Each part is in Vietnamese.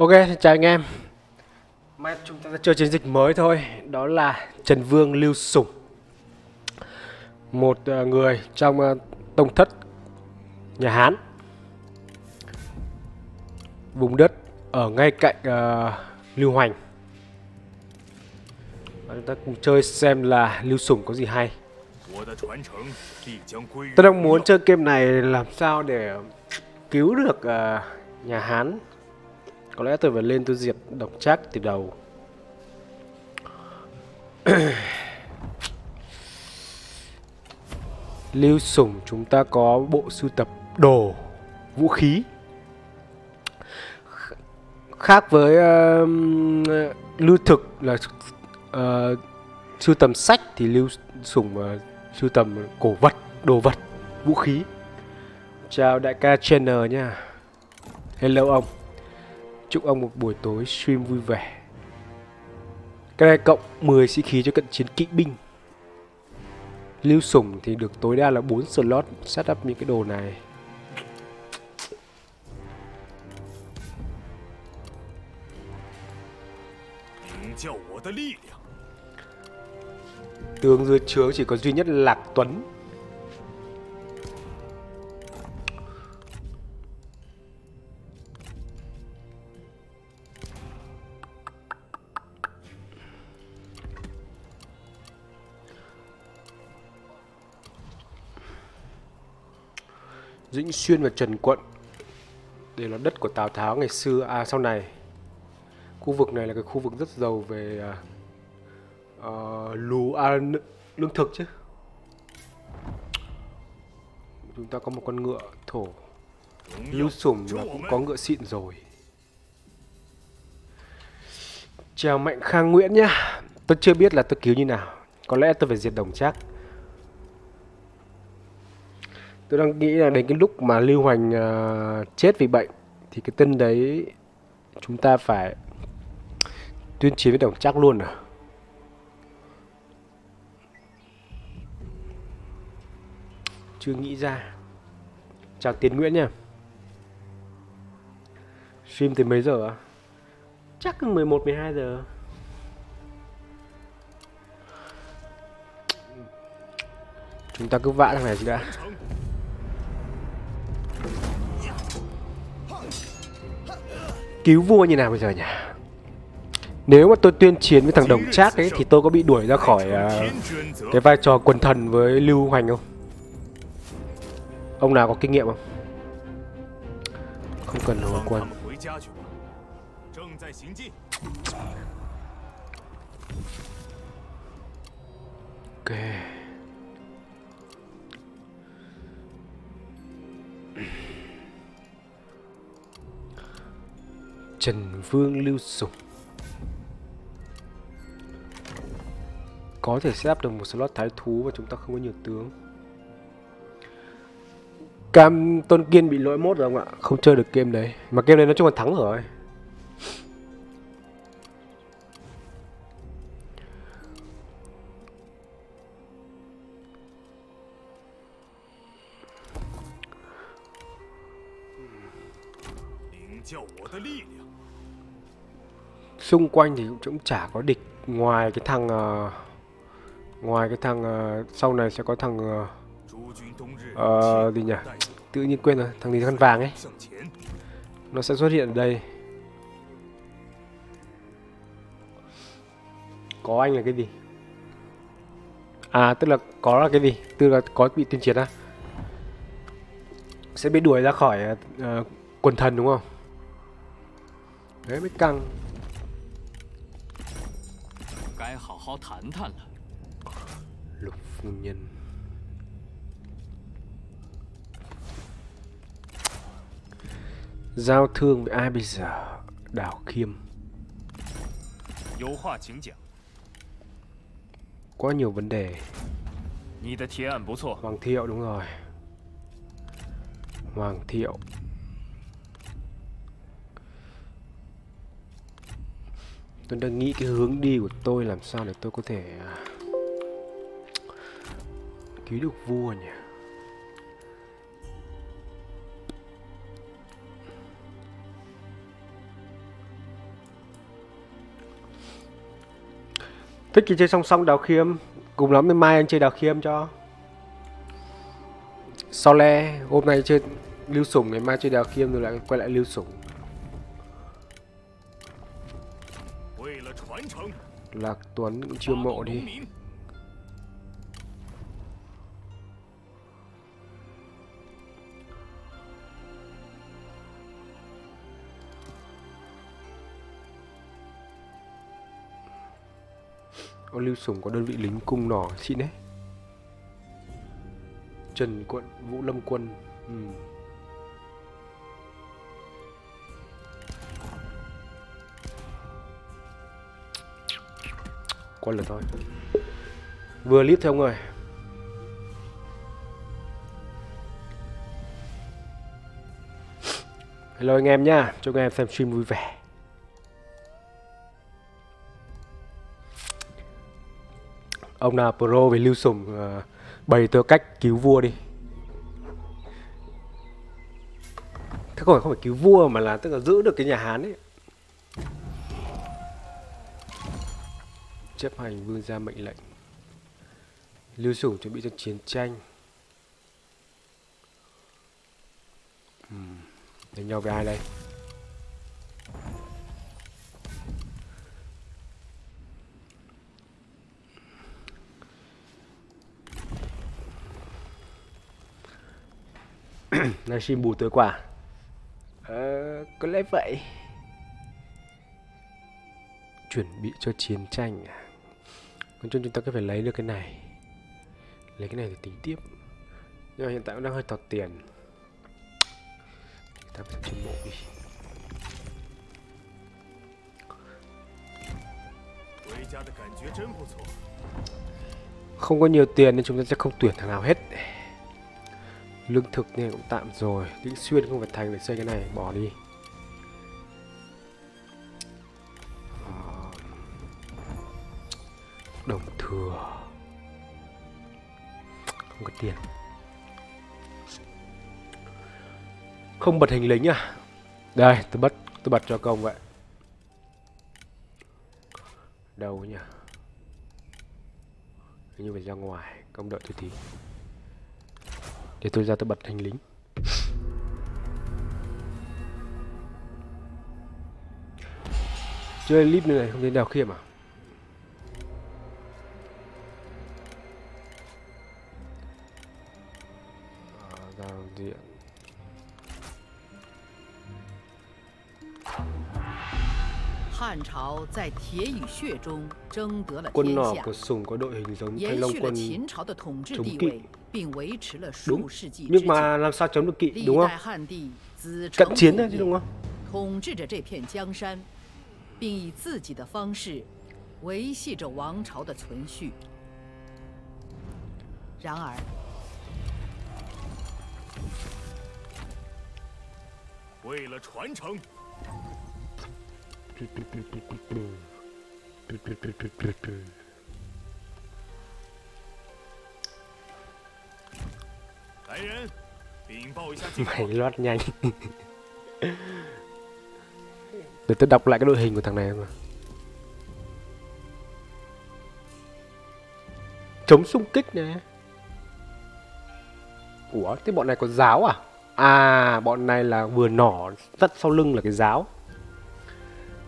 Ok, xin chào anh em. Mai chúng ta sẽ chơi chiến dịch mới thôi Đó là Trần Vương Lưu Sủng Một ờ, người trong ờ, tông thất nhà Hán. Vùng đất ở ngay cạnh uh, Lưu Hoành. Và chúng ta cùng chơi xem là Lưu Sủng có gì hay. Tôi đang muốn chơi game này làm sao để cứu được uh, nhà Hán có lẽ tôi phải lên tôi diệt độc trác từ đầu. Lưu Sủng chúng ta có bộ sưu tập đồ vũ khí. Khác với uh, lưu thực là uh, sưu tầm sách thì lưu sủng uh, ờ, sưu tầm cổ vật đồ vật vũ khí. Chào đại ca channel nha. Hello ông. Chúc ông một buổi tối stream vui vẻ. Cái này cộng 10 sĩ khí cho cận chiến kỵ binh. Lưu sủng thì được tối đa là 4 slot setup những cái đồ này. Tướng dưới trướng chỉ có duy nhất Lạc Tuấn Dĩnh Xuyên và Trần Quận Đây là đất của Tào Tháo ngày xưa. À sau này Khu vực này là cái khu vực rất giàu về uh, lù à, lương thực chứ. Chúng ta có một con ngựa thổ Lưu sủng là cũng có ngựa xịn rồi. Chào Mạnh Khang Nguyễn nhá. Tôi chưa biết là tôi cứu như nào. Có lẽ tôi phải diệt đồng chắc tôi đang nghĩ là đến cái lúc mà lưu hoành uh, à, chết vì bệnh thì cái tin đấy chúng ta phải tuyên chiến với đồng chắc luôn à? Chưa nghĩ ra. Chào tiến nguyễn nha. Stream từ mấy giờ à? chắc 11 12 giờ. Chúng ta cứ vã thằng này chứ đã. Cứu vua như nào bây giờ nhỉ? Nếu mà tôi tuyên chiến với thằng đồng trác ấy thì tôi có bị đuổi ra khỏi uh, cái vai trò quần thần với lưu hoành không? Ông nào có kinh nghiệm không? Không cần hồi quân. Ok. Trần Vương Lưu Sủng Có thể xếp được một slot thái thú và chúng ta không có nhiều tướng. Cam Tôn Kiên bị lỗi mốt rồi không ạ? Không chơi được game đấy. Mà game này nói chung là thắng rồi. Xung quanh thì cũng chả có địch. Ngoài cái thằng uh, ngoài cái thằng uh, sau này sẽ có thằng uh, uh, gì nhỉ? Tự nhiên quên rồi thằng gì? Khăn vàng ấy. Nó sẽ xuất hiện ở đây. Có anh là cái gì? À tức là có là cái gì? Tức là có bị tuyên chiến à sẽ bị đuổi ra khỏi uh, quần thần đúng không? Đấy mới căng. khó Lục phu nhân. Giao thương với ai bây giờ? Đào Khiêm? Quá nhiều vấn đề. Hoàng Thiệu đúng rồi. Hoàng Thiệu. tôi đang nghĩ cái hướng đi của tôi làm sao để tôi có thể à, cứu được vua nhỉ? Thích thì chơi song song đào khiêm? Cùng lắm mai anh chơi đào khiêm cho. Sau le hôm nay chơi lưu sủng, ngày mai chơi đào khiêm rồi lại quay lại lưu sủng. Lạc Tuấn cũng chưa mộ đi Ô, Lưu Sủng có đơn vị lính cung nỏ xịn đấy Trần Quận, Vũ Lâm Quân ừ. Quân là thôi vừa clip thôi ông ơi. Hello anh em nhá chúc anh em xem stream vui vẻ. Ông nào pro về lưu sủng uh, bày tôi cách cứu vua đi. Thế không phải không phải cứu vua mà là tức là giữ được cái nhà hán ấy. Chấp hành vương gia mệnh lệnh. Lưu sủng chuẩn bị cho chiến tranh. Ừm, đánh nhau với ai đây? Livestream bù tối qua ờ, có lẽ vậy. Chuẩn bị cho chiến tranh à còn chung chúng ta cứ phải lấy được cái này. Lấy cái này thì tính tiếp. Nhưng mà hiện tại cũng đang hơi tọt tiền. Ta phải chuyển bộ đi. Không có nhiều tiền nên chúng ta sẽ không tuyển thằng nào hết. Lương thực này cũng tạm rồi. Tĩnh xuyên không phải thành để xây cái này, bỏ đi. Không bật hình lính à? Đây tôi bật tôi bật cho công vậy đâu nhỉ? Hình như phải ra ngoài công đợi tôi tí. Để tôi ra tôi bật hình lính. Chơi clip này không đến đào khiêm à? À, giao diện quân 天 nỏ 下 của，sùng có đội hình giống thanh 延 long 续了 quân 秦朝的统治 chống 地 kỵ 位，并维持了 đúng 数世纪之 nhưng 久。 mà làm sao chống được kỵ 历 đúng 代 không 汉帝子 cận 承 chiến 父 thôi chứ 业 đúng không 统治着这片江山，并以自己的方式维系着王朝的存续。然而， 为了传承， 来人，禀报一下进 Mày loát nhanh. Để tôi đọc lại cái đội hình của thằng này mà. Chống xung kích nè. Ủa, thế bọn này có giáo à? À bọn này là vừa nỏ, rất sau lưng là cái giáo.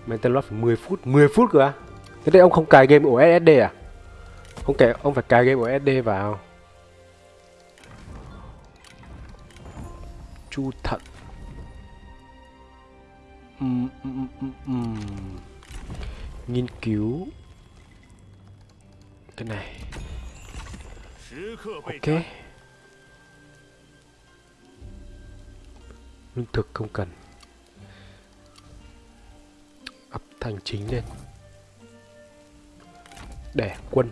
Mental phải 10 phút 10 phút cơ à Thế đây ông không cài game ổ SSD à? Không kể ông phải cài game ổ SSD vào. Chu thật. Uhm, uhm, uhm, uhm. Nghiên cứu. Cái này. Ok. Lương thực không cần. Thằng thành chính lên. Để quân.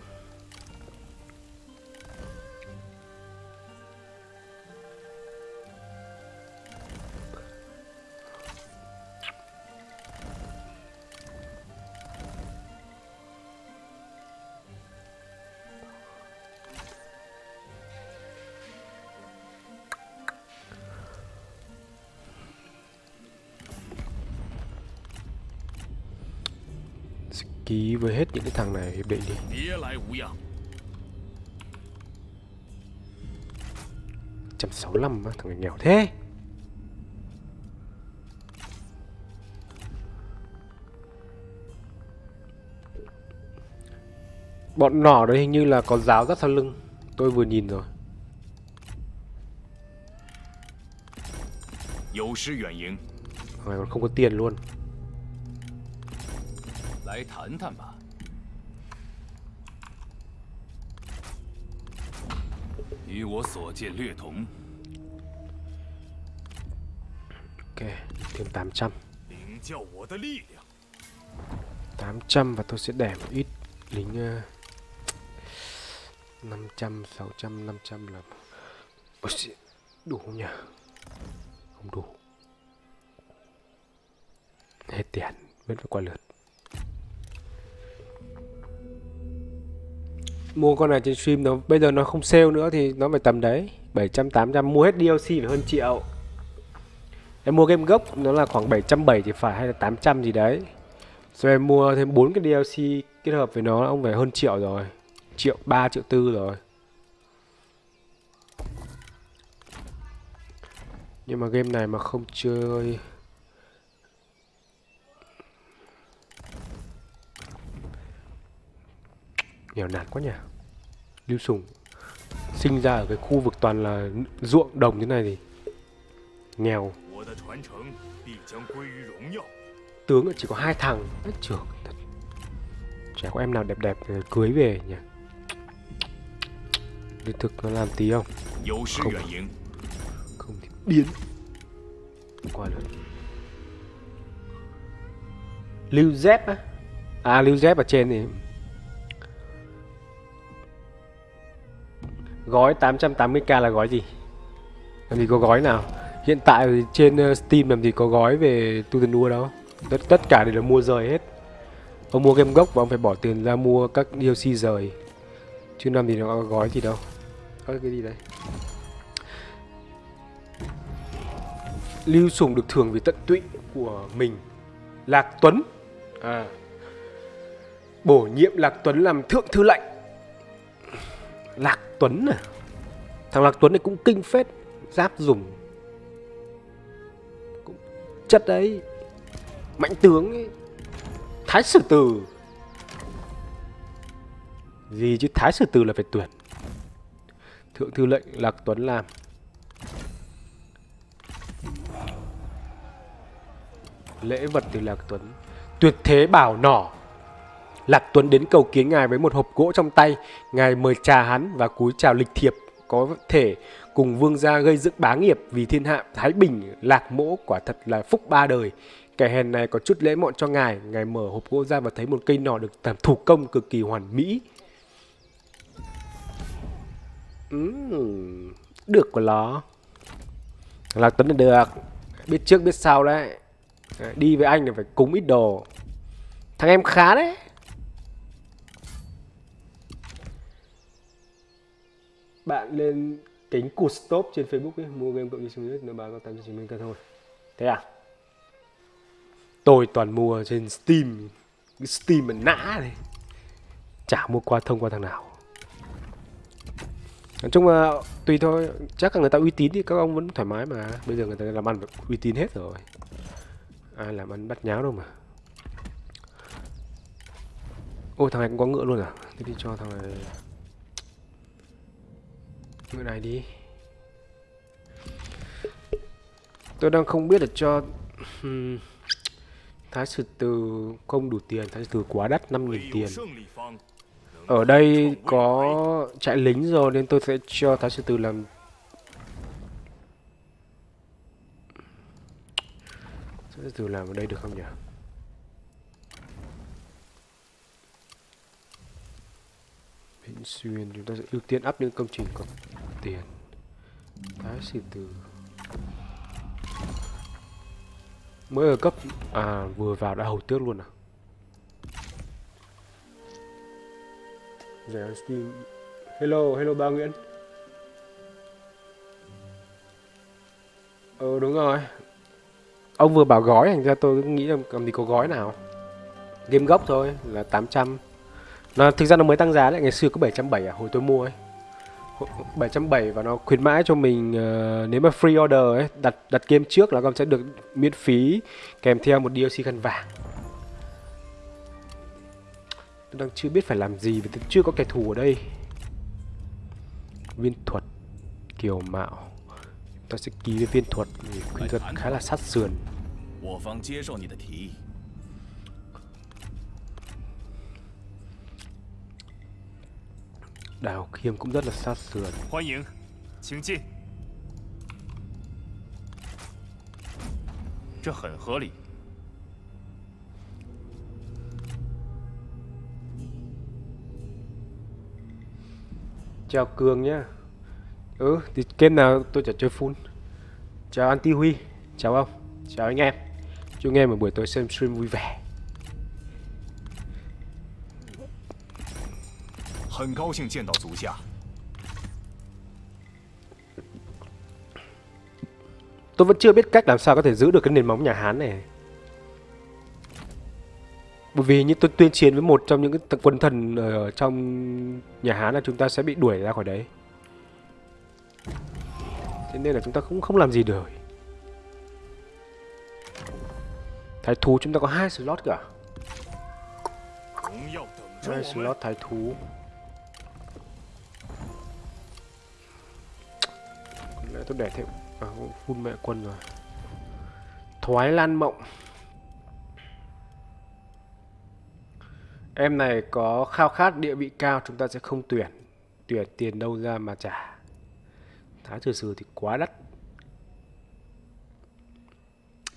ký với hết những cái thằng này hiệp định đi. Trăm sáu lăm thằng này nghèo thế. Bọn nỏ đấy hình như là có giáo rất sau lưng. Tôi vừa nhìn rồi. Thằng này ờ, còn không có tiền luôn. 来谈谈吧。 与我所见略同， Ok, thêm 800 领教我的力量。 800 và tôi sẽ để một ít lính uh, 500, 600, 500 là Ôi xì, đủ không nhỉ? Không đủ Hết tiền, vẫn phải qua lượt Mua con này trên stream nó bây giờ nó không sale nữa thì nó phải tầm đấy 700, 800, mua hết DLC phải hơn triệu Em mua game gốc nó là khoảng 770 thì phải hay là 800 gì đấy rồi em mua thêm 4 cái DLC kết hợp với nó ông phải hơn triệu rồi. Triệu 3 triệu tư rồi. Nhưng mà game này mà không chơi nghèo nàn quá nhỉ? Lưu sùng, sinh ra ở cái khu vực toàn là ruộng đồng như này thì nghèo. Tướng chỉ có hai thằng. Trưởng, thật. Chả có em nào đẹp đẹp cưới về nhỉ? Đi thực nó làm tí không? Không. Không thì biến. Qua được. Lưu dép á? À lưu dép ở trên thì gói 880k là gói gì? Làm gì có gói nào? Hiện tại thì trên ờ, steam làm gì có gói về tu thần đua đâu. Tất, tất cả đều là mua rời hết. Ông mua game gốc và ông phải bỏ tiền ra mua các DLC rời. Chứ làm gì nó có gói gì đâu. Có cái gì đấy Lưu Sùng được thưởng vì tận tụy của mình. Lạc Tuấn. À. Bổ nhiệm Lạc Tuấn làm thượng thư lệnh. Lạc Tuấn à? Thằng Lạc Tuấn này cũng kinh phết, Giáp dùng. Cũng Chất đấy. Mạnh tướng ấy, Thái sử tử. Gì chứ, Thái sử tử là phải tuyển. Thượng thư lệnh Lạc Tuấn làm. Lễ vật từ Lạc Tuấn. Tuyệt thế bảo nỏ. Lạc Tuấn đến cầu kiến ngài với một hộp gỗ trong tay. Ngài mời trà hắn và cúi chào lịch thiệp Có thể cùng vương gia gây dựng bá nghiệp Vì thiên hạ Thái Bình Lạc mỗ quả thật là phúc ba đời. Kẻ hèn này có chút lễ mọn cho ngài. Ngài mở hộp gỗ ra và thấy một cây nỏ được làm thủ công cực kỳ hoàn mỹ. Uhm, Được của nó. Lạc Tuấn là được. Biết trước biết sau Đấy, đi với anh là phải cúng ít đồ. Thằng em khá đấy. Bạn lên kính cụt stop trên facebook ấy, mua game cộng như xuống nó bán có tám trăm thôi. Thế à? Tôi toàn mua trên steam steam mà nã này. Chả mua qua thông qua thằng nào. Nói chung là tùy thôi, chắc là người ta uy tín thì các ông vẫn thoải mái mà. Bây giờ người ta làm ăn uy tín hết rồi. Ai làm ăn bắt nháo đâu mà. Ôi thằng này cũng có ngựa luôn à? Thế đi cho thằng này người này đi. Tôi đang không biết là cho Thái sử từ không đủ tiền Thái sử từ quá đắt 5.000 tiền. Ở đây có trại lính rồi Nên tôi sẽ cho Thái sử từ làm Thái sử từ làm ở đây được không nhỉ? Xuyên chúng ta sẽ ưu tiên áp những công trình có tiền. Thái sử từ. Mới ở cấp À vừa vào đã hầu tước luôn à? Giải Steam. Hello, hello ba Nguyễn. Ờ đúng rồi. Ông vừa bảo gói thành ra tôi cứ nghĩ là làm gì có gói nào. Game gốc thôi là 800 nó thực ra nó mới tăng giá lại ngày xưa có 770 à hồi tôi mua ấy. Hồi- 770 và nó khuyến mãi cho mình uh, nếu mà free order ấy đặt đặt game trước là con sẽ được miễn phí kèm theo một DLC khăn vàng. Tôi đang chưa biết phải làm gì vì tôi chưa có kẻ thù ở đây. Viên thuật kiều mạo. Ta sẽ ký với viên thuật vì viên thuật khá là sát sườn. đào khiêm cũng rất là sát sườn 欢迎，请进。这很合理。 chào cường nhá ừ thì game nào tôi chả chơi full chào anti huy chào ông chào anh em chúc anh em một buổi tối xem stream vui vẻ 很高兴见到足下， tôi vẫn chưa biết cách làm sao có thể giữ được cái nền móng nhà hán này bởi vì như tôi tuyên chiến với một trong những cái t- quân thần ở trong nhà hán là chúng ta sẽ bị đuổi ra khỏi đấy thế nên là chúng ta cũng không làm gì được thái thú chúng ta có hai slot cả 荣耀等着 hai 我们。 slot thái thú Đấy, tôi để thêm à, phun mẹ quân rồi. Thoái lan mộng. Em này có khao khát địa vị cao chúng ta sẽ không tuyển. Tuyển tiền đâu ra mà trả. Thái trừ sử thì quá đắt.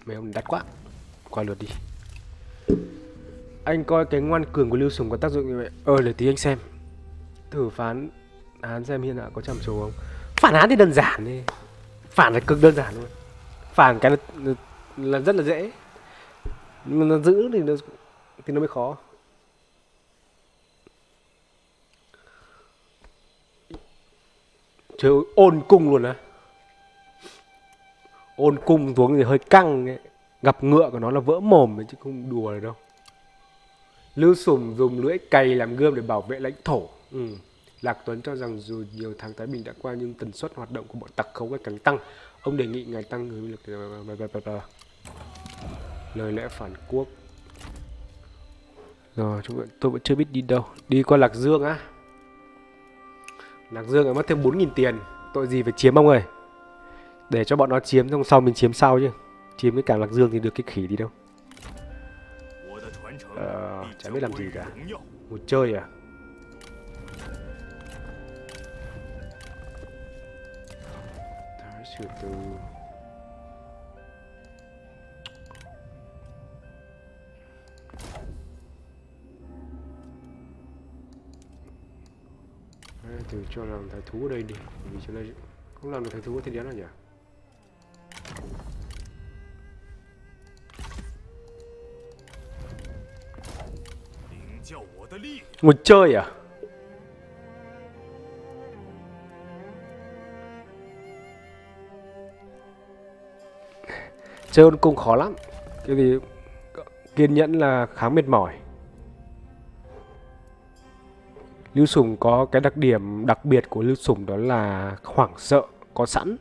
Mấy ông đắt quá. Qua lượt đi. Anh coi cái ngoan cường của lưu sùng có tác dụng như vậy. Ờ để tí anh xem. Thử phán án xem hiện hạ có trầm trồ không? Phản án thì đơn giản đi phản là cực đơn giản luôn phản cái là, là rất là dễ nhưng mà nó giữ thì nó thì nó mới khó trời ơi, ôn cung luôn á ôn cung xuống thì hơi căng ấy. gặp ngựa của nó là vỡ mồm ấy, chứ không đùa được đâu Lưu Sùng dùng lưỡi cày làm gươm để bảo vệ lãnh thổ. Ừ. Lạc Tuấn cho rằng dù nhiều tháng tái bình đã qua nhưng tần suất hoạt động của bọn tặc khấu ngày càng tăng. Ông đề nghị ngài tăng người lực ờ, ờ, ờ, lời lẽ phản quốc. Rồi, chúng tôi, tôi vẫn chưa biết đi đâu. Đi qua Lạc Dương á. Lạc Dương lại mất thêm 4.000 tiền. Tội gì phải chiếm ông ơi. Để cho bọn nó chiếm xong sau mình chiếm sau chứ. Chiếm cái cảng Lạc Dương thì được cái khỉ đi đâu. Ờ, chả biết làm gì cả. Một chơi à. từ từ. Đấy, từ cho làm thái thú ở đây đi vì chỗ này không làm được thái thú thì đéo nào nhỉ? Một chơi à? Chơi ôn cung khó lắm. Cái gì? Kiên nhẫn là khá mệt mỏi. Lưu Sùng có cái đặc điểm đặc biệt của Lưu Sùng đó là hoảng sợ, có sẵn.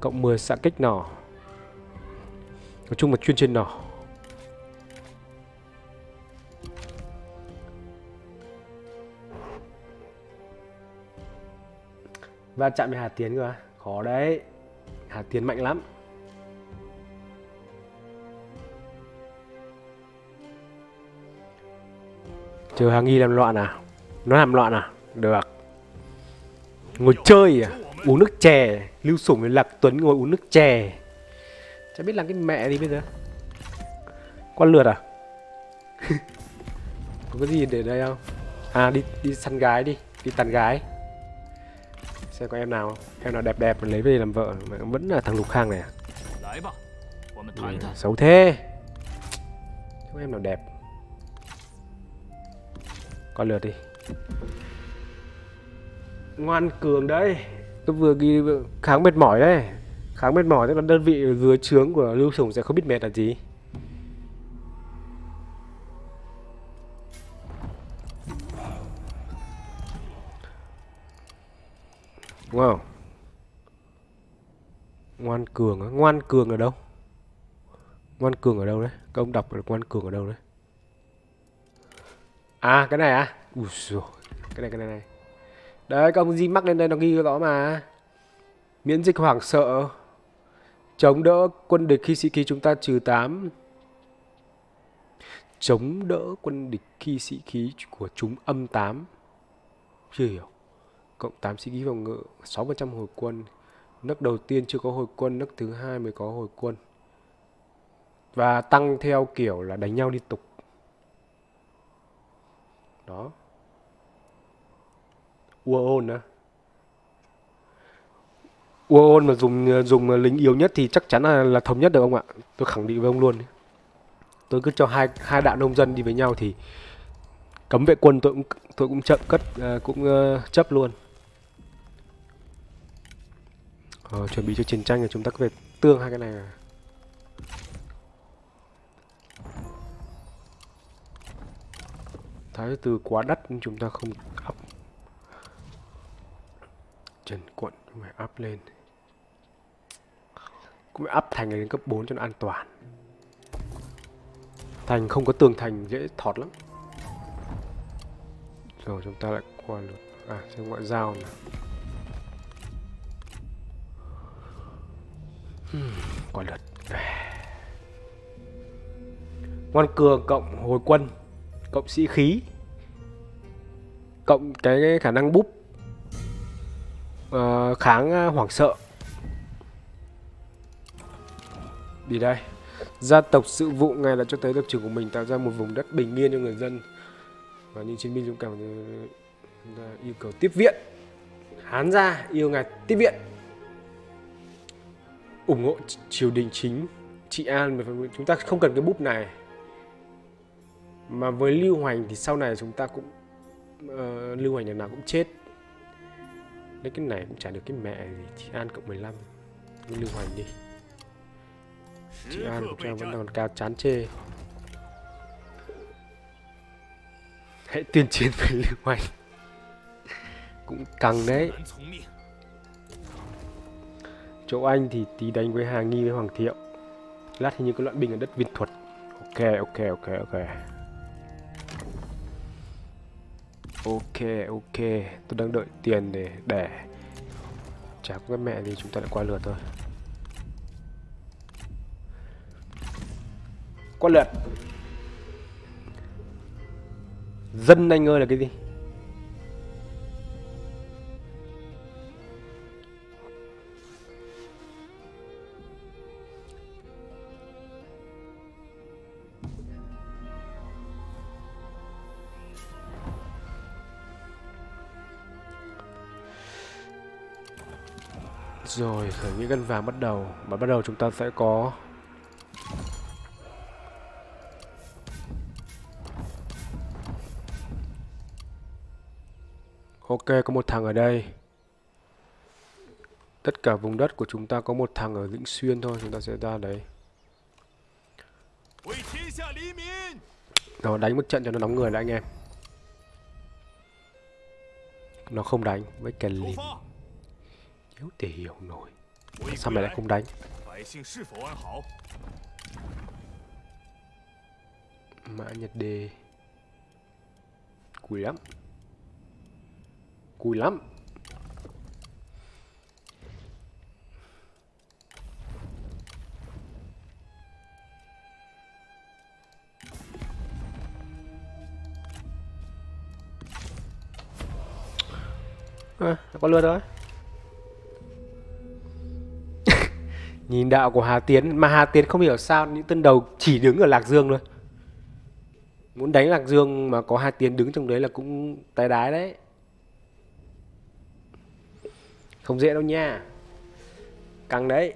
Cộng 10 xạ kích nỏ. Nói chung là chuyên trên nỏ. Va chạm với Hà Tiến cơ à? Khó đấy. Hà Tiến mạnh lắm. Chờ hàng nghi làm loạn à? Nó làm loạn à? Được. Ngồi chơi à? Uống nước chè. Lưu Sủng với Lạc Tuấn ngồi uống nước chè. Chả biết làm cái mẹ gì bây giờ. Con lượt à? Có cái gì để đây không? À đi đi săn gái đi. Đi tàn gái. Xem có em nào? Em nào đẹp đẹp lấy về làm vợ. Mà vẫn là thằng Lục Khang này à? Ừ, xấu thế. Không em nào đẹp. Coi lượt đi. Ngoan cường đấy. Tôi vừa ghi kháng mệt mỏi đấy. Kháng mệt mỏi tức là đơn vị dưới trướng của lưu sủng sẽ không biết mệt là gì. Wow Ngoan cường á. Ngoan cường ở đâu? Ngoan cường ở đâu đấy? Các ông đọc được ngoan cường ở đâu đấy? À cái này à? Ui dồi. cái này cái này này. Đấy, các ông mắc lên đây nó ghi rõ mà. Miễn dịch hoảng sợ. Chống đỡ quân địch khi sĩ khí chúng ta trừ 8 chống đỡ quân địch khi sĩ khí của chúng âm 8 chưa hiểu. Cộng 8 sĩ khí phòng ngự 6% hồi quân. Nấc đầu tiên chưa có hồi quân nấc thứ hai mới có hồi quân. Và tăng theo kiểu là đánh nhau liên tục đó. Ua ôn á. Ua ôn mà dùng ờ, dùng ờ, lính yếu nhất thì chắc chắn là, là thống nhất được ông ạ? Tôi khẳng định với ông luôn tôi cứ cho hai hai đạo nông dân đi với nhau thì cấm vệ quân tôi cũng tôi cũng chậm cất uh, cũng uh, chấp luôn. Ờ, chuẩn bị cho chiến tranh là chúng ta có phải tương hai cái này à. Thái từ quá đắt nhưng chúng ta không up trần quận chúng phải up lên. Cũng phải up thành lên cấp 4 cho nó an toàn. Thành không có tường thành dễ thọt lắm. Rồi chúng ta lại qua lượt. À xem ngoại giao này hmm, qua lượt ngoan cường cộng hồi quân cộng sĩ khí cộng cái, cái khả năng búp uh, kháng ờ, hoảng sợ. Đi đây. Gia tộc sự vụ ngài là cho thấy lập trường của mình tạo ra một vùng đất bình yên cho người dân. Và những chiến binh dũng cảm ờ, yêu cầu tiếp viện. Hán gia yêu ngài tiếp viện. Ủng hộ triều đình chính trị an. Chúng ta không cần cái búp này mà với lưu hoành thì sau này chúng ta cũng uh, lưu hoành nhà nào cũng chết. Lấy cái này cũng trả được cái mẹ gì chị an cộng 15 lăm. Lưu hoành đi. Chị an của trang vẫn còn cao chán chê. Hãy tuyên chiến với lưu hoành. Cũng căng đấy. Chỗ anh thì tí đánh với hà nghi với hoàng thiệu. Lát thì như có loạn binh ở đất viên thuật. Ok ok ok ok ok ok. Tôi đang đợi tiền để để. Trả có cái mẹ thì chúng ta lại qua lượt thôi. Qua lượt. Dân anh ơi là cái gì? Rồi, khởi nghĩa gân vàng bắt đầu. Và bắt đầu chúng ta sẽ có Ok, có một thằng ở đây. Tất cả vùng đất của chúng ta có một thằng ở Vĩnh Xuyên thôi Chúng ta sẽ ra đấy. Nó đánh một trận cho nó nóng người lại anh em. Nó không đánh với kèn lìm Thiếu thể hiểu nổi. Sao mày lại không đánh? Mã Nhật Đề. Cùi lắm. Cùi lắm. À, có lượt rồi Nhìn đạo của Hà Tiến, Mà Hà Tiến không hiểu sao những tân đầu chỉ đứng ở Lạc Dương thôi. Muốn đánh Lạc Dương mà có Hà Tiến đứng trong đấy là cũng tay đái đấy. Không dễ đâu nha. Căng đấy.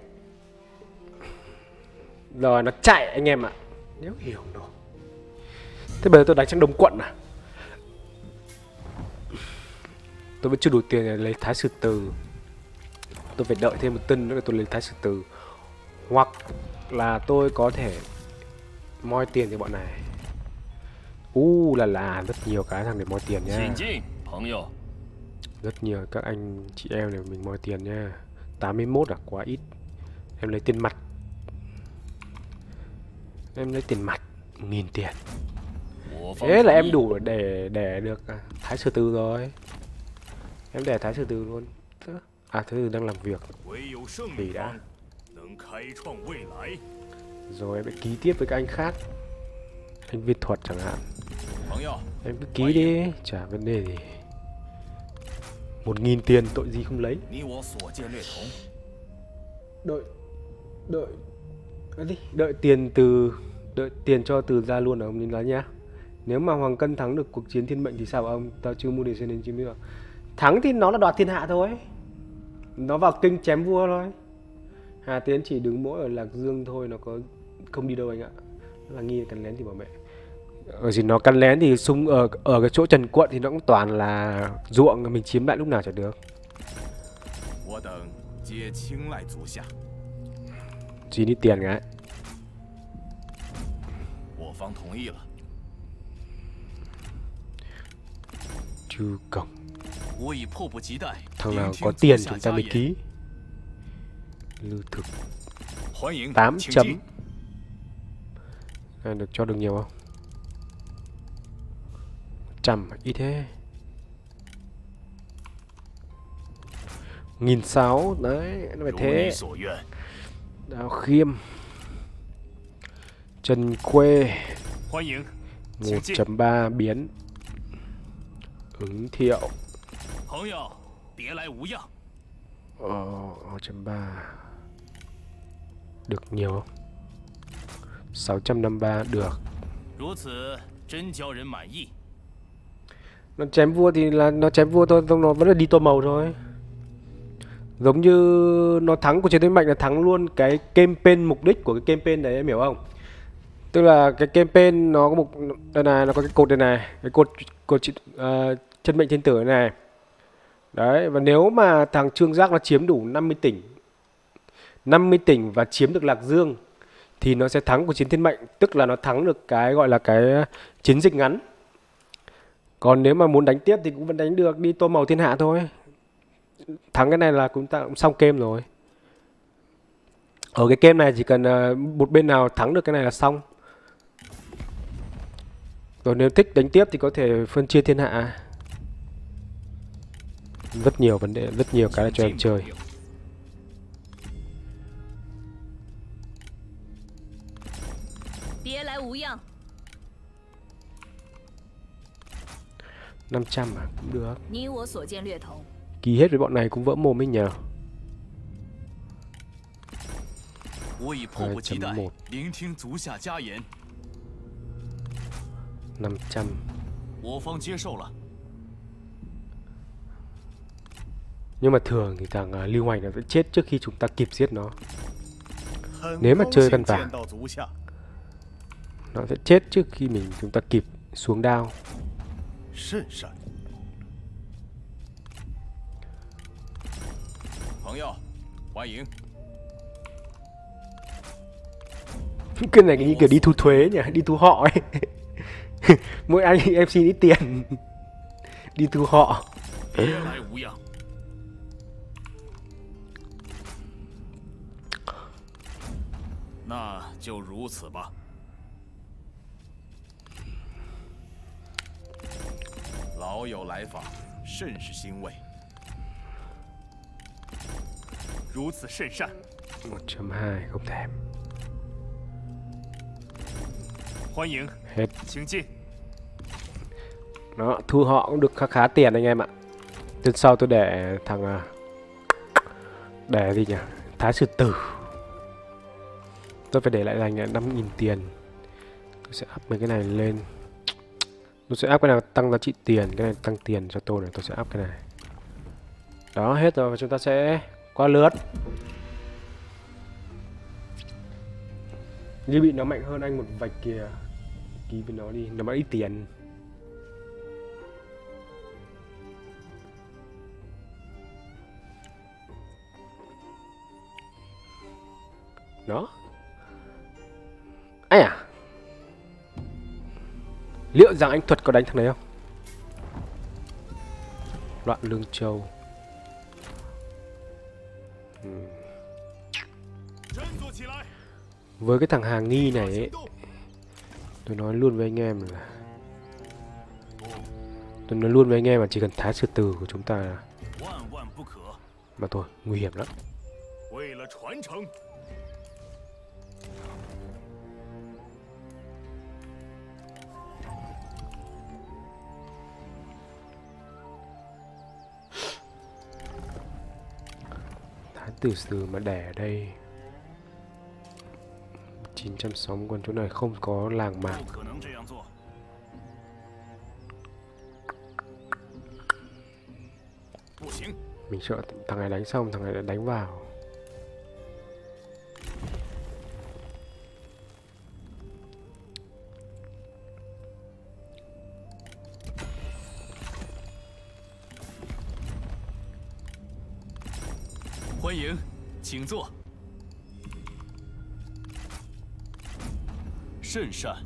Rồi, nó chạy anh em ạ. Nếu hiểu nổi Thế bây giờ tôi đánh trong đồng quận à? Tôi vẫn chưa đủ tiền để lấy Thái Sử Từ. Tôi phải đợi thêm một tân nữa để tôi lấy Thái Sử Từ. Hoặc là tôi có thể moi tiền từ bọn này. U uh, là là rất nhiều cái thằng để moi tiền nha. Rất nhiều các anh chị em để mình moi tiền nha. 81 à quá ít. Em lấy tiền mặt. Em lấy tiền mặt nghìn tiền. Thế là em đủ để để được à, Thái Sư Tư rồi. Em để Thái Sư Tư luôn. À Thái Sư đang làm việc. Thì đã. Rồi em ký tiếp với các anh khác. Anh Việt Thuật chẳng hạn. Em cứ ký đi, chả vấn đề gì. Một nghìn tiền tội gì không lấy? Đợi Đợi. À, đi. Đợi tiền từ Đợi tiền cho từ ra luôn ở ông Ninh lá nhá. Nếu mà Hoàng Cân thắng được cuộc chiến thiên mệnh thì sao ông? Tao chưa mua để xe nên chưa nữa. Thắng thì nó là đoạt thiên hạ thôi. Nó vào kinh chém vua thôi. Hà Tiến chỉ đứng mỗi ở Lạc Dương thôi, nó có không đi đâu anh ạ. Là nghi cắn lén thì bảo mẹ. ở gì nó cắn lén thì xung, ở ở cái chỗ trần quận thì nó cũng toàn là ruộng, mình chiếm lại lúc nào chả được. Chỉ đi tiền ngã chư cổng thằng nào có tiền chúng ta mới ký lưu thực. 8 chấm. à, được cho được nhiều không? Trăm ít thế. Nghìn sáu đấy nó phải thế. Đào khiêm. Trần quê 1.3 biến. Ứng thiệu. Ờ 1.3 được nhiều không? 653 được Nó chém vua thì là nó chém vua thôi Xong nó vẫn là đi tô màu thôi Giống như nó thắng của chiến tuyến mạnh là thắng luôn cái campaign mục đích của cái campaign đấy em hiểu không? Tức là cái campaign nó có một đây này nó có cái cột đây này, cái cột cột uh, ờ, chân mệnh thiên tử này. Đấy và nếu mà thằng Trương Giác nó chiếm đủ 50 tỉnh 50 tỉnh và chiếm được lạc dương thì nó sẽ thắng của chiến thiên mệnh, tức là nó thắng được cái gọi là cái chiến dịch ngắn. Còn nếu mà muốn đánh tiếp thì cũng vẫn đánh được, đi tô màu thiên hạ thôi. Thắng cái này là chúng ta cũng xong game rồi. Ở cái game này chỉ cần ờ, một bên nào thắng được cái này là xong. Rồi nếu thích đánh tiếp thì có thể phân chia thiên hạ. Rất nhiều vấn đề, rất nhiều cái để cho em chơi. 500 à, cũng được. kỳ hết với bọn này cũng vỡ mồm ấy nhờ. năm trăm. nhưng mà thường thì thằng uh, lưu hoành nó sẽ chết trước khi chúng ta kịp giết nó. Nếu mà chơi căn vàng nó sẽ chết trước khi mình chúng ta kịp xuống đao. 甚善。朋友，欢迎。cái này như kiểu đi thu thuế nhỉ đi thu họ ấy mỗi anh em xin ít tiền đi thu họ 别来无恙。那就如此吧。老友来访，甚是欣慰。如此甚善。 1.2 không thèm 欢迎， hết 请进。 đó thu họ cũng được khá khá tiền anh em ạ lần sau tôi để thằng à, để gì nhỉ thái sư tử tôi phải để lại dành 5.000 tiền tôi sẽ up mấy cái này lên tôi sẽ áp cái nào tăng giá trị tiền, cái này tăng tiền cho tôi này, tôi sẽ áp cái này. Đó, hết rồi, và chúng ta sẽ qua lướt như bị nó mạnh hơn anh một vạch kìa. Ký với nó đi, nó mất ít tiền. Đó. Ai à? Liệu rằng anh Thuật có đánh thằng đấy không? Loạn lương châu. Với cái thằng hàng nghi này ấy, Tôi nói luôn với anh em là Tôi nói luôn với anh em là chỉ cần thái sư tử của chúng ta là Mà thôi, nguy hiểm lắm Thái tử sử mà đẻ ở đây. 960 còn chỗ này không có làng mạc. Mình sợ thằng này đánh xong thằng này đã đánh vào. 欢迎，请坐。甚善，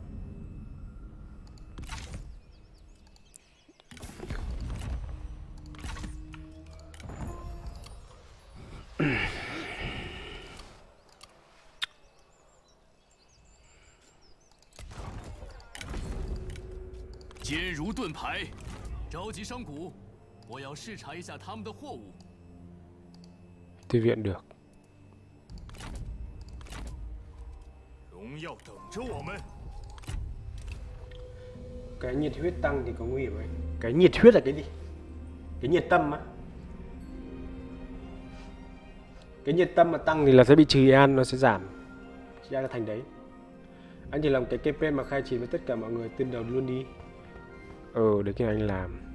坚如盾牌，召集商贾，我要视察一下他们的货物。thư viện được. Cái nhiệt huyết tăng thì có nguy hiểm ấy. Cái nhiệt huyết là cái gì? Cái nhiệt tâm á. Cái nhiệt tâm mà tăng thì là sẽ bị trừ an nó sẽ giảm. Ra là thành đấy. Anh chỉ làm cái campaign mà khai chỉ với tất cả mọi người từ đầu luôn đi. Ờ ừ, để kia anh làm.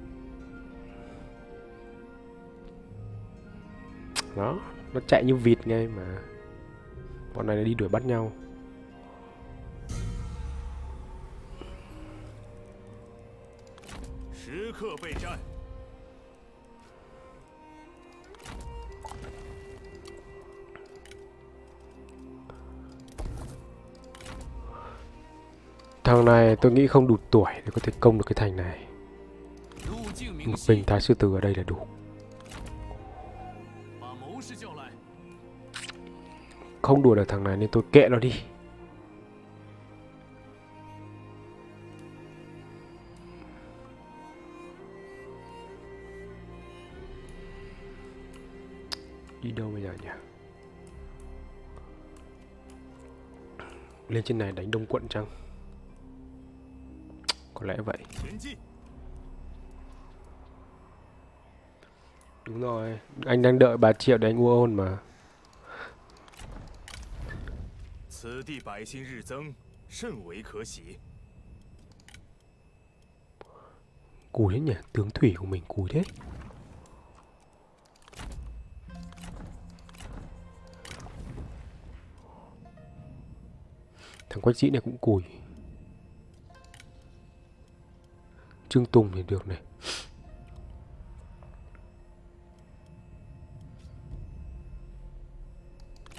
Đó, nó chạy như vịt ngay mà. Bọn này đi đuổi bắt nhau. Thằng này tôi nghĩ không đủ tuổi để có thể công được cái thành này. Một bình thái sư tử ở đây là đủ. Không đùa được thằng này nên tôi kệ nó đi. Đi đâu bây giờ nhỉ? Lên trên này đánh đông quận chăng? Có lẽ vậy. Đúng rồi. Anh đang đợi bà Triệu để anh mua hôn mà. 此地百姓日增，甚为可喜。 Cùi thế nhỉ Tướng thủy của mình cùi thế Thằng quách dĩ này cũng cùi Trương Tùng thì được này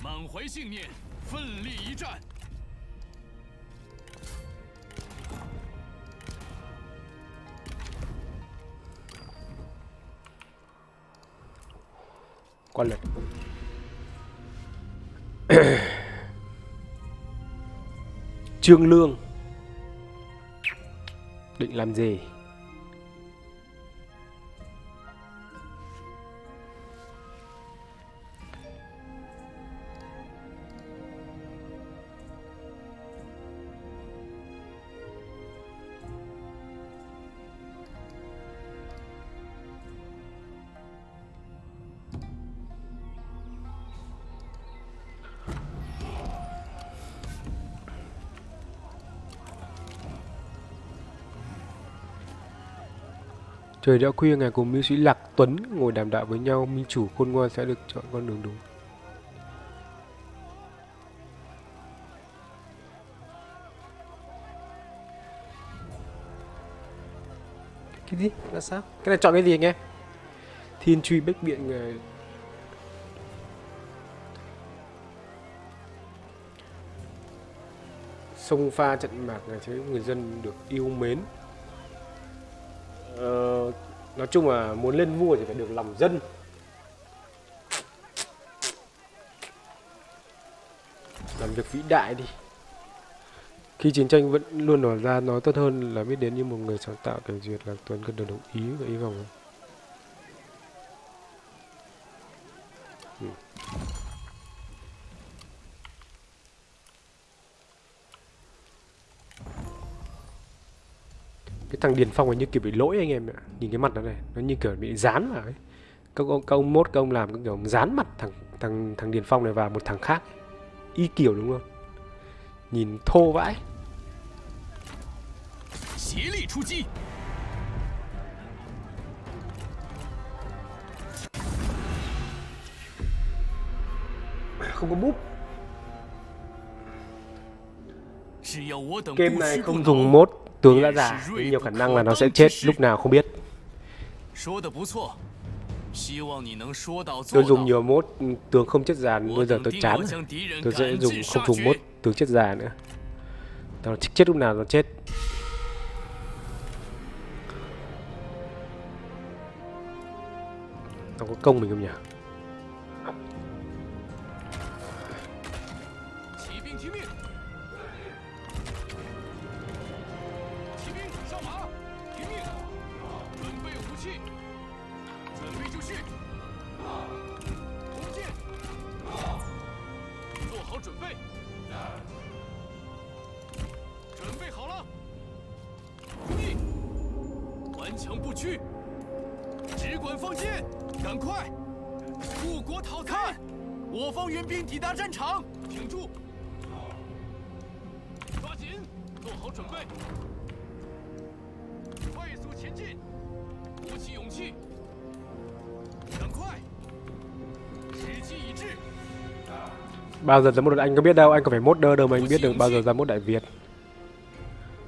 满怀信念， 奋力一战。 Qua lượt Trương Lương Định làm gì Trời đã khuya ngày cùng mưu sĩ Lạc Tuấn ngồi đàm đạo với nhau, minh chủ khôn ngoan sẽ được chọn con đường đúng. Cái gì? Là sao? Cái này chọn cái gì anh em? Thiên truy bách biện người sông pha trận mạc này thấy người dân được yêu mến Ờ, nói chung là muốn lên vua thì phải được lòng dân. Làm việc vĩ đại đi. Khi chiến tranh vẫn luôn nổ ra nói tốt hơn là biết đến như một người sáng tạo cảnh duyệt là tuấn cần được đồng ý và ý vọng ừ. cái thằng điền phong này như kiểu bị lỗi anh em ạ. Nhìn cái mặt nó này nó như kiểu bị dán vào ấy. Các ông các ông mốt các ông làm cái kiểu dán mặt thằng thằng thằng điền phong này vào một thằng khác. Y kiểu đúng không? Nhìn thô vãi. Không có búp. Game này không dùng mốt tướng đã già nhưng nhiều khả năng là nó sẽ chết, lúc nào không biết. Tôi dùng nhiều mốt, tướng không chết già bây giờ tôi chán rồi. tôi sẽ dùng không dùng mốt, tướng chết già nữa. Nó chết lúc nào nó chết. Nó có công mình không nhỉ? bao giờ ra mốt anh có biết đâu anh có phải mốt đơ đâu mà anh biết được bao giờ ra mốt đại việt.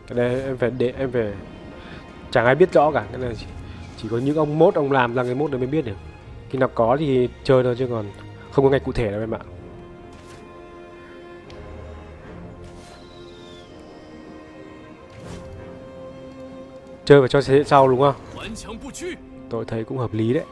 Cái này em phải để em phải chẳng ai biết rõ cả cái này chỉ, chỉ có những ông mốt ông làm ra cái mốt đấy mới biết được. Khi nào có thì chơi thôi chứ còn không có ngày cụ thể đâu em ạ. Chơi và cho thế hệ sau đúng không? Tôi thấy cũng hợp lý đấy.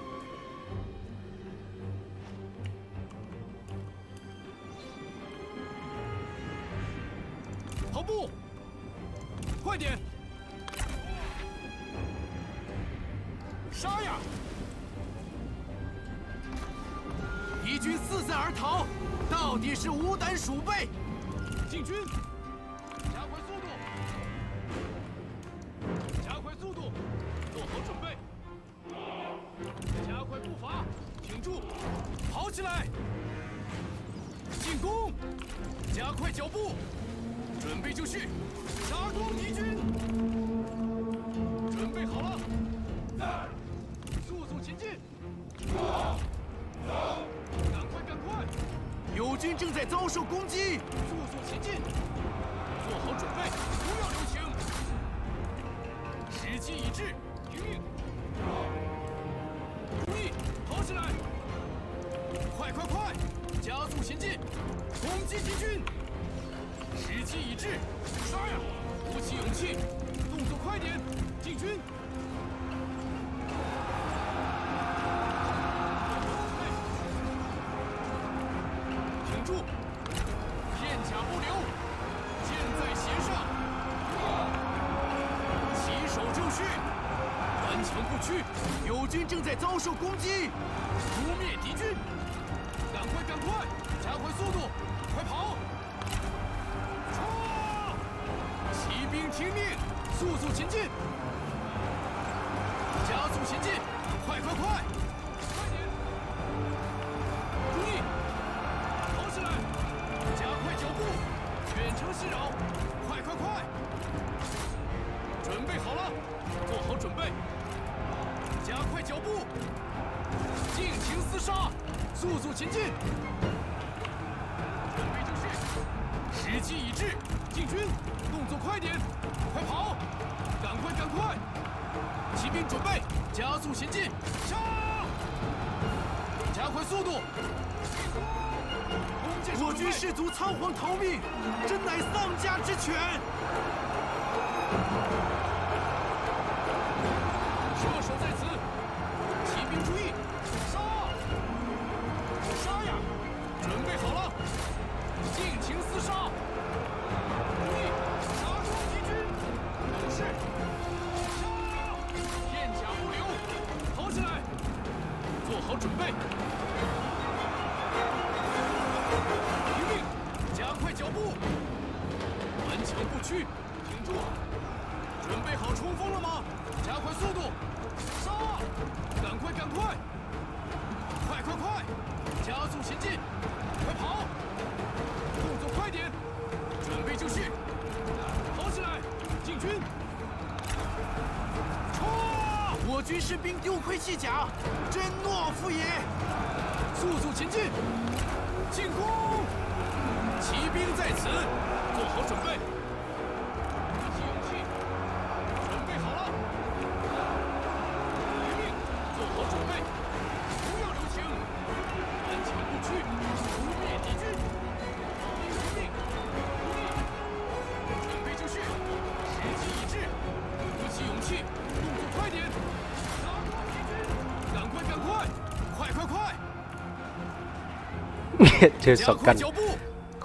逃，到底是无胆鼠辈！进军，加快速度，加快速度，做好准备，加快步伐，挺住，跑起来！进攻，加快脚步。准备就绪，杀光敌军！准备好了，速速前进！走赶快赶快！友军正在遭受攻击，速速前进！做好准备，不要留情！时机已至，听命！注意，跑起来！快快快，加速前进，攻击敌军！时机已至，杀呀！鼓起勇气，动作快点，进军！顽强不屈。友军正在遭受攻击，扑灭敌军！赶快赶快，加快速度，快跑！冲！骑兵听命，速速前进，加速前进，快快！快加速前进，杀！加快速度！我军士卒仓皇逃命，真乃丧家之犬！nghiện chơi shotgun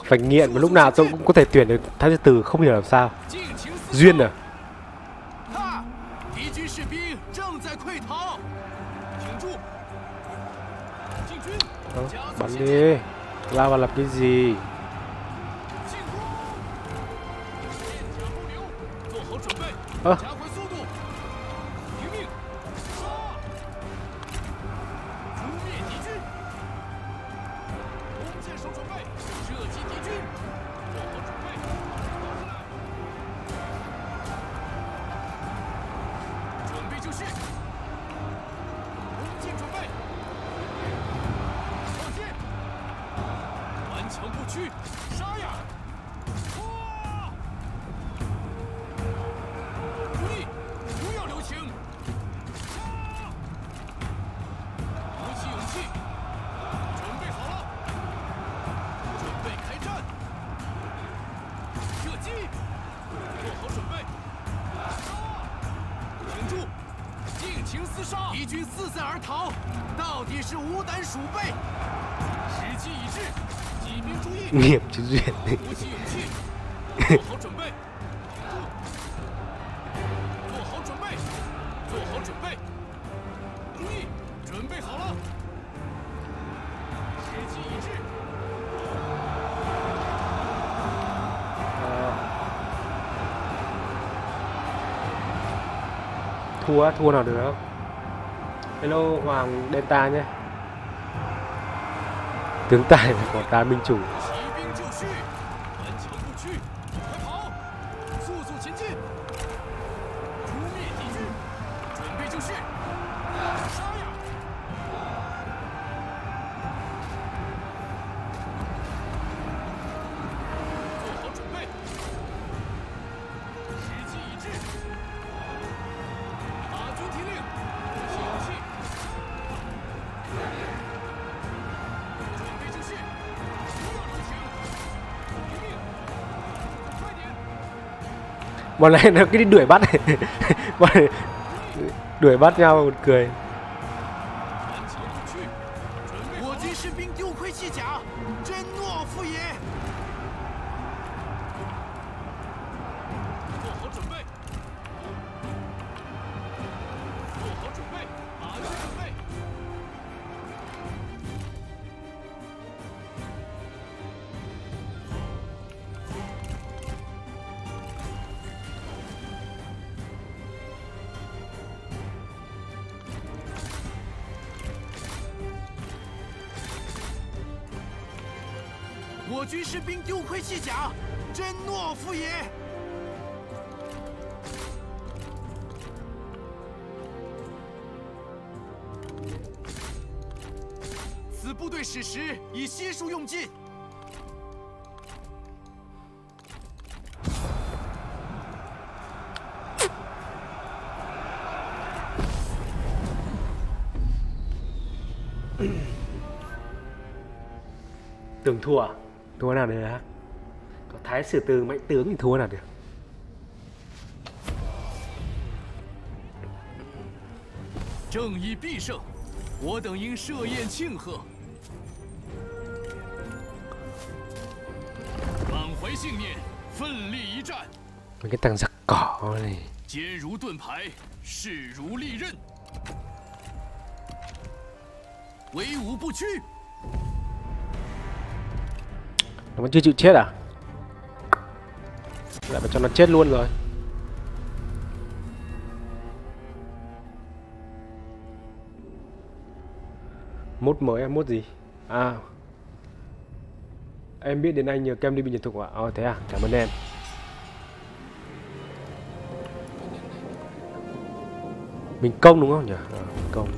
phải nghiện mà lúc nào tôi cũng có thể tuyển được thái sư tử không hiểu làm sao. Duyên à? Đó, bắn đi. Lao vào làm cái gì? thua nào được. Hello hoàng delta nhé. Tướng tài của ta minh chủ. bọn này nó cứ đi đuổi bắt. Bọn này đuổi bắt nhau một cười. sử từ mạnh tướng thì thua là được Trương y bị 胜我等应设宴庆贺，挽回信念，奋力一战。cái thằng giặc cỏ này. 坚如盾牌，势如利刃，为无不屈。nó vẫn chưa chịu chết à? Lại phải cho nó chết luôn rồi. Mốt mới em mốt gì? À. Em biết đến anh nhờ kem đi bị nhiệt thục ạ à? ờ thế à? Cảm ơn em. Mình công đúng không nhỉ? À, mình công.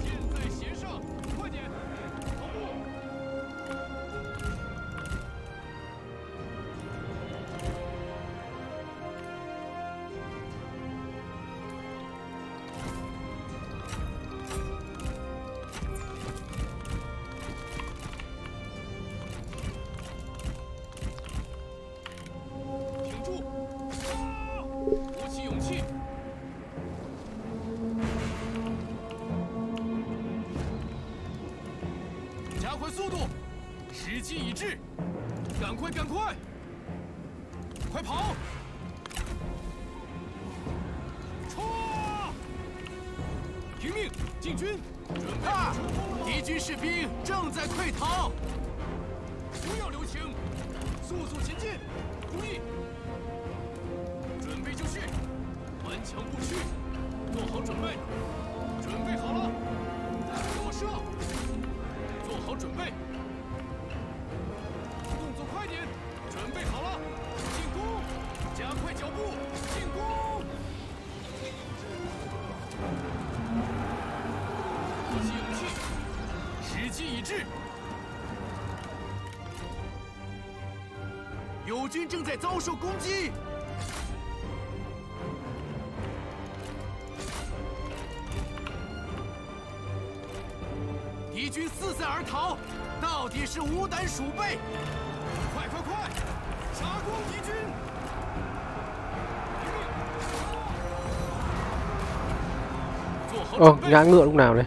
Ngã ngựa lúc nào đây?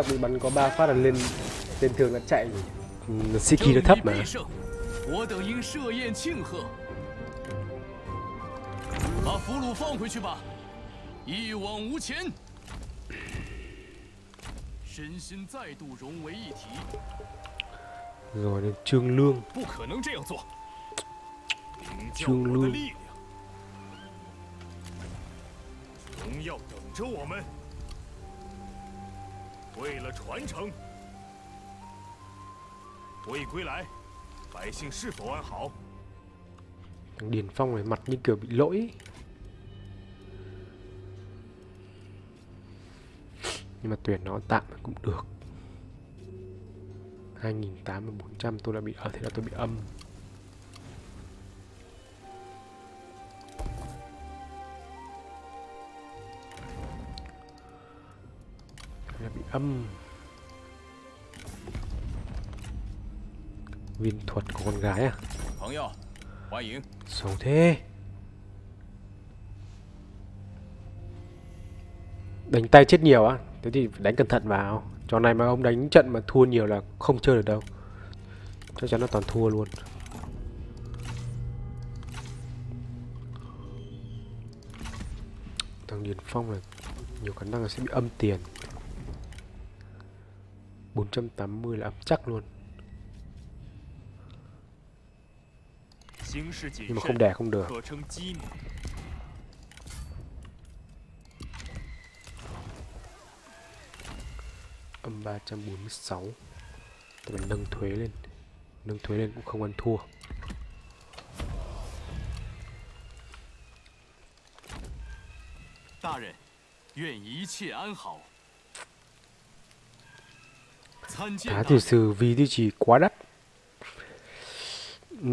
giặc bị bắn có 3 phát là lên tên thường nó chạy Ừ, sĩ khí nó thấp 胜 mà 利必胜，我等应设宴庆贺。把俘虏放回去吧，一往无前。身心再度融为一体， rồi đến trương lương 不可能这样做。领教中路我的力量，荣耀等着我们。 为了传承，未归来，百姓是否安好？ thằng điền phong này mặt như kiểu bị lỗi ấy. nhưng mà tuyển nó tạm cũng được 2.800 tôi đã bị ở thế là tôi bị âm Thế là bị âm Viên thuật của con gái à? Xấu thế. Đánh tay chết nhiều á? Thế thì phải đánh cẩn thận vào. Trò này mà ông đánh trận mà thua nhiều là không chơi được đâu. Chắc chắn là toàn thua luôn. Thằng Điền Phong là nhiều khả năng là sẽ bị âm tiền. 480 là âm chắc luôn. nhưng mà 慎 không，đẻ không được 可称机敏。 âm 346 Tôi phải nâng thuế lên Nâng thuế lên cũng không ăn thua 大人，愿一切安好。参见 Giá 大 tiểu 人。 sử vì tiêu chí quá đắt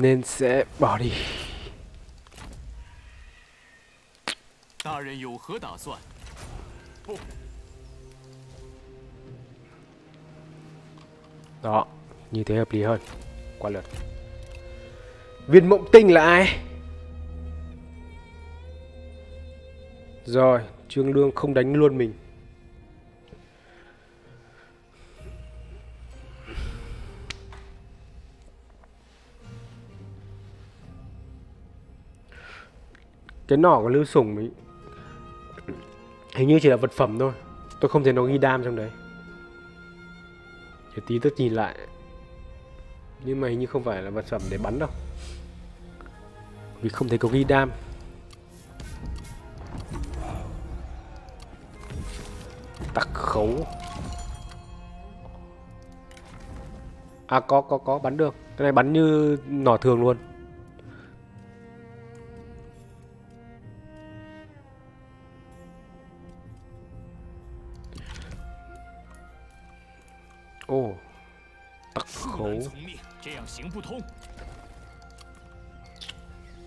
nên sẽ bỏ đi. Đó, như thế hợp lý hơn. Qua lượt. Viên mộng tinh là ai? Rồi, Trương Lương không đánh luôn mình. Cái nỏ của lưu sủng ấy, hình như chỉ là vật phẩm thôi. Tôi không thấy nó ghi đam trong đấy. Để tí tôi nhìn lại. Nhưng mà hình như không phải là vật phẩm để bắn đâu. Vì không thấy có ghi đam. Tặc khấu. À có có có, bắn được. Cái này bắn như nỏ thường luôn.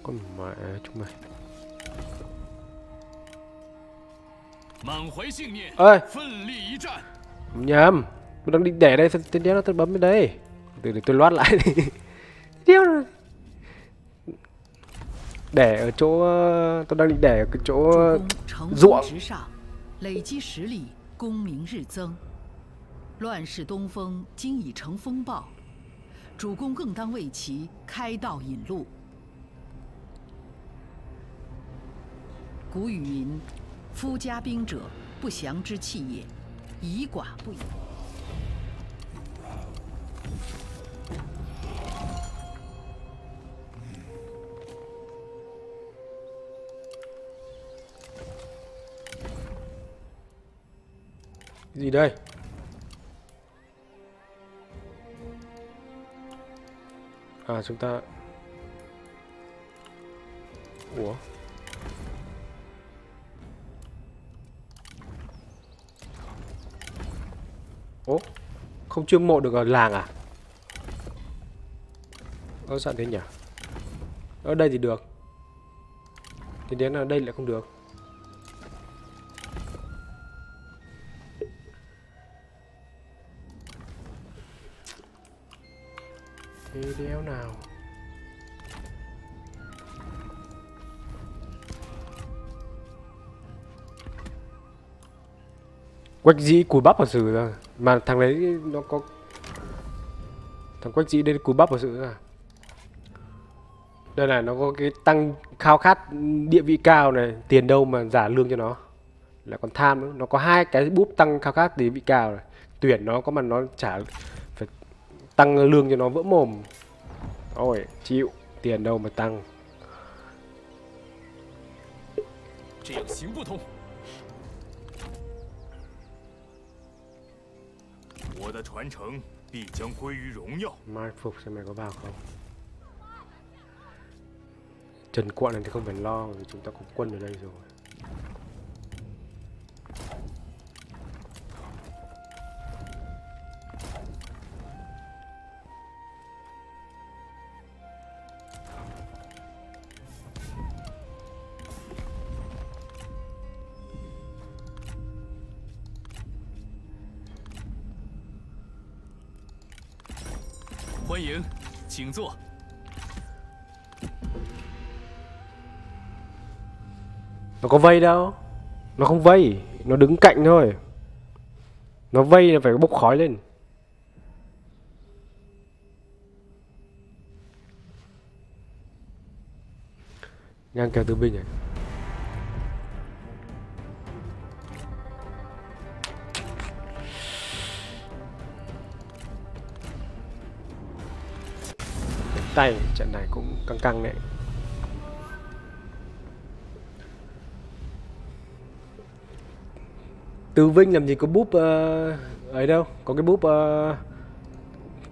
con mẹ chúng mày. ơi nhầm tôi đang định để đây tên đéo nó tôi bấm bên đây? Từ từ tôi loát lại. Đi đéo để ở chỗ tôi đang định để ở cái chỗ ruộng. 主公更当为其开道引路。古语云：“夫家兵者，不祥之器也，以寡不已。” À chúng ta ủa? Ố, không chiêu mộ được ở làng à? Ơ, sao thế nhỉ? Ở đây thì được. Thì đến ở đây lại không được. quách dĩ cùi bắp vào sự ra mà thằng đấy nó có thằng quách dĩ đây cùi bắp vào sự ra đây này nó có cái tăng khao khát địa vị cao này tiền đâu mà giả lương cho nó lại còn tham nữa nó có hai cái búp tăng khao khát địa vị cao này tuyển nó có mà nó trả phải tăng lương cho nó vỡ mồm ôi chịu tiền đâu mà tăng 这样行不通。 我的传承必将归于荣耀。 mai phục xem mày có vào không trần quận này thì không phải lo vì chúng ta có quân ở đây rồi “ Có vây đâu. Nó không vây, nó đứng cạnh thôi. Nó vây là phải bốc khói lên. Ngang kéo tứ binh này. Tay trận này cũng căng căng đấy. Từ Vinh làm gì có búp uh, ấy đâu, có cái búp uh,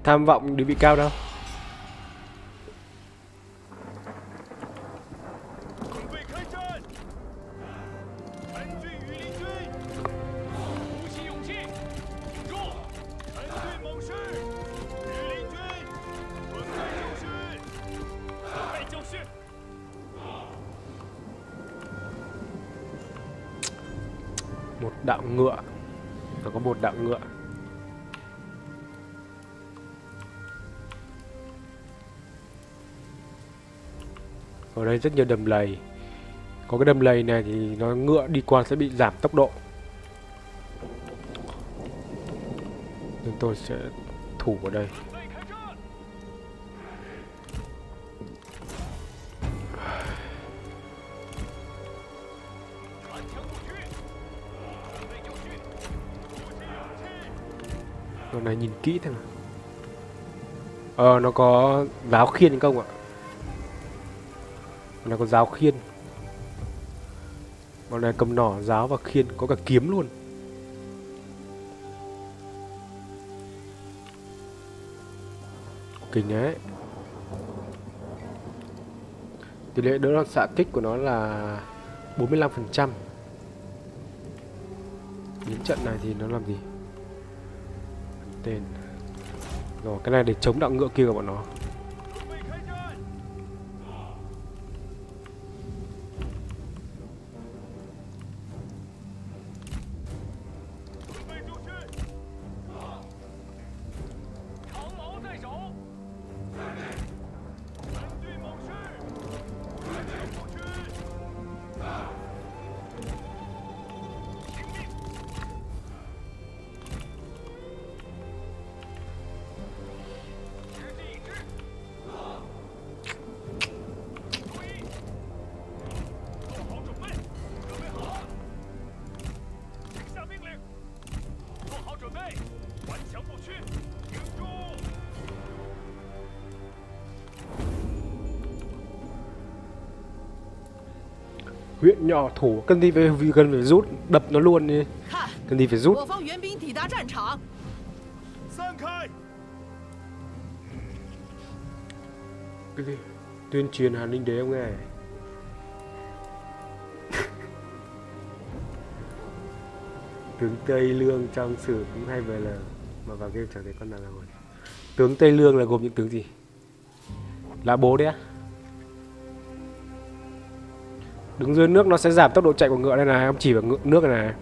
tham vọng địa vị cao đâu. rất nhiều đầm lầy. Có cái đầm lầy này thì nó ngựa đi qua sẽ bị giảm tốc độ. Nên tôi sẽ thủ ở đây. Con này nhìn kỹ thế nào? Ờ nó có giáo khiên không ạ? Nó có giáo khiên. Bọn này cầm nỏ, giáo và khiên Có cả kiếm luôn. Kinh đấy Tỷ lệ đỡ đòn xạ kích của nó là 45% Những trận này thì nó làm gì? Tên. Rồi cái này để chống đạo ngựa kia của bọn nó. đỏ thủ cần đi phải cần phải rút đập nó luôn đi. Cần đi phải rút. Tuyên truyền hàn linh đế ông nghe? Tướng tây lương trong sử cũng hay về là mà vào game chẳng thấy con nào là hồn tướng tây lương là gồm những tướng gì? Là bố đấy á? à? đứng dưới nước nó sẽ giảm tốc độ chạy của ngựa đây này em chỉ vào ngựa nước này, này.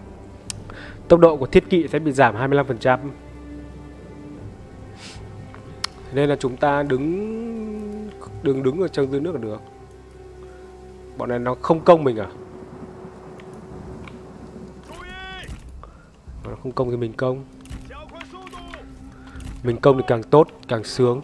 Tốc độ của thiết kỵ sẽ bị giảm 25% nên là chúng ta đứng đừng đứng ở chân dưới nước là được. Bọn này nó không công mình à? Nó không công thì mình công. Mình công thì càng tốt càng sướng.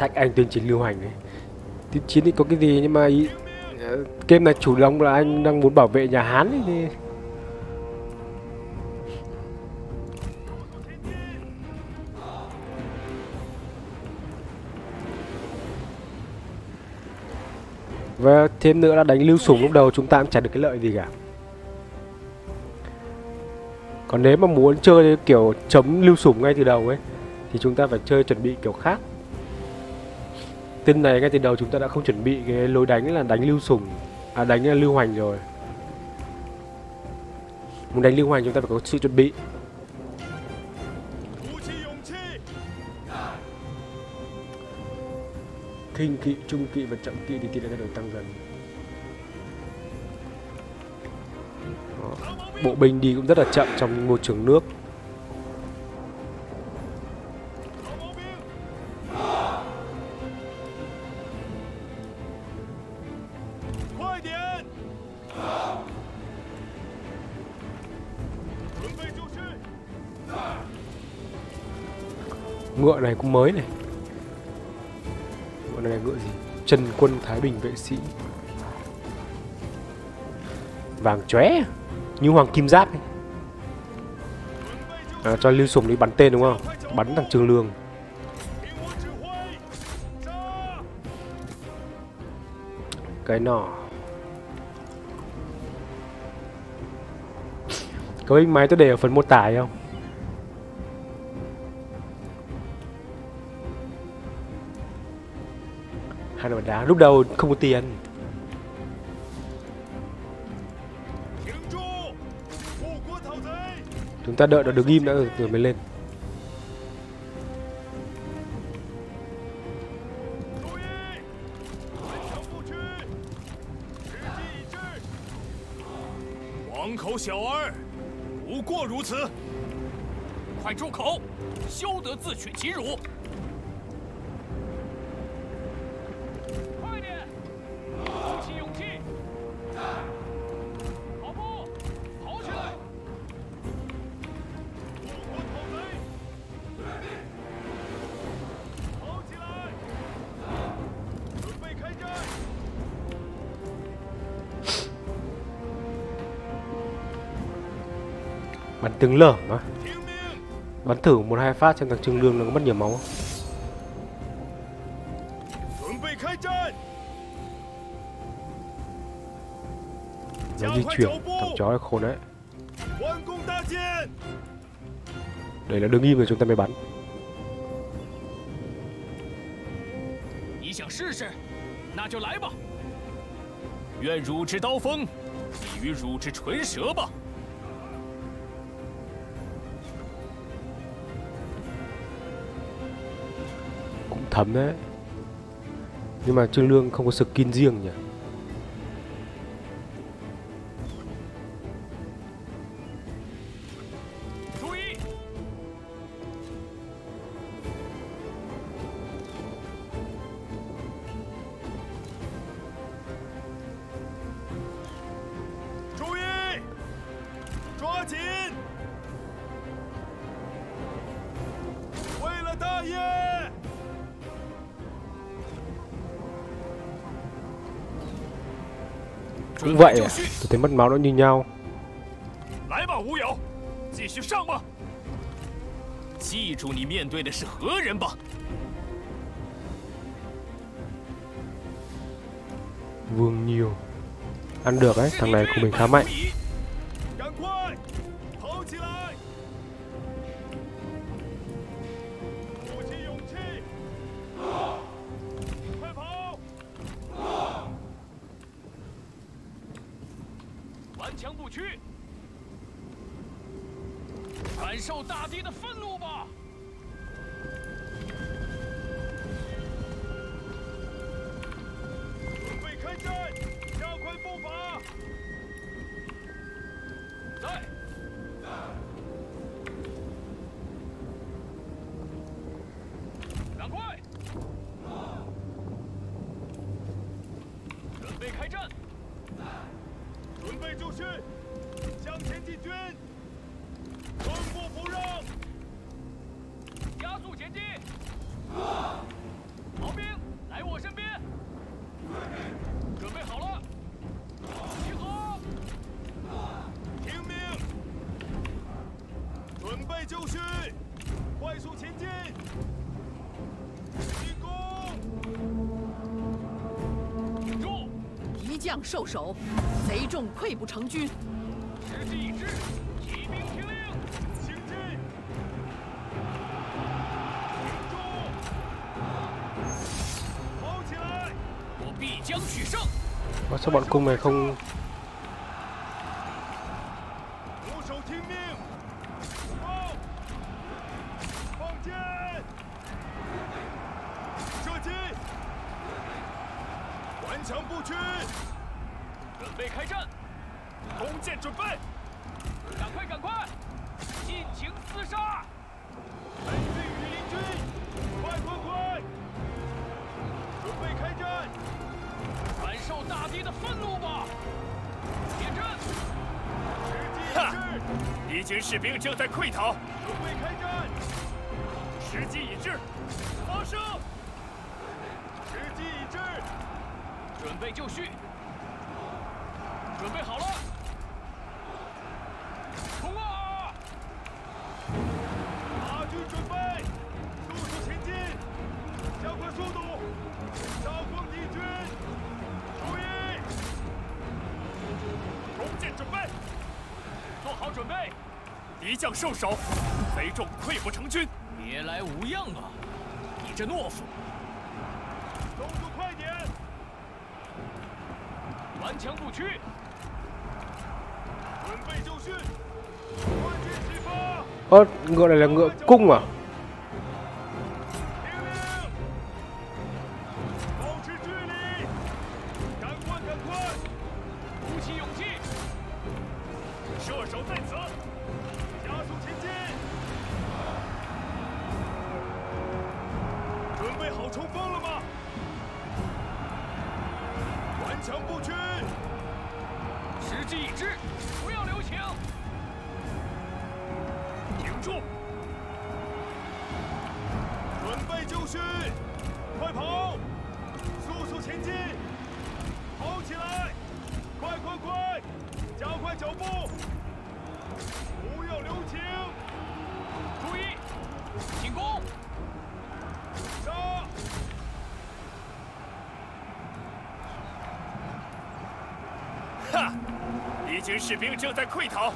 Thách anh tuyên chiến lưu hành đấy tuyên chiến thì có cái gì nhưng mà ý, ờ, game này chủ động là anh đang muốn bảo vệ nhà hán ấy, thì và thêm nữa là đánh lưu sủng lúc đầu chúng ta cũng chẳng được cái lợi gì cả. Còn nếu mà muốn chơi kiểu chấm lưu sủng ngay từ đầu ấy thì chúng ta phải chơi chuẩn bị kiểu khác tin này ngay từ đầu chúng ta đã không chuẩn bị cái lối đánh là đánh lưu sủng À đánh là lưu hoành rồi. Muốn đánh lưu hoành chúng ta phải có sự chuẩn bị. Kinh kỵ, trung kỵ và chậm kỵ thì tỷ lệ thay đổi tăng dần. Bộ binh đi cũng rất là chậm trong môi trường nước. Ngựa này cũng mới này. Ngựa này là ngựa gì? Trần quân Thái Bình vệ sĩ. Vàng chóe Như hoàng kim giáp ấy. À, cho lưu sùng đi bắn tên đúng không? Bắn thằng Trương Lương. Cái nỏ Có link máy tôi để ở phần mô tả không? hai là đá lúc đầu không có tiền 停住！ chúng ta đợi nó đứng im đã rồi, rồi mới lên 注意，顽强不屈，时机已至。王口小儿，不过如此。快住口！休得自取其辱！ bắn tướng lở mà 听命！ bắn thử một hai phát xem thằng trương lương nó có mất nhiều máu không? 准备开战！ nó di chuyển thằng chó này khôn đấy 关公大剑！ để nó đứng im rồi chúng ta mới bắn 你想试试？那就来吧！愿汝之刀锋抵于汝之唇舌吧！ Thấm đấy. Nhưng mà trương lương không có skin riêng nhỉ? vậy à? Tôi thấy mất máu nó như nhau. Vương nhiều Ăn được ấy, thằng này của mình khá mạnh. 成军。时机已至，起兵听令！请进！停住！跑起来！我必将取胜！ Ủa, sao bọn cung này không 速度杀注意！准备做好准备。敌将受首贼众溃不成军。别来无恙啊这懦夫动作快点。顽强不屈准备就绪。啊过来两个攻啊他在溃逃。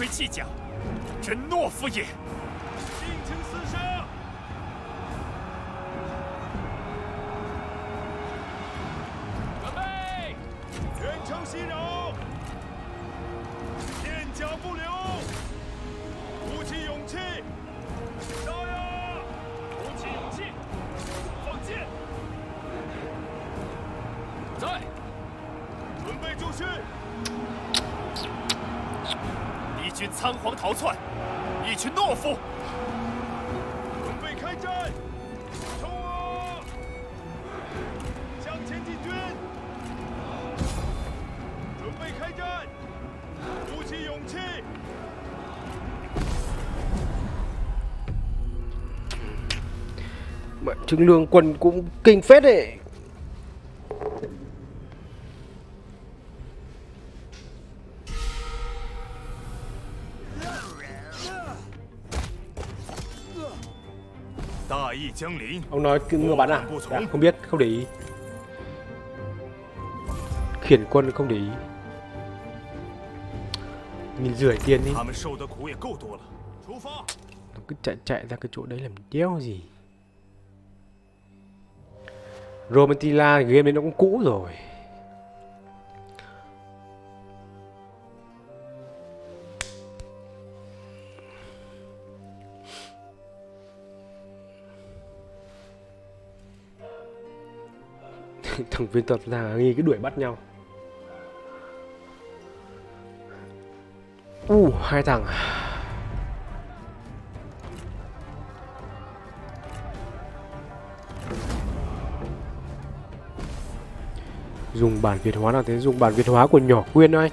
非计较，真懦夫也。逃窜，一群懦夫！准备开战！冲我！向前进军！准备开战！鼓起勇气！Mẹ Trương Lương quân cũng kinh phết đấy Ông nói ngựa bắn à? Dạ, không biết, không để ý. Khiển quân không để ý. Nghìn rửa tiền đi. Nó cứ chạy chạy ra cái chỗ đấy làm đéo gì. Romantila game đấy nó cũng cũ rồi. thằng viên tập thằng nghi cứ đuổi bắt nhau. U uh, hai thằng. Dùng bản việt hóa là thế? Dùng bản việt hóa của nhỏ quyên đó anh.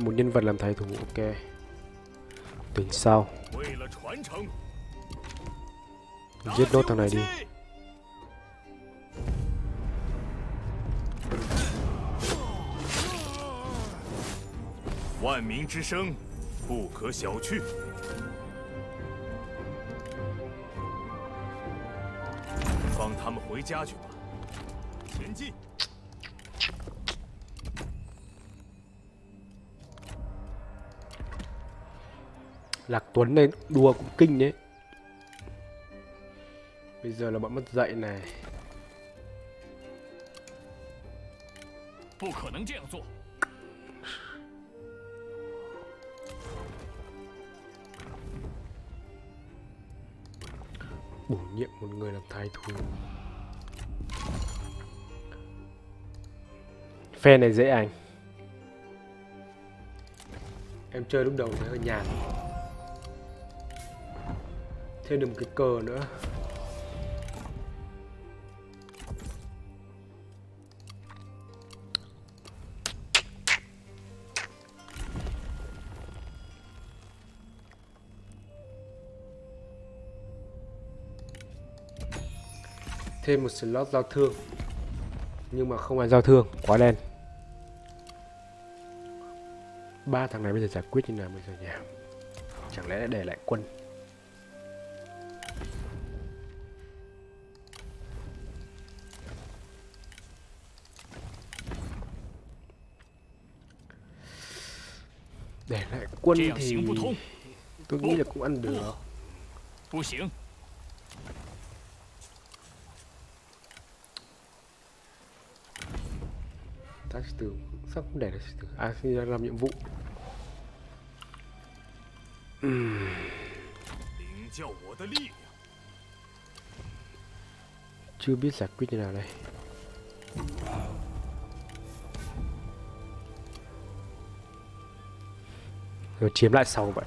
nhiệm một nhân vật làm thái thú ok tính sau 为了传承， giết nốt thằng này đi 万民之声不可小觑。放他们回家去吧。前进！ Lạc Tuấn lên đùa cũng kinh đấy. Bây giờ là bọn mất dậy này. Bổ nhiệm một người làm thái thú. Phe này dễ anh. Em chơi lúc đầu thấy hơi nhàn thêm được một cái cờ nữa. Thêm một slot giao thương, nhưng mà không ai giao thương, quá đen. Ba thằng này bây giờ giải quyết như nào bây giờ nhỉ? Chẳng lẽ để lại quân? quân thì tôi nghĩ là cũng ăn được. Tax từ sắp không để được từ à xin ra làm nhiệm vụ. Uhm. chưa biết giải quyết như nào đây. Rồi chiếm lại sau vậy.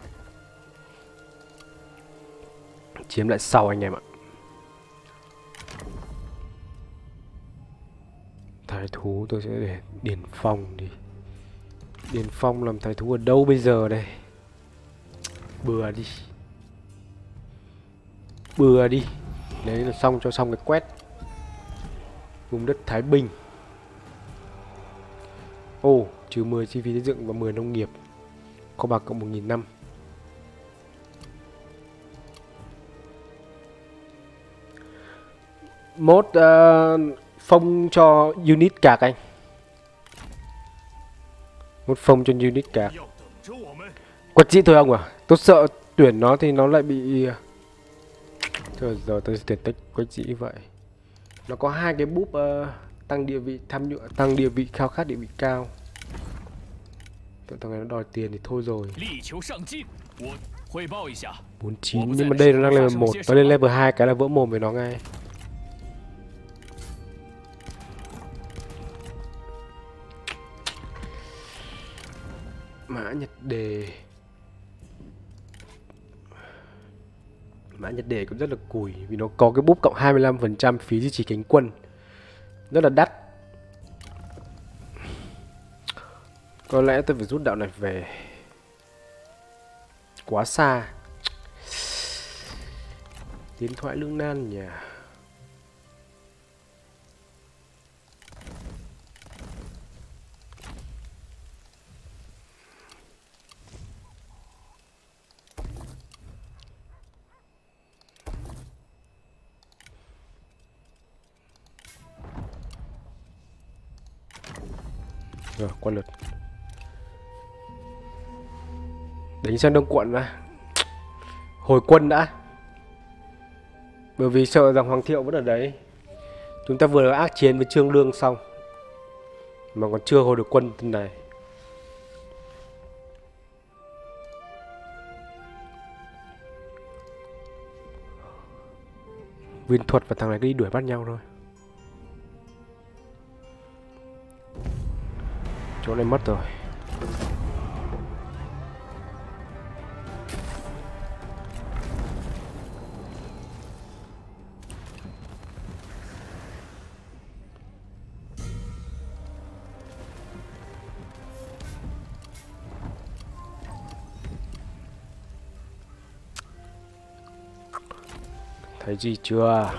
Chiếm lại sau anh em ạ. Thái thú tôi sẽ để điền phong đi. Điền phong làm thái thú ở đâu bây giờ đây? Bừa đi. Bừa đi. Đấy là xong cho xong cái quét. Vùng đất Thái Bình. Ồ, trừ 10 chi phí xây dựng và 10 nông nghiệp có bạc cộng 1.500 Mốt uh, phong cho unit cạc anh. Mốt phong cho unit cạc. Quật dĩ thôi ông à Tôi sợ tuyển nó thì nó lại bị Trời giờ tôi tuyển tích quật dĩ vậy. Nó có hai cái búp uh, tăng địa vị tham nhựa tăng địa vị khao khát địa vị cao. Tụi tao này nó đòi tiền thì thôi rồi. 49 Nhưng mà đây nó đang level 1 Nó lên level 2 cái là vỡ mồm với nó ngay. Mã nhật đề. Mã nhật đề cũng rất là cùi Vì nó có cái búp cộng 25% phí duy trì cánh quân. Rất là đắt. Có lẽ tôi phải rút đạo này về. Quá xa. Tiến thoại lương nan nhỉ? Rồi, qua lượt. Đánh sang đông quận đã. Hồi quân đã. Bởi vì sợ rằng Hoàng Thiệu vẫn ở đấy. Chúng ta vừa ác chiến với Trương Lương xong, Mà còn chưa hồi được quân tên này. Viên thuật và thằng này cứ đi đuổi bắt nhau thôi. Chỗ này mất rồi. Thấy gì chưa?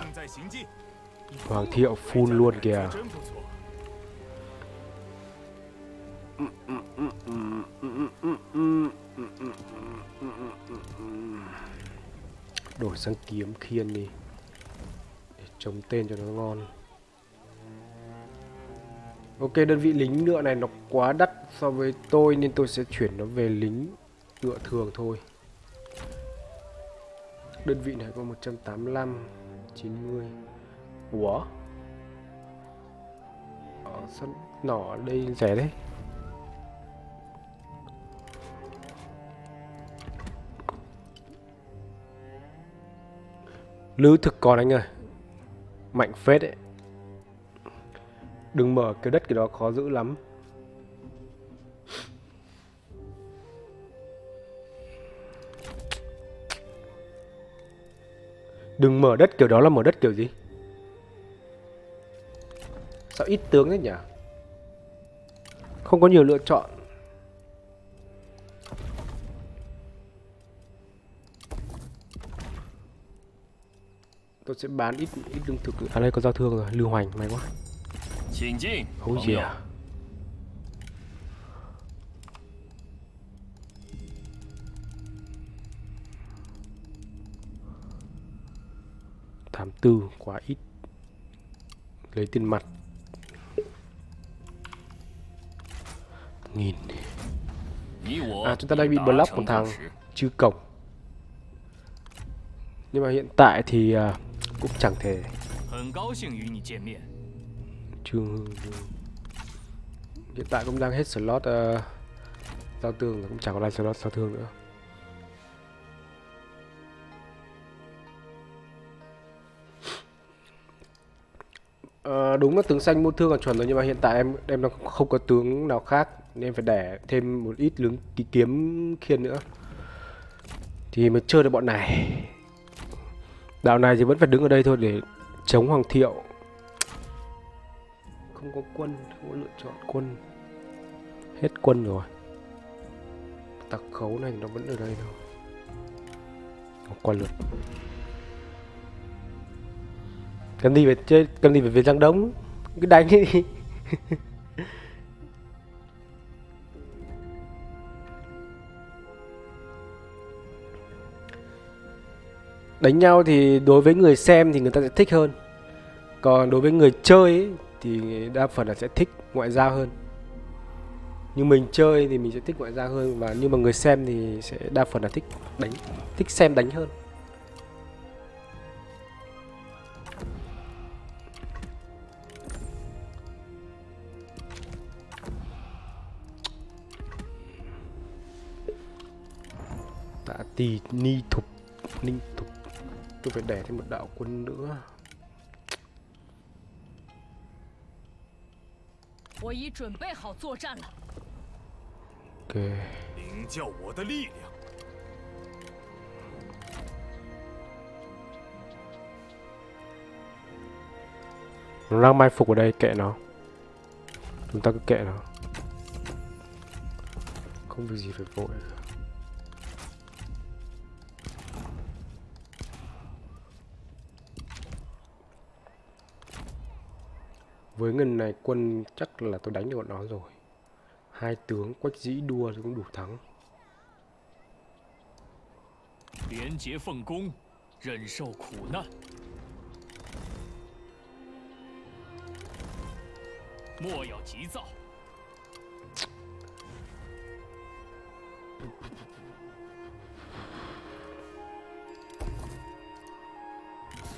Hoàng thiệu full luôn kìa. Đổi sang kiếm khiên đi. Để chống tên cho nó ngon. Ok, đơn vị lính ngựa này nó quá đắt so với tôi nên tôi sẽ chuyển nó về lính ngựa thường thôi đơn vị này có 185 90 ủa? Ờ, ở sân nỏ ở đây rẻ đấy Lữ thực còn anh ơi. Mạnh phết đấy Đừng mở cái đất cái đó khó giữ lắm. Đừng mở đất kiểu đó là mở đất kiểu gì? Sao ít tướng thế nhỉ? Không có nhiều lựa chọn. Tôi sẽ bán ít ít lương thực. ở đây có giao thương rồi, lưu hoành may quá. Ôi gì à 84 quá ít. Lấy tiền mặt. Nghìn. À chúng ta đang bị block một thằng chư cổng. Nhưng mà hiện tại thì à, cũng chẳng thể hiện tại cũng đang hết slot uh, giao thương cũng chẳng có lại slot giao thương nữa. Ờ, đúng là tướng xanh mua thương còn chuẩn rồi nhưng mà hiện tại em em đang không có tướng nào khác nên phải đẻ thêm một ít lướng ký kiếm khiên nữa. Thì mới chơi được bọn này. Đạo này thì vẫn phải đứng ở đây thôi để chống hoàng thiệu. Không có quân không có lựa chọn quân. Hết quân rồi. Tặc khấu này nó vẫn ở đây thôi. Không qua lượt cần gì phải chơi cần gì phải về giang đống. Cứ đánh đi. Đánh nhau thì đối với người xem thì người ta sẽ thích hơn. Còn đối với người chơi ấy, thì đa phần là sẽ thích ngoại giao hơn. Nhưng mình chơi thì mình sẽ thích ngoại giao hơn và nhưng mà người xem thì sẽ đa phần là thích đánh thích xem đánh hơn. tạ tỳ ni thục ninh thục tôi phải đẻ thêm một đạo quân nữa 我已准备好作战了。 ok 领教我的力量。 nó đang mai phục ở đây kệ nó chúng ta cứ kệ nó không việc gì phải vội với ngân này quân chắc là tôi đánh được bọn nó rồi hai tướng quách dĩ đua thì cũng đủ thắng 廉洁奉公，忍受苦难。莫要急躁，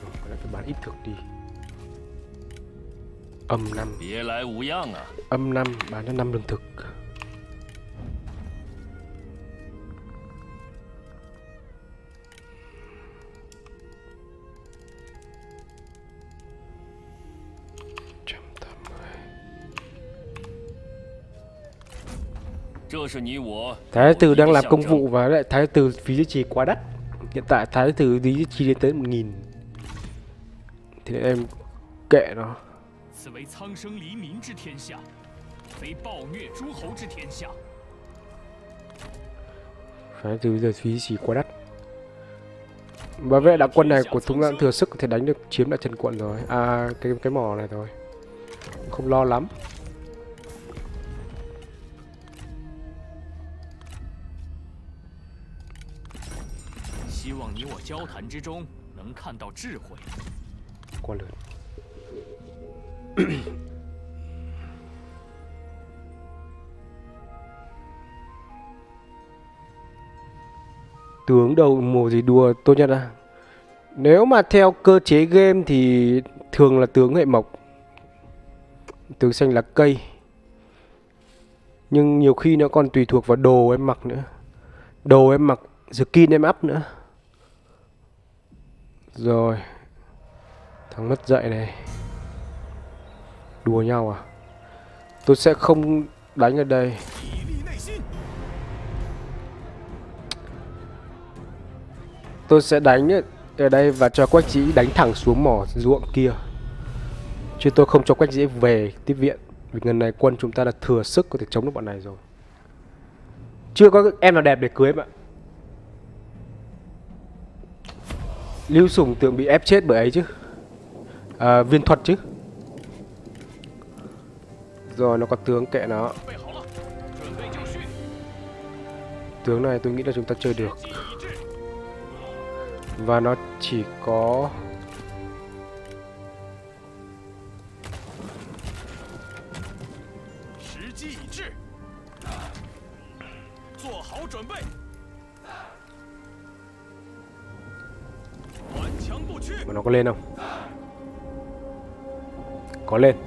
rồi có lẽ phải bán ít thực đi âm 5 âm 5 bán nó 5 lương thực. Thái tử đang làm công vụ và lại thái tử phí duy trì quá đắt. Hiện tại thái tử phí duy trì lên tới 1.000 Thì em kệ nó. 此为苍生黎民之天下，非暴虐诸侯之天下。 thái tử giờ phí duy trì quá đắt Và vệ đạo quân này của chúng ta thừa sức có thể đánh được chiếm lại chân quận rồi. À cái cái mỏ này rồi. Không lo lắm. 希望你我交谈之中能看到智慧。 quá lớn tướng đầu mùa gì đùa tốt nhất à nếu mà theo cơ chế game thì thường là tướng hệ mộc, tướng xanh là cây. Nhưng nhiều khi nó còn tùy thuộc vào đồ em mặc nữa. Đồ em mặc skin em up nữa. Rồi, thằng mất dạy này. Đùa nhau à? Tôi sẽ không đánh ở đây. Tôi sẽ đánh ở đây và cho quách dĩ đánh thẳng xuống mỏ ruộng kia. Chứ tôi không cho quách dĩ về tiếp viện Vì lần này quân chúng ta đã thừa sức có thể chống được bọn này rồi. Chưa có em nào đẹp để cưới bạn, Lưu Sùng tưởng bị ép chết bởi ấy chứ. À, Viên thuật chứ. Rồi, nó có tướng kệ nó. Tướng này tôi nghĩ là chúng ta chơi được. Và nó chỉ có Mà nó có lên không? Có lên.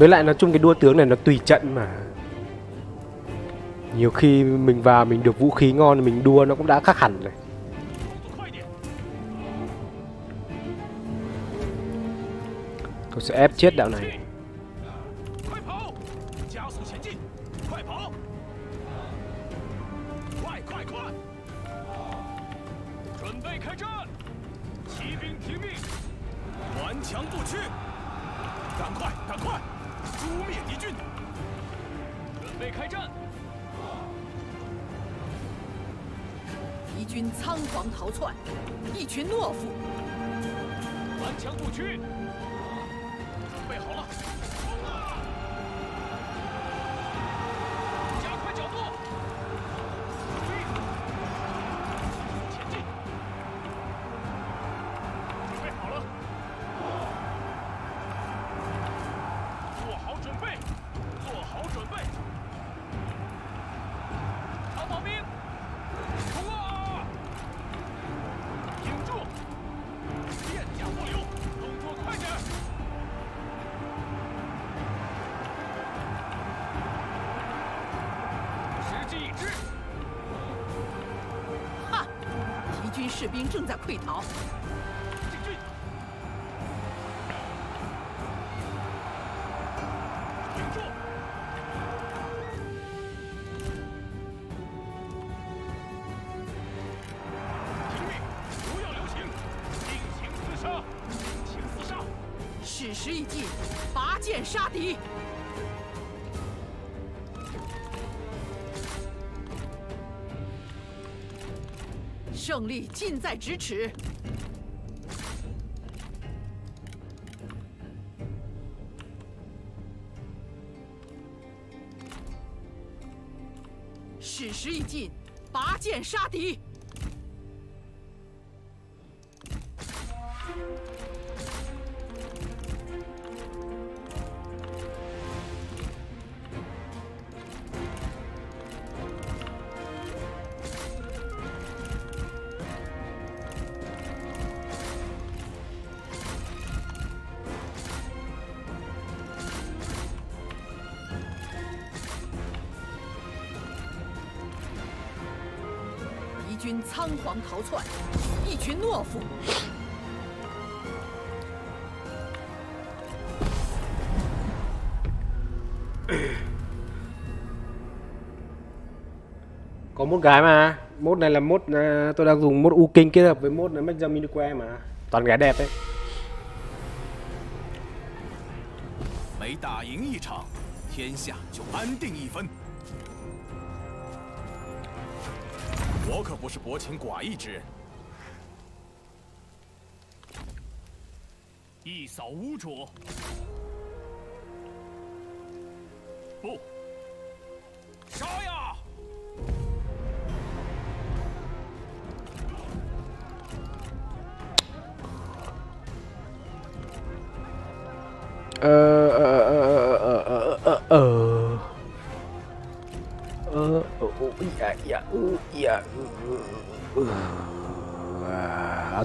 với lại nói chung cái đua tướng này nó tùy trận mà. Nhiều khi mình vào mình được vũ khí ngon mình đua nó cũng đã khác hẳn rồi. Tôi sẽ ép chết đạo này. 敌军仓皇逃窜，一群懦夫。顽强不屈，胜利近在咫尺，史时已尽，拔剑杀敌。có một gái mà mốt này là mốt à, tôi đang dùng mốt u kinh kết hợp với mốt là Maxim Minique mà toàn gái đẹp đấy 每打赢一场，天下就安定一分。我可不是薄情寡义之人。一扫污浊。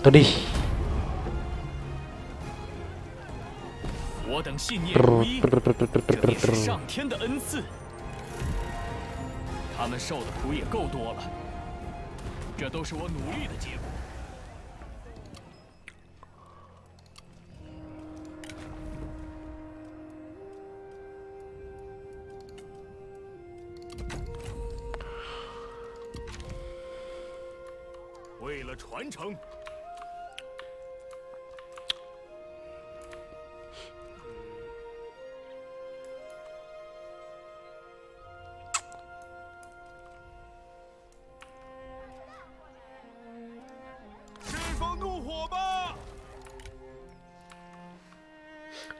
到底。我等信念上天的恩赐。他们受的苦也够多了，这都是我努力的结果。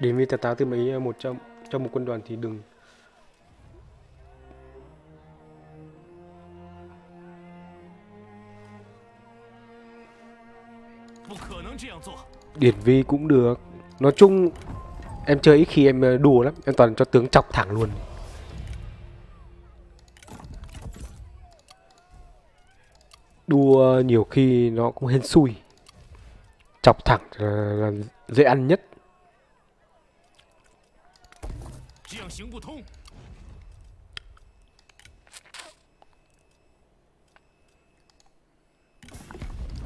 đến với tà tá từ mấy ờ, một trong trong một quân đoàn thì đừng. Điển vi cũng được. Nói chung em chơi ít khi em ờ, đùa lắm. Em toàn cho tướng chọc thẳng luôn. Đua nhiều khi nó cũng hên xui. Chọc thẳng là, là dễ ăn nhất. 这样行不通。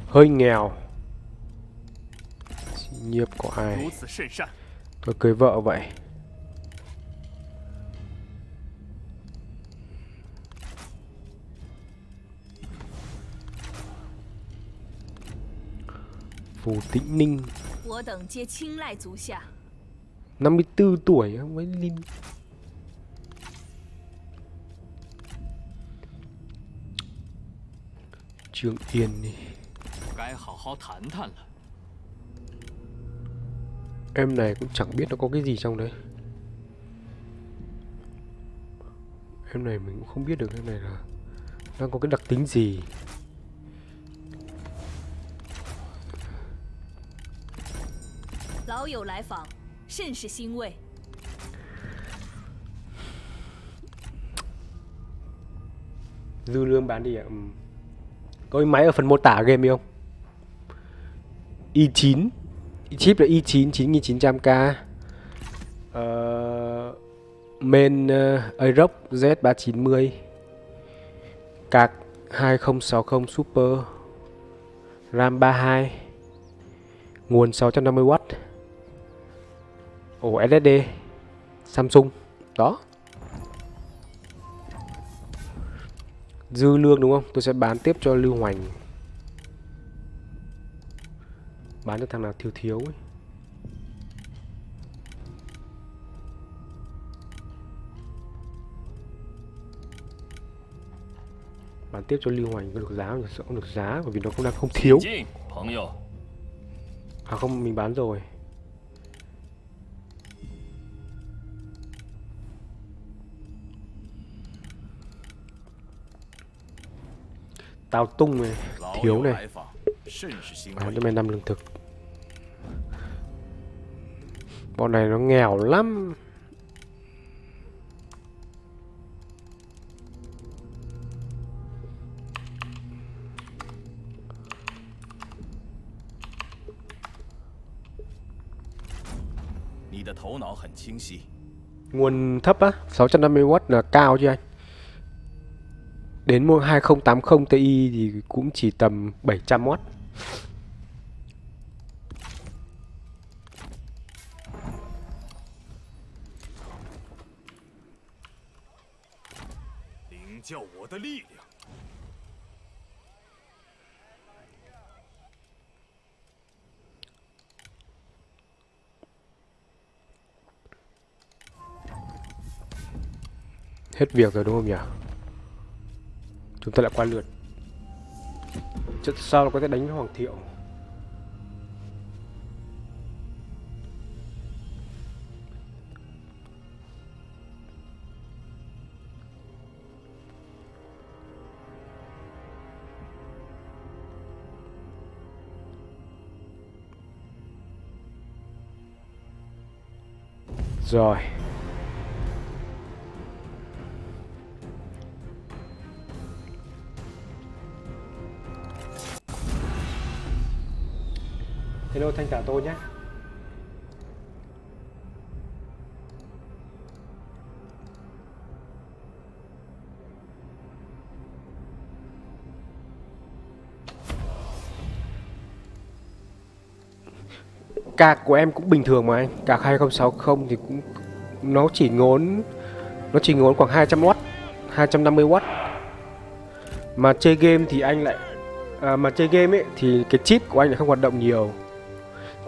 hơi nghèo nghiệp của ai 如此甚善， tôi cưới vợ vậy phù tĩnh ninh 我等皆青睐足下。 54 tuổi không ấy Linh Trường Yên đi. Em này cũng chẳng biết nó có cái gì trong đấy. Em này mình cũng không biết được em này là đang có cái đặc tính gì. Lão 甚是欣慰。 Dư lương bán đi ạ ừ. Có cái máy ở phần mô tả game không? i9 Chip là i9 9900K ờ, Main uh, Aerox Z390 Card 2060 Super RAM 32 Nguồn 650W ổ SSD Samsung. Đó. Dư lương đúng không? Tôi sẽ bán tiếp cho Lưu Hoành. Bán cho thằng nào thiếu thiếu ấy. bán tiếp cho Lưu Hoành có được giá không? Được giá bởi vì nó cũng đang không thiếu. à không mình bán rồi. tao tung này thiếu này. Ờ, à, cho mày năm lương thực. Bọn này nó nghèo lắm. Nguồn thấp á 650W là cao chứ anh? đến mỗi 2080 Ti thì cũng chỉ tầm 700W Hết việc rồi đúng không nhỉ? Chúng ta lại qua lượt. Trận sau là có thể đánh với hoàng thiệu. Rồi. Hello Thanh trả tôi nhé. Cạc của em cũng bình thường mà anh. Cạc 2060 thì cũng Nó chỉ ngốn Nó chỉ ngốn khoảng 200W 250W Mà chơi game thì anh lại à, Mà chơi game ấy thì cái chip của anh lại không hoạt động nhiều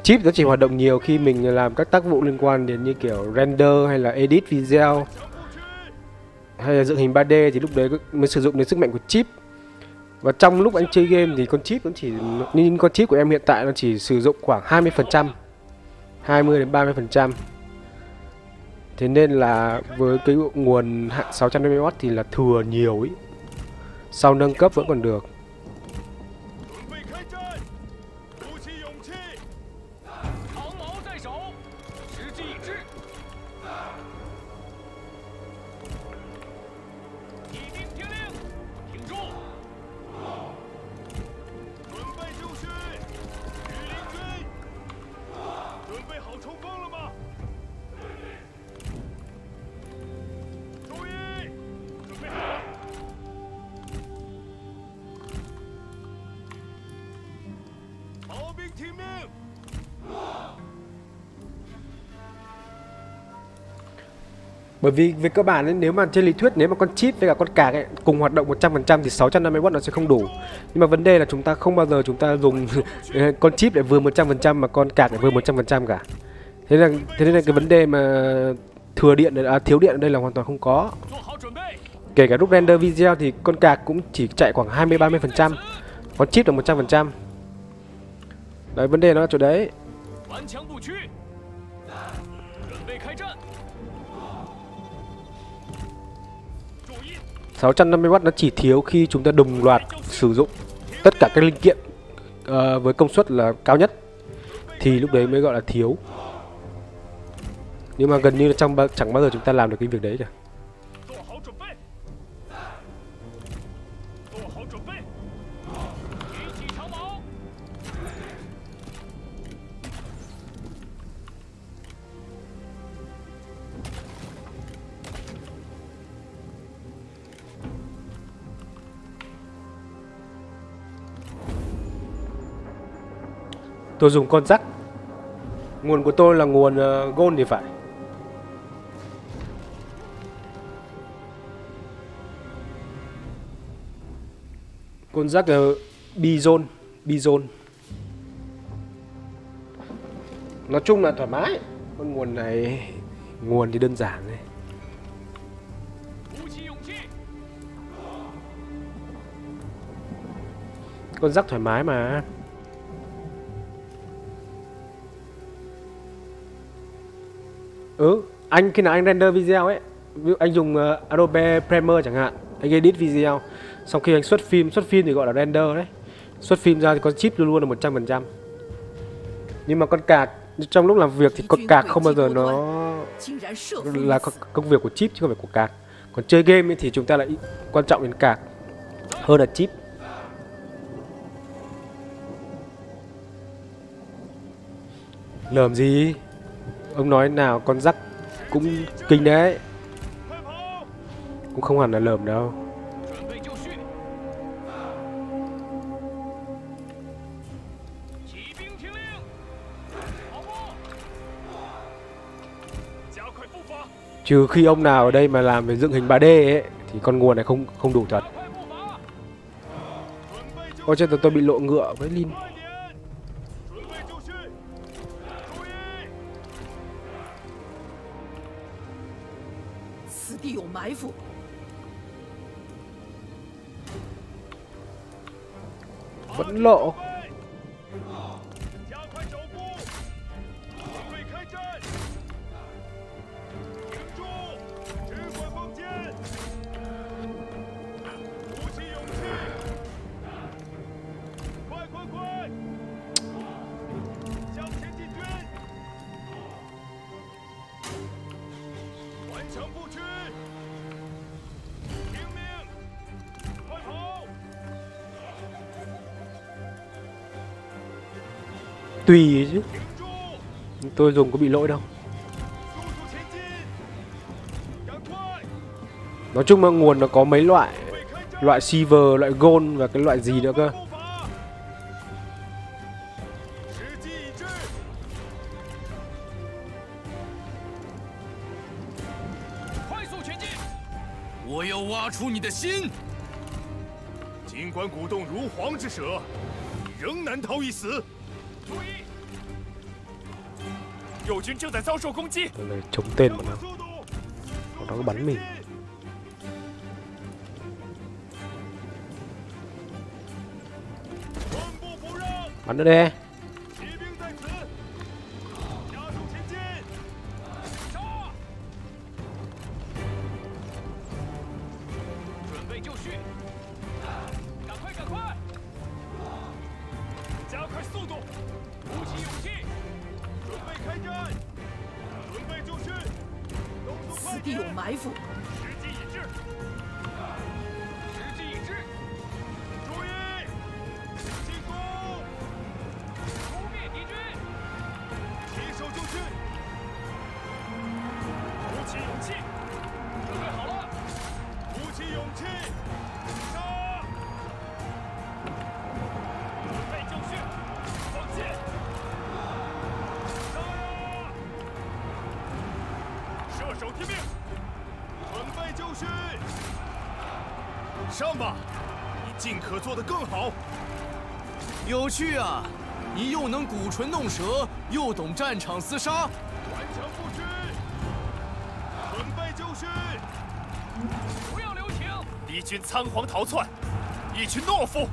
chip nó chỉ hoạt động nhiều khi mình làm các tác vụ liên quan đến như kiểu render hay là edit video hay là dựng hình 3D thì lúc đấy mới sử dụng đến sức mạnh của chip. Và trong lúc anh chơi game thì con chip cũng chỉ nên con chip của em hiện tại nó chỉ sử dụng khoảng 20% 20 đến 30% thế nên là với cái nguồn hạn 650W thì là thừa nhiều ý. Sau nâng cấp vẫn còn được. bởi vì về cơ bản ấy, nếu mà trên lý thuyết nếu mà con chip với cả con cạc ấy, cùng hoạt động 100% thì 650W nó sẽ không đủ. Nhưng mà vấn đề là chúng ta không bao giờ chúng ta dùng con chip để vừa 100% mà con cạc để vừa 100% cả. Thế nên thế nên là cái vấn đề mà thừa điện à, thiếu điện ở đây là hoàn toàn không có. Kể cả lúc render video thì con cạc cũng chỉ chạy khoảng 20-30% con chip là 100% đấy vấn đề nó là chỗ đấy. 650W nó chỉ thiếu khi chúng ta đồng loạt sử dụng tất cả các linh kiện uh, với công suất là cao nhất. Thì lúc đấy mới gọi là thiếu. Nhưng mà gần như là trong ba- chẳng bao giờ chúng ta làm được cái việc đấy cả. Tôi dùng con rắc. Nguồn của tôi là nguồn uh, gold thì phải. Con rắc là bizon Bizon. Nói chung là thoải mái. Con nguồn này Nguồn thì đơn giản này. Con rắc thoải mái mà. ừ anh khi nào anh render video ấy ví dụ anh dùng uh, Adobe Premiere chẳng hạn anh edit video sau khi anh xuất phim xuất phim thì gọi là render đấy. Xuất phim ra thì con chip luôn luôn là 100 phần trăm. Nhưng mà con cạc trong lúc làm việc thì con cạc không bao giờ nó là công việc của chip chứ không phải của cạc. Còn chơi game thì chúng ta lại quan trọng đến cạc hơn là chip. Lờm gì? Ông nói nào con rắc cũng kinh đấy. Cũng không hẳn là lởm đâu. Trừ khi ông nào ở đây mà làm về dựng hình 3D ấy Thì con nguồn này không không đủ thật. Ôi chết tôi, tôi bị lộ ngựa với Linh? 埋伏。vẫn lộ tùy chứ. Tôi dùng có bị lỗi đâu. Nói chung là nguồn nó có mấy loại loại silver, loại gold và cái loại gì nữa cơ. Đây chống tên của nó. Nó bắn mình. Bắn nữa đi 唇弄舌，又懂战场厮杀，顽强不屈，准备就绪。不要留情，敌军仓皇逃窜，一群懦夫！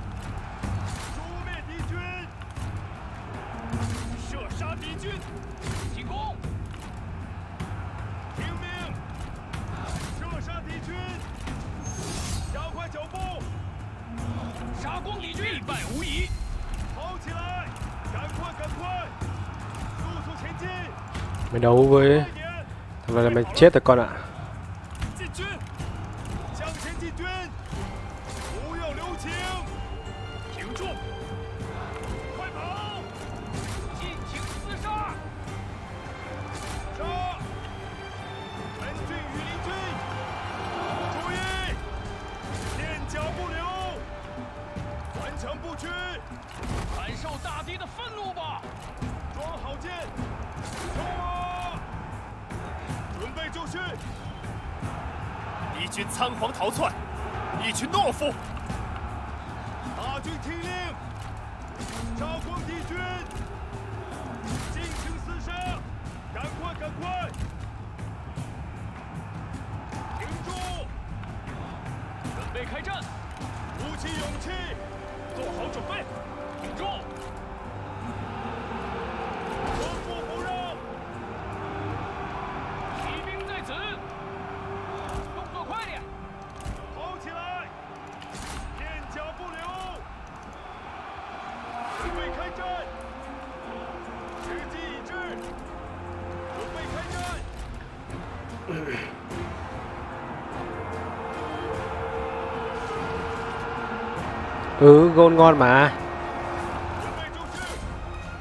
phải đấu với thằng này là mày chết rồi con ạ à. ngon mà.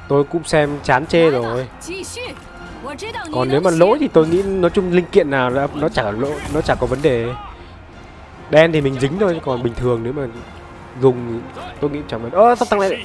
Tôi cũng xem chán chê rồi. Còn nếu mà lỗi thì tôi nghĩ nói chung linh kiện nào nó, nó chả lỗ, nó chả có vấn đề. Đen thì mình dính thôi, còn bình thường nếu mà dùng tôi nghĩ chẳng vấn... Ơ, à, sao tăng lại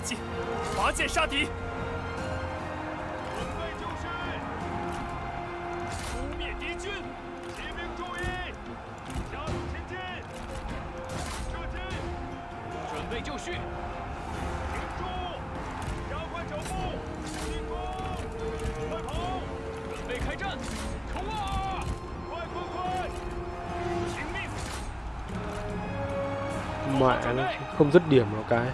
không dứt điểm một cái.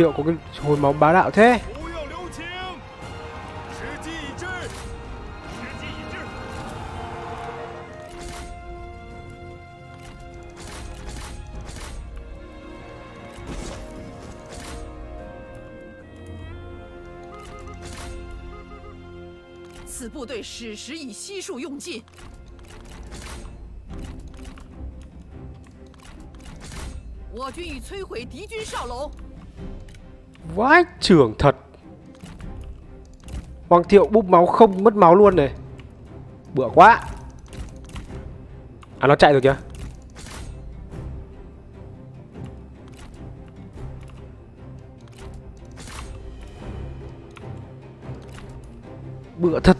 thiệu có cái hồi máu bá đạo thế 不要留情，时机已至，此部队矢石已悉数用尽。我军已摧毁敌军哨楼，vãi trưởng thật. Hoàng thiệu búp máu không mất máu luôn này. Bựa quá. À nó chạy rồi kìa. Bựa thật “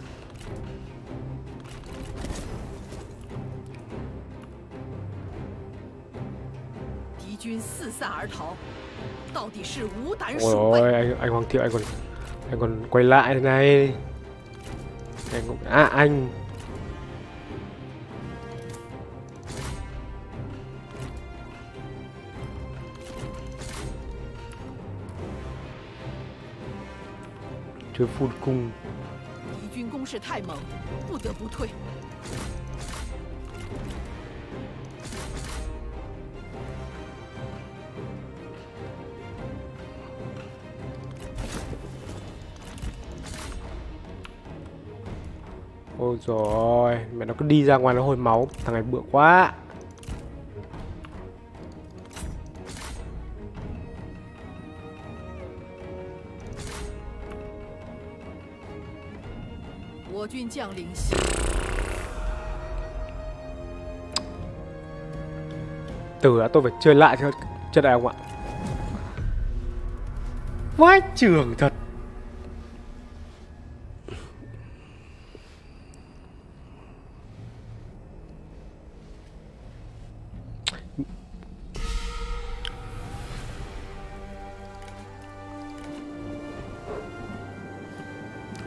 ôi 鼠辈。 ôi anh, anh hoàng thiệu anh còn anh còn quay lại thế này anh cũng à anh chơi full cung 敌军攻势太猛，不得不退。 Rồi, Mẹ nó cứ đi ra ngoài nó hồi máu. Thằng này bựa quá. Từ đã tôi phải chơi lại cho trận đại ông ạ. Vãi trưởng thật.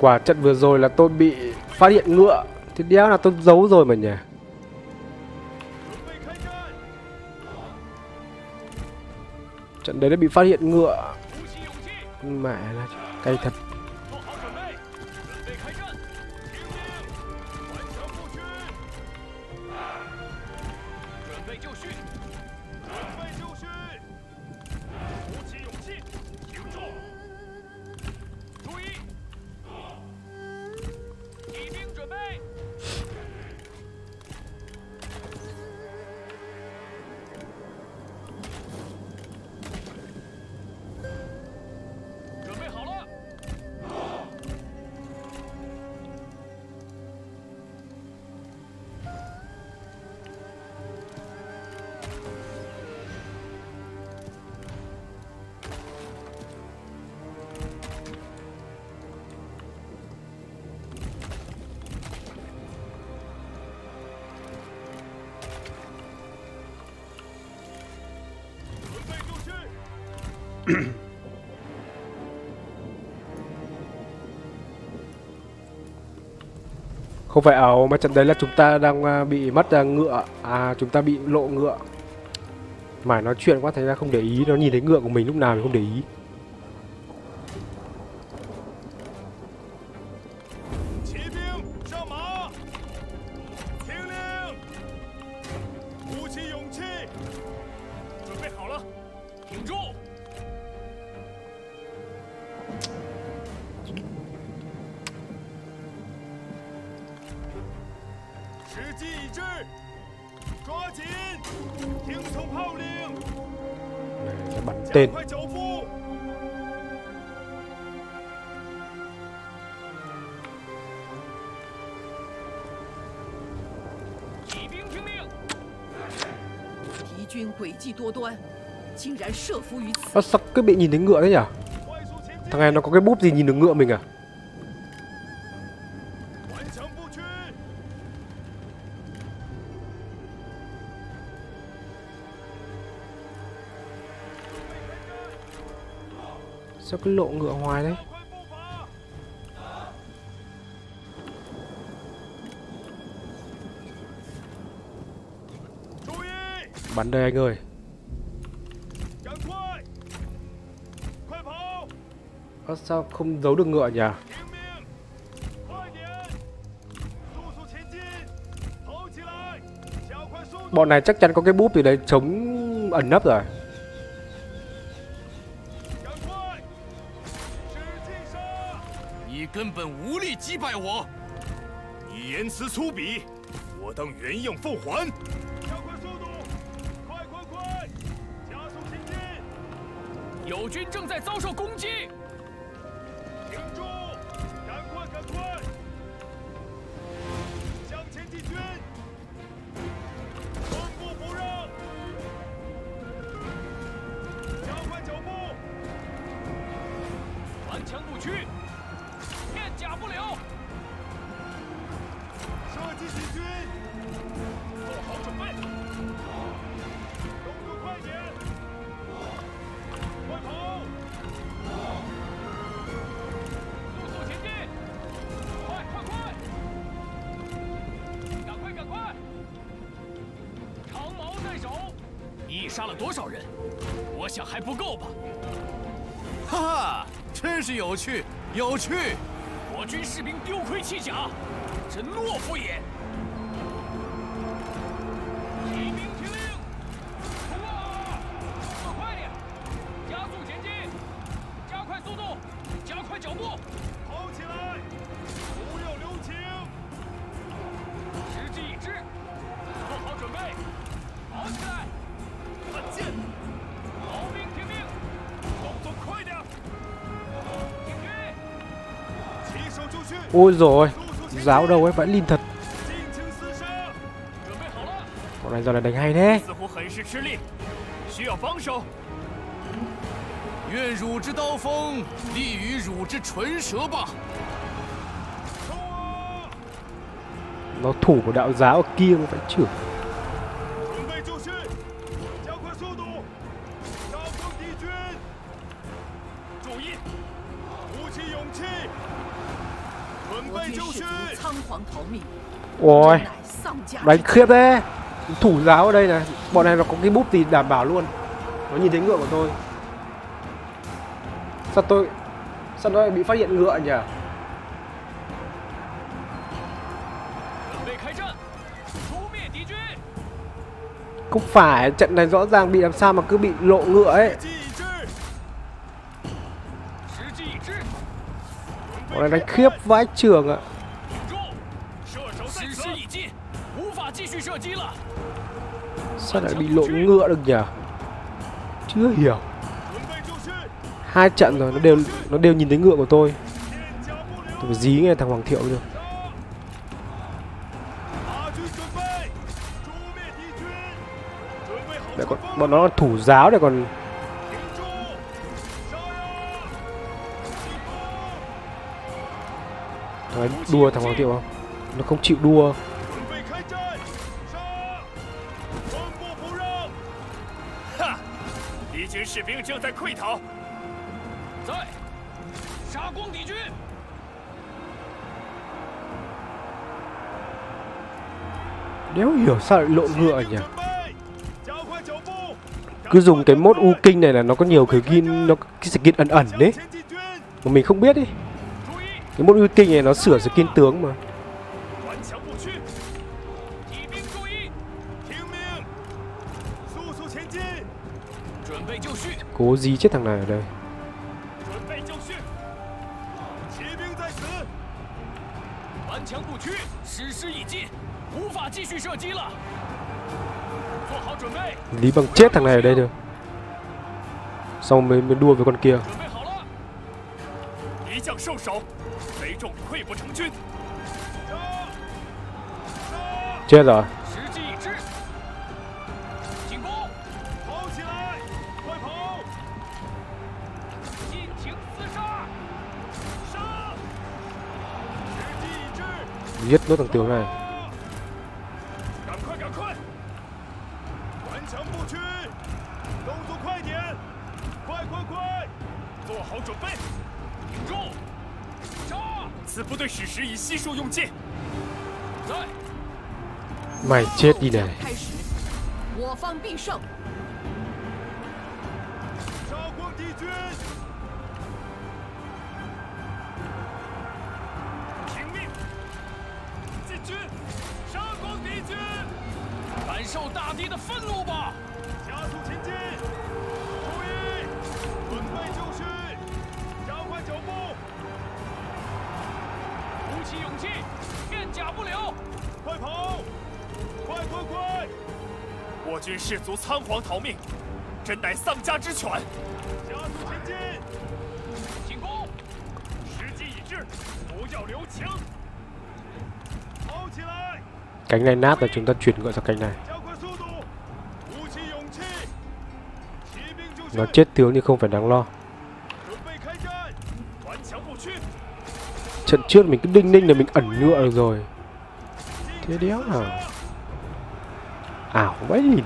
quả trận vừa rồi là tôi bị phát hiện ngựa. Thì đéo là tôi giấu rồi mà nhỉ? Trận đấy đã bị phát hiện ngựa. Mẹ là cay thật. phải ảo, mà trận đấy là chúng ta đang à, bị mất à, ngựa. À chúng ta bị lộ ngựa. Mải nói chuyện quá, thành ra không để ý, nó nhìn thấy ngựa của mình lúc nào mình không để ý. Nó sắp cứ bị nhìn thấy ngựa đấy nhỉ? Thằng này nó có cái búp gì nhìn được ngựa mình à? Sao cứ lộ ngựa ngoài đấy? Bắn đây anh ơi. Sao không giấu được ngựa nhỉ? Bọn này chắc chắn có cái búp gì đấy chống ẩn nấp rồi. Hãy subscribe 有趣。我军士兵丢盔弃甲真懦夫也。Ôi rồi, Giáo đâu ấy, vẫn lin thật. Bọn này giờ là đánh hay thế. Nó thủ của đạo giáo kia mà phải chửi. Ôi Đánh khiếp thế. Thủ giáo ở đây này Bọn này nó có cái búp gì đảm bảo luôn. Nó nhìn thấy ngựa của tôi. Sao tôi Sao nó lại bị phát hiện ngựa nhỉ? Không phải trận này rõ ràng bị làm sao mà cứ bị lộ ngựa ấy. Bọn này đánh khiếp vãi trường ạ. à. sao lại bị lộ ngựa được nhỉ? Chưa hiểu. Hai trận rồi nó đều nó đều nhìn thấy ngựa của tôi. Tôi phải dí nghe thằng hoàng thiệu được để còn, bọn nó là thủ giáo để còn Đấy, đua thằng hoàng thiệu không? Nó không chịu đua. 士兵正在溃逃，在，杀光敌军！ đéo hiểu sao lại lộ ngựa 士兵 nhỉ 准备，加快脚步。 cứ dùng cái mode u kinh này là nó có nhiều cái skin nó cái skin ẩn ẩn đấy 前进军， mà mình không biết đi 注意， cái mode u kinh này nó sửa skin tướng mà Cố di chết thằng này ở đây. Lý bằng chết thằng này ở đây được. Xong mới, mới đua với con kia. Chết rồi. 你一都能丢咩？快赶快！强不屈，动作快点，快快快，做好准备，顶住，杀！此部队史实已悉数用尽。买接地嘞。开始，我方必胜。杀光敌军。军，杀光敌军！感受大地的愤怒吧！加速前进！注意，准备就绪，加快脚步！鼓起勇气，片甲不留。快跑！快快快！我军士卒仓皇逃命，真乃丧家之犬。加速前进！进攻！时机已至，不要留情。Cánh này nát là chúng ta chuyển gọi sang cánh này. Nó chết tướng nhưng không phải đáng lo. Trận trước mình cứ đinh ninh là mình ẩn nhựa được rồi. Thế đéo à Ảo quá nhìn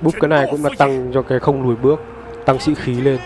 Búp cái này cũng là tăng cho cái không lùi bước tăng sĩ khí lên.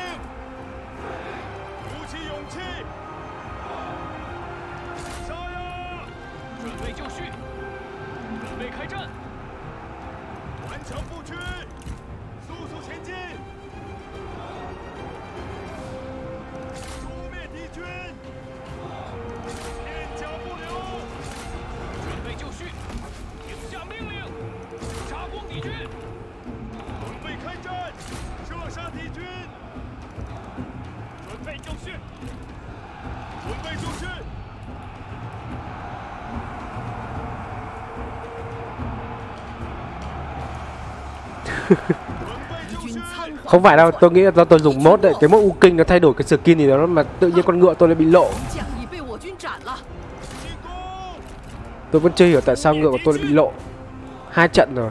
không phải đâu, tôi nghĩ là do tôi dùng mốt đấy, cái mốt u kinh nó thay đổi cái skin thì nó mà tự nhiên con ngựa tôi lại bị lộ. Tôi vẫn chưa hiểu tại sao ngựa của tôi lại bị lộ. Hai trận rồi.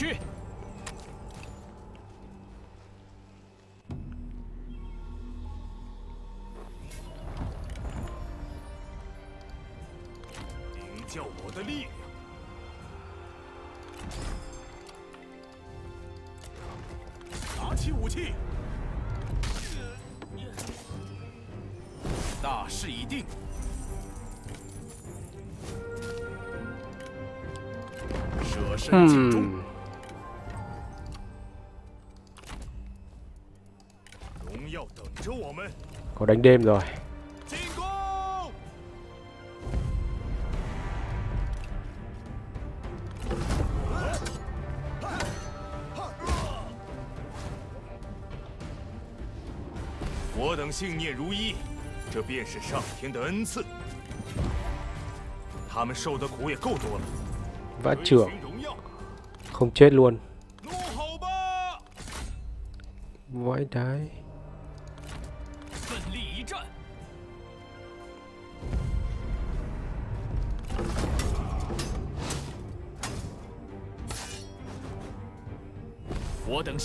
快去！顶教我的力量。拿起武器，大势已定。舍身尽忠，Có đánh đêm rồi. 进攻！ 我等信念如一，这便是上天的恩赐。他们受的苦也够多了， Vã 追 trưởng 寻荣耀， không chết luôn. 怒吼吧！ Vãi đái.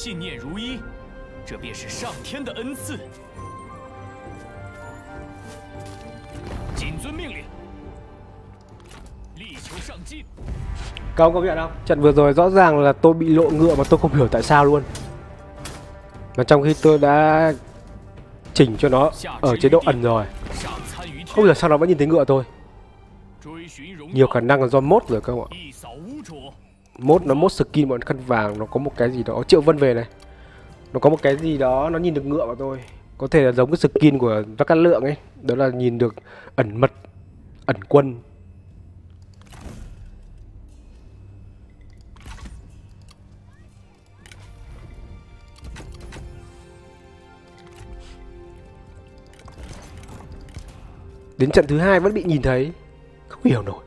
信念如一，这便是上天的恩赐。谨遵命令，力求上进。 Các ông có biết không? Trận vừa rồi rõ ràng là tôi bị lộ ngựa mà tôi không hiểu tại sao luôn. Mà trong khi tôi đã chỉnh cho nó ở chế độ ẩn rồi. 上参于 Không 天， hiểu sao nó vẫn nhìn thấy ngựa tôi. 追寻荣 Nhiều 耀 khả，năng là do mốt rồi các ông ạ. mốt, nó mốt skin bọn khăn vàng, nó có một cái gì đó. Triệu vân về này. Nó có một cái gì đó, nó nhìn được ngựa vào tôi có thể là giống cái skin của các cát lượng ấy. Đó là nhìn được ẩn mật, ẩn quân. Đến trận thứ hai vẫn bị nhìn thấy. Không hiểu nổi.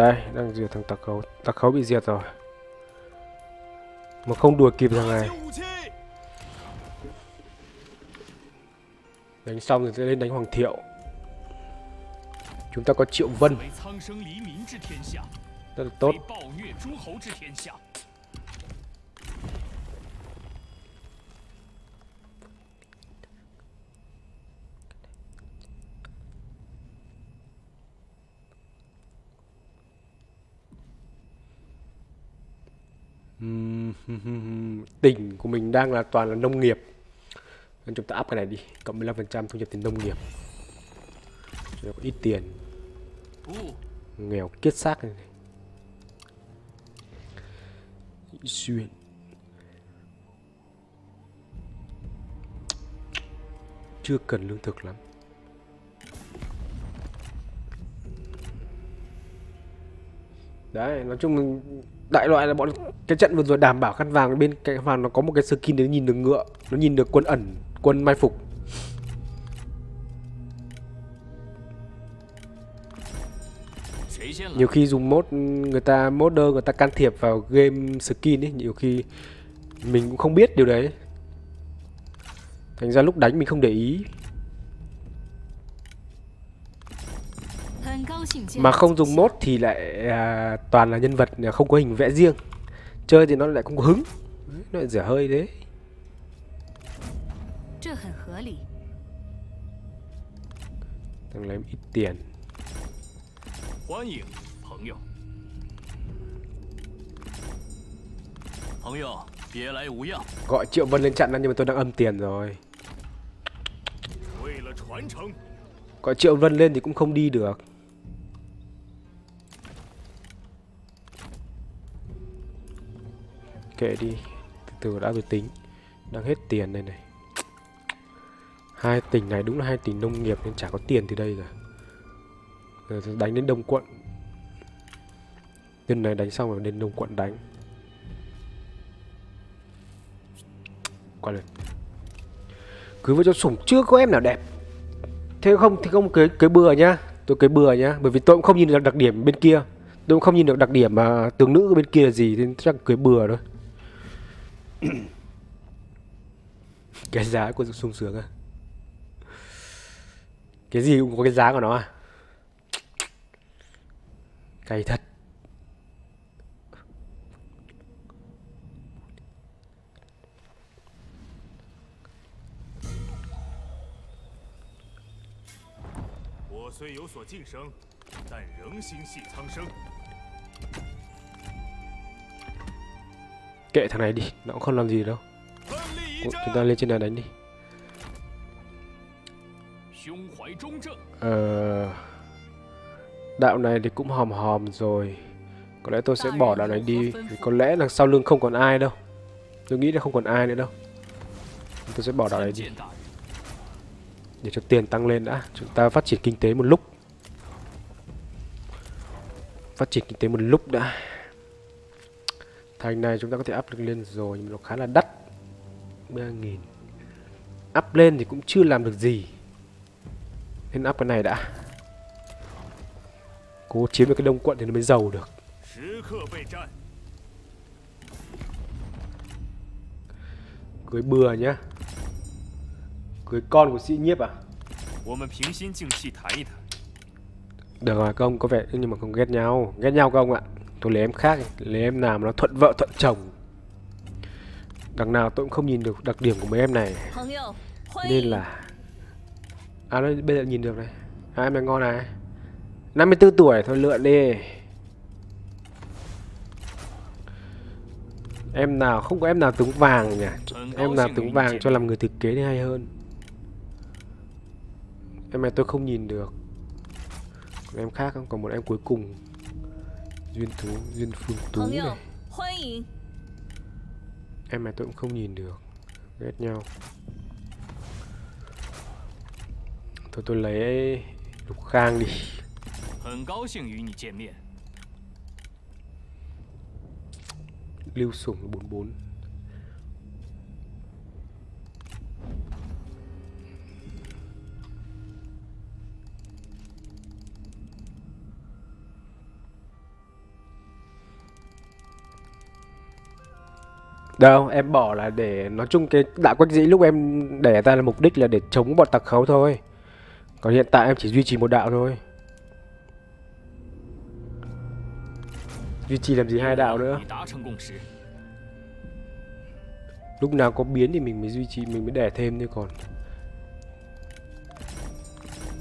Đây, đang diệt thằng tặc khấu. Tặc khấu bị diệt rồi. Mà không đuổi kịp thằng này. Đánh xong rồi sẽ lên đánh Hoàng Thiệu. Chúng ta có Triệu Vân. Rất là tốt. tỉnh của mình đang là toàn là nông nghiệp. Nên chúng ta up cái này đi cộng 15% thu nhập từ nông nghiệp. Chúng ta có ít tiền. Nghèo kiết xác này, này. xuyên chưa cần lương thực lắm. Đấy nói chung đại loại là bọn cái trận vừa rồi đảm bảo khăn vàng, bên cạnh vàng nó có một cái skin để nhìn được ngựa, nó nhìn được quân ẩn, quân mai phục. Nhiều khi dùng mốt, người ta, modder người ta can thiệp vào game skin ấy, nhiều khi mình cũng không biết điều đấy. Thành ra lúc đánh mình không để ý. mà không dùng mốt thì lại à, toàn là nhân vật à, không có hình vẽ riêng. Chơi thì nó lại không có hứng. Nó lại rửa hơi đấy. Đang lấy ít tiền. Gọi triệu vân lên chặn nhưng mà tôi đang âm tiền rồi. gọi triệu vân lên thì cũng không đi được. Kệ đi. Từ từ đã rồi tính. Đang hết tiền đây này. Hai tỉnh này đúng là hai tỉnh nông nghiệp nên chả có tiền từ đây cả rồi đánh đến đông quận. Bên này đánh xong rồi đến đông quận đánh. Qua lên cứ với cho sủng chưa có em nào đẹp. Thế không thì không cái cái bừa nhá. Tôi cái bừa nhá. Bởi vì tôi cũng không nhìn được đặc điểm bên kia. Tôi cũng không nhìn được đặc điểm mà tướng nữ bên kia là gì. Nên chắc cưới bừa thôi. cái giá của sung sướng à? Cái gì cũng có cái giá của nó à? Cay thật. Kệ thằng này đi, nó cũng không làm gì đâu. Ủa, chúng ta lên trên này đánh đi. Ờ... Đạo này thì cũng hòm hòm rồi. Có lẽ tôi sẽ bỏ đạo này đi vì có lẽ là sau lưng không còn ai đâu. Tôi nghĩ là không còn ai nữa đâu. Tôi sẽ bỏ đạo này đi. Để cho tiền tăng lên đã. Chúng ta phát triển kinh tế một lúc. Phát triển kinh tế một lúc đã thành này chúng ta có thể áp lực lên rồi, nhưng mà nó khá là đắt. 3.000 áp lên thì cũng chưa làm được gì. Nên áp cái này đã. Cố chiếm được cái đông quận thì nó mới giàu được. Cưới bừa nhá. Cưới con của sĩ nhiếp à? Được rồi công có vẻ nhưng mà không ghét nhau. Ghét nhau không ạ tôi lấy em khác lấy em nào mà nó thuận vợ thuận chồng. Đằng nào tôi cũng không nhìn được đặc điểm của mấy em này. Nên là à đây, bây giờ nhìn được này. À, em này ngon này. 54 tuổi thôi lượn đi. Em nào không có em nào tướng vàng nhỉ? Em nào tướng vàng cho làm người thực kế thì hay hơn. Em này tôi không nhìn được. Còn em khác không? Còn một em cuối cùng duyên thú duyên phương tú này. Em mà tôi cũng không nhìn được. Ghét nhau. Thôi tôi lấy lục khang đi. Lưu sủng 44 Đâu, em bỏ là để nói chung cái đạo quách dĩ lúc em để ra là mục đích là để chống bọn tặc khấu thôi. Còn hiện tại em chỉ duy trì một đạo thôi. Duy trì làm gì hai đạo nữa? 已达成共识。 Lúc nào có biến thì mình mới duy trì, mình mới để thêm thôi còn.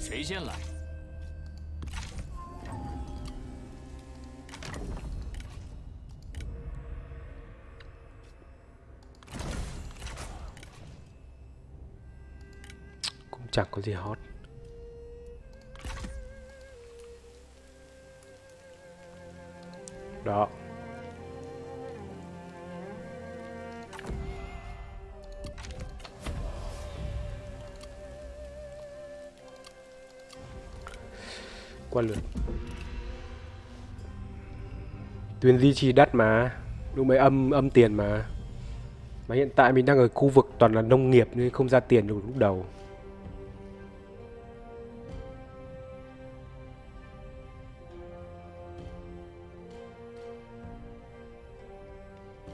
谁先来？ Chẳng có gì hot. Đó. Qua lượt. Tuyến duy trì đắt mà. Lúc mấy âm âm tiền mà. Mà hiện tại mình đang ở khu vực toàn là nông nghiệp nên không ra tiền được lúc đầu.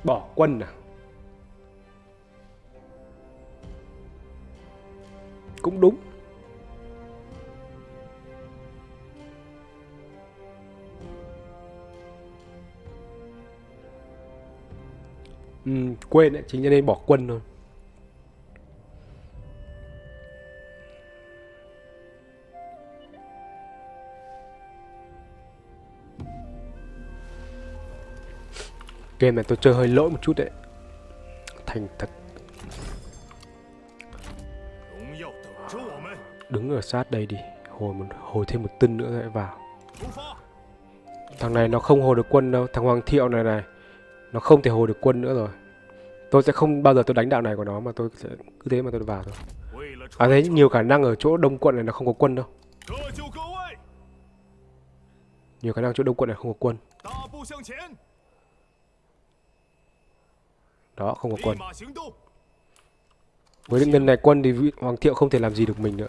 bỏ quân nào cũng đúng. Ừ, quên đấy chính cho nên bỏ quân thôi. Game này tôi chơi hơi lỗi một chút đấy. Thành thật. Đứng ở sát đây đi Hồi, một, hồi thêm một tinh nữa lại vào. Thằng này nó không hồi được quân đâu Thằng Hoàng Thiệu này này Nó không thể hồi được quân nữa rồi. Tôi sẽ không bao giờ tôi đánh đạo này của nó Mà tôi sẽ cứ thế mà tôi vào thôi. À thấy nhiều khả năng ở chỗ đông quận này nó không có quân đâu. Nhiều khả năng chỗ đông quận này không có quân đó không có quân. với những ngân này quân thì hoàng thiệu không thể làm gì được mình nữa.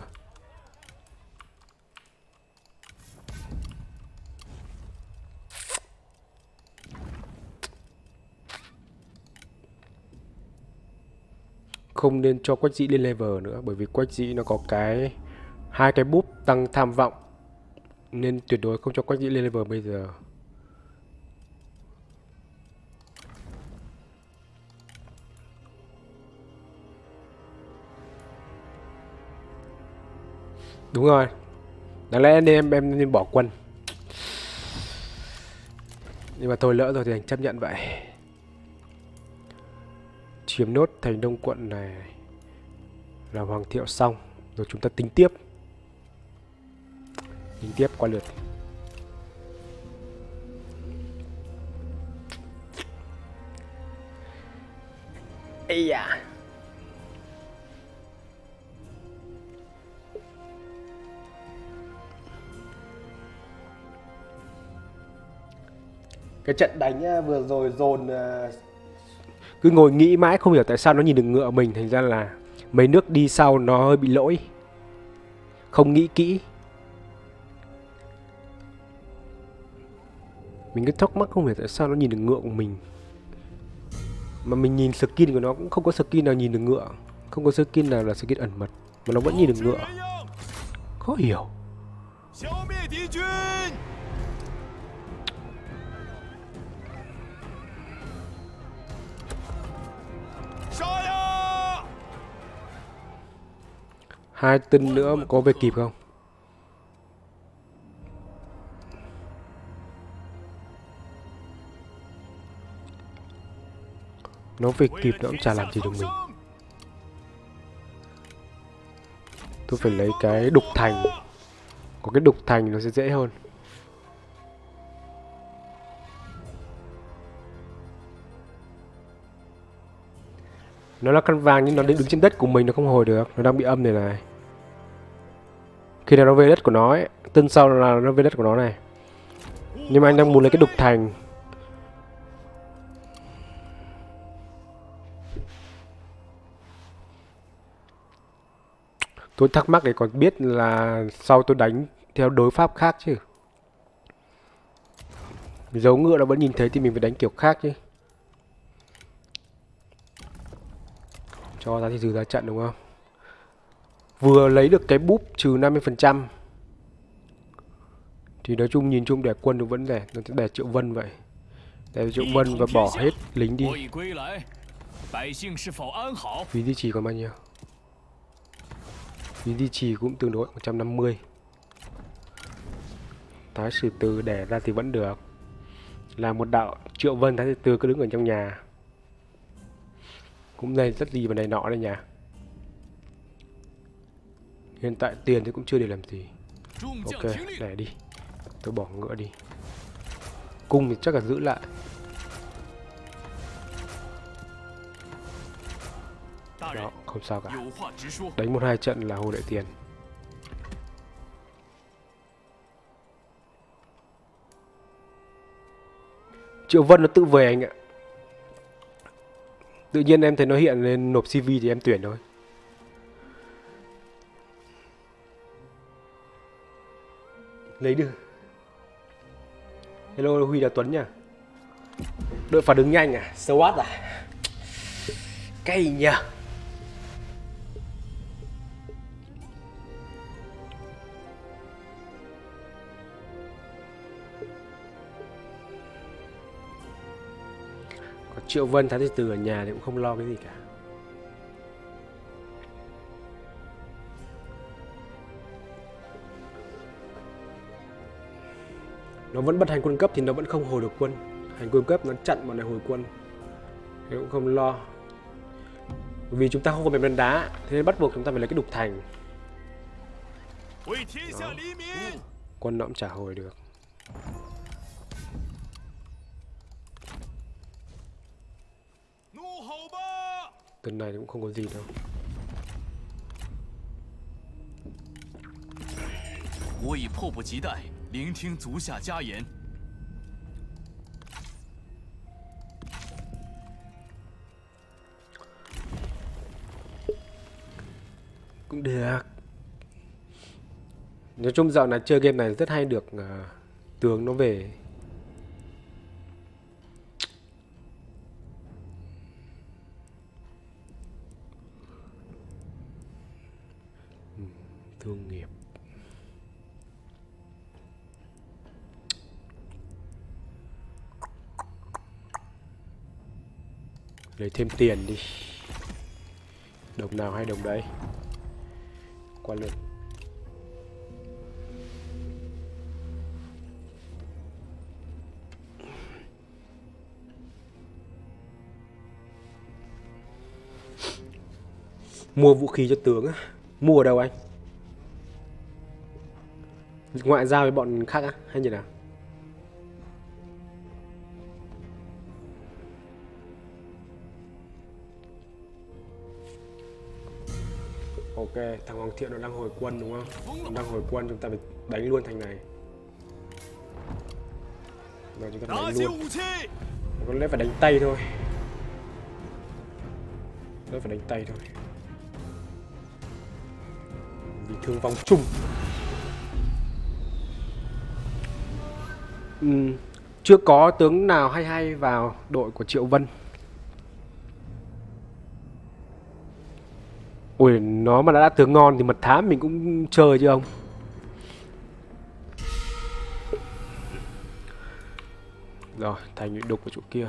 Không nên cho quách dĩ lên level nữa bởi vì quách dĩ nó có cái hai cái búp tăng tham vọng nên tuyệt đối không cho quách dĩ lên level bây giờ. Đúng rồi. Đáng lẽ nên em em nên bỏ quân. Nhưng mà thôi lỡ rồi thì anh chấp nhận vậy. Chiếm nốt thành đông quận này là hoàng thiệu xong, rồi chúng ta tính tiếp. Tính tiếp qua lượt. Ây da. cái trận đánh à, vừa rồi dồn à, cứ ngồi nghĩ mãi không hiểu tại sao nó nhìn được ngựa mình, thành ra là mấy nước đi sau nó hơi bị lỗi. Không nghĩ kỹ. Mình cứ thắc mắc không hiểu tại sao nó nhìn được ngựa của mình. Mà mình nhìn skin của nó cũng không có skin nào nhìn được ngựa. Không có skin nào là skin ẩn mật, mà nó vẫn nhìn được ngựa. Khó hiểu. hai tinh nữa có về kịp không? Nó về kịp nó cũng chả làm gì được mình. Tôi phải lấy cái đục thành. Có cái đục thành nó sẽ dễ hơn. Nó là căn vàng nhưng nó đứng trên đất của mình, nó không hồi được. Nó đang bị âm này này. Khi nào nó về đất của nó ấy tân sau là nó về đất của nó này. Nhưng mà anh đang muốn lấy cái đục thành. Tôi thắc mắc để còn biết là sau tôi đánh theo đối pháp khác chứ. Dấu ngựa nó vẫn nhìn thấy thì mình phải đánh kiểu khác chứ. cho giá thị trừ ra trận, đúng không? Vừa lấy được cái búp trừ 50 phần trăm. Thì nói chung nhìn chung để quân được vẫn rẻ để triệu vân vậy. Để triệu vân và bỏ hết lính đi. Phí duy trì còn bao nhiêu? Phí duy trì cũng tương đối 150 thái sử từ để ra thì vẫn được. Là một đạo triệu vân, thái sử từ cứ đứng ở trong nhà cũng nên rất gì vào này nọ đây nhỉ hiện tại tiền thì cũng chưa để làm gì. Ok, để đi. Tôi bỏ ngựa đi. Cung thì chắc là giữ lại. Đó, không sao cả. Đánh một hai trận là hồi lại tiền. Triệu vân nó tự về anh ạ tự nhiên em thấy nó hiện lên nộp cv thì em tuyển thôi. Lấy được hello, huy là tuấn nhỉ đội phản ứng nhanh à? Swat à? Cay nhỉ Triệu Vân Thái Thị Từ ở nhà thì cũng không lo cái gì cả. Nó vẫn bất hành quân cấp thì nó vẫn không hồi được quân. Hành quân cấp nó chặn bọn này hồi quân. Thì cũng không lo. Vì chúng ta không có mềm đánh đá, thế nên bắt buộc chúng ta phải lấy cái đục thành. Đó. Quân nó cũng trả hồi được. 吧！ tuần này thì cũng không có gì đâu 我已迫不及待聆听足下佳言。 cũng được nói chung dạo này chơi game này rất hay được ờ, tướng nó về lấy thêm tiền đi. Đồng nào hay đồng đấy. Qua lượt. Mua vũ khí cho tướng á. Mua ở đâu anh? Ngoại giao với bọn khác á, hay như nào? Ok, thằng Hoàng Thiện nó đang hồi quân đúng không? Nó đang hồi quân chúng ta phải đánh luôn thành này. Rồi chúng ta phải đánh luôn. Có lẽ phải đánh tay thôi. nó phải đánh tay thôi. Vì thương vong chung. Ừ, chưa có tướng nào hay hay vào đội của Triệu Vân. Ui, nó mà đã, đã tướng ngon thì mật thám mình cũng chơi chứ ông. Rồi, thành nhụy đục của chỗ kia.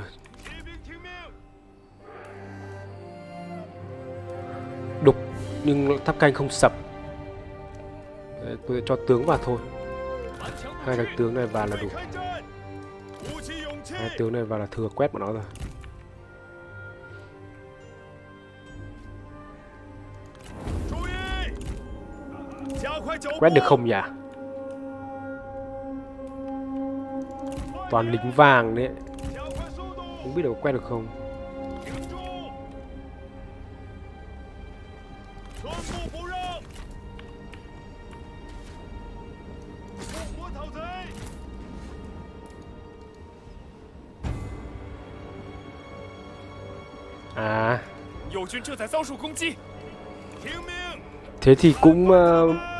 Đục, nhưng tháp canh không sập. Đấy, tôi sẽ cho tướng vào thôi. Hai cái tướng này vào là đủ. Hai tướng này vào là thừa quét bọn nó rồi. Quét được không nhỉ? Toàn lính vàng đấy. Không biết được quét được không? À. Thế thì cũng uh,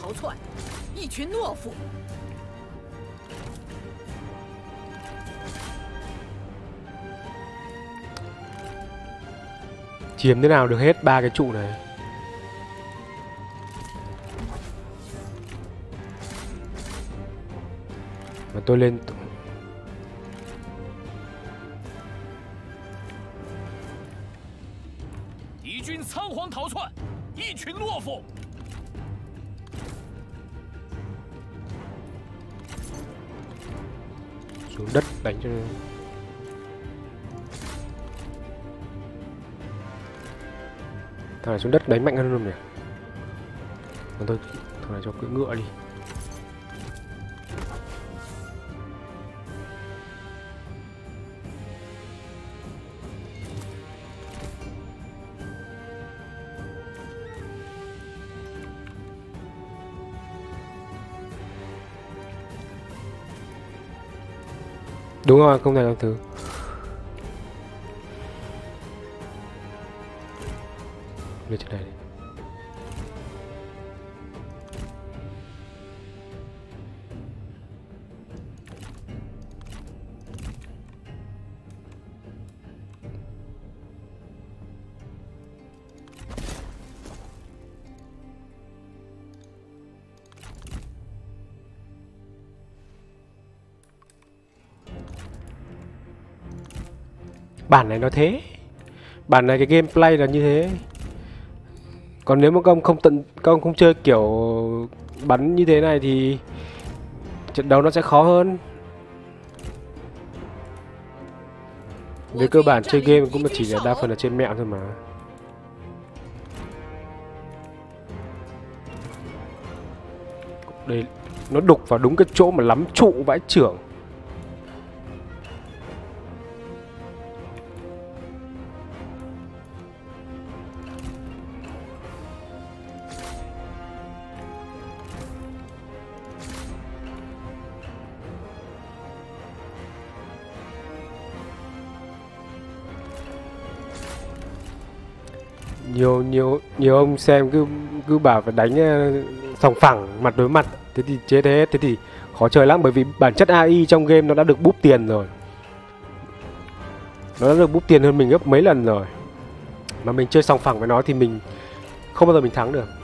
逃窜，一群懦夫。 Chiếm thế nào được hết ba cái trụ này. Mà tôi lên xuống đất đánh mạnh hơn luôn nhỉ còn tôi thằng này cho cưỡi ngựa đi. Đúng rồi, không thể làm thứ. Bản này nó thế. Bản này cái gameplay là như thế. Còn nếu mà con không tận con không chơi kiểu bắn như thế này thì trận đấu nó sẽ khó hơn. Về cơ bản chơi game cũng chỉ là đa phần là trên mẹo thôi mà. Đây, nó đục vào đúng cái chỗ mà lắm trụ vãi trưởng. Nhiều nhiều ông xem cứ cứ bảo phải đánh ờ, sòng phẳng, mặt đối mặt. Thế thì chết hết. Thế thì khó chơi lắm, bởi vì bản chất AI trong game nó đã được búp tiền rồi. Nó đã được búp tiền hơn mình gấp mấy lần rồi. Mà mình chơi sòng phẳng với nó thì mình không bao giờ mình thắng Được.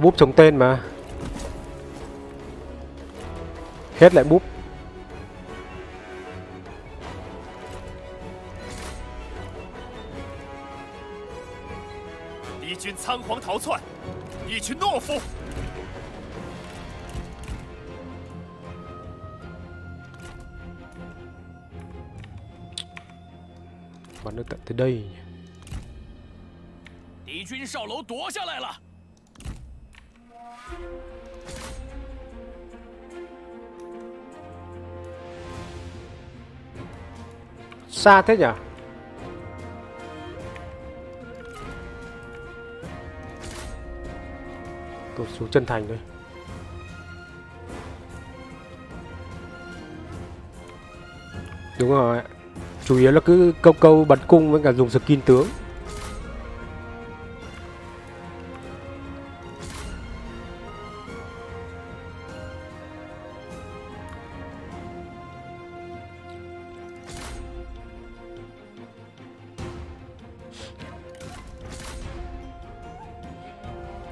búp chống tên mà Hết lại búp 敌军仓皇逃窜，一群懦夫！ Bắn được tận tới đây nhỉ? 敌军哨楼夺下来了。 Xa thế nhỉ? Tụt xuống chân thành thôi Đúng rồi. Chủ yếu là cứ câu câu bắn cung với cả dùng skin tướng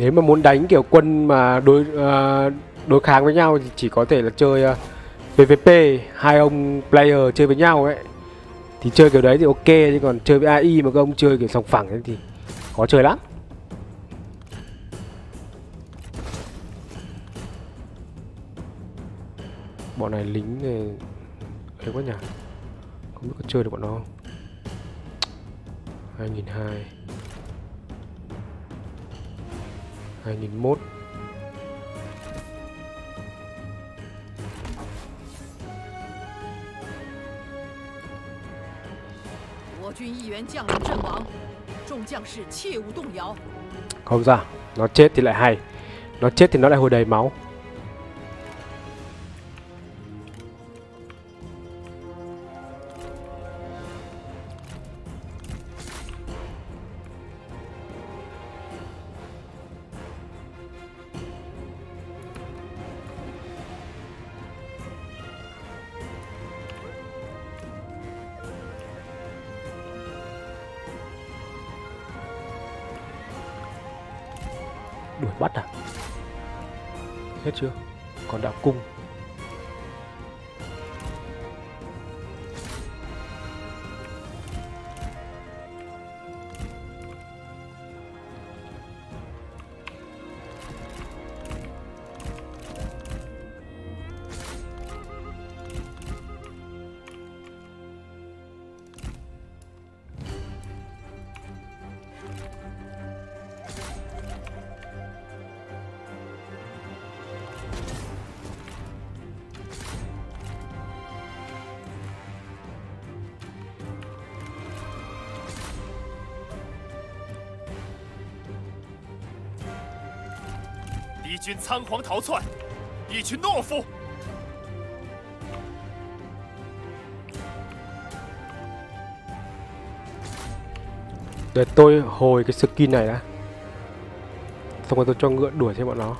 nếu mà muốn đánh kiểu quân mà đối uh, đối kháng với nhau thì chỉ có thể là chơi à, uh, PVP hai ông player chơi với nhau ấy. Thì chơi kiểu đấy thì ok chứ còn chơi với AI mà các ông chơi kiểu sòng phẳng ấy thì khó chơi lắm. Bọn này lính này ấy quá nhỉ? Không biết có chơi được bọn nó không? Hai nghìn hai. 2001 Không ra Nó chết thì lại hay. Nó chết thì nó lại hồi đầy máu. 军仓皇逃窜，一群懦夫！ để tôi hồi cái skin này đã xong rồi tôi cho ngựa đuổi theo bọn nó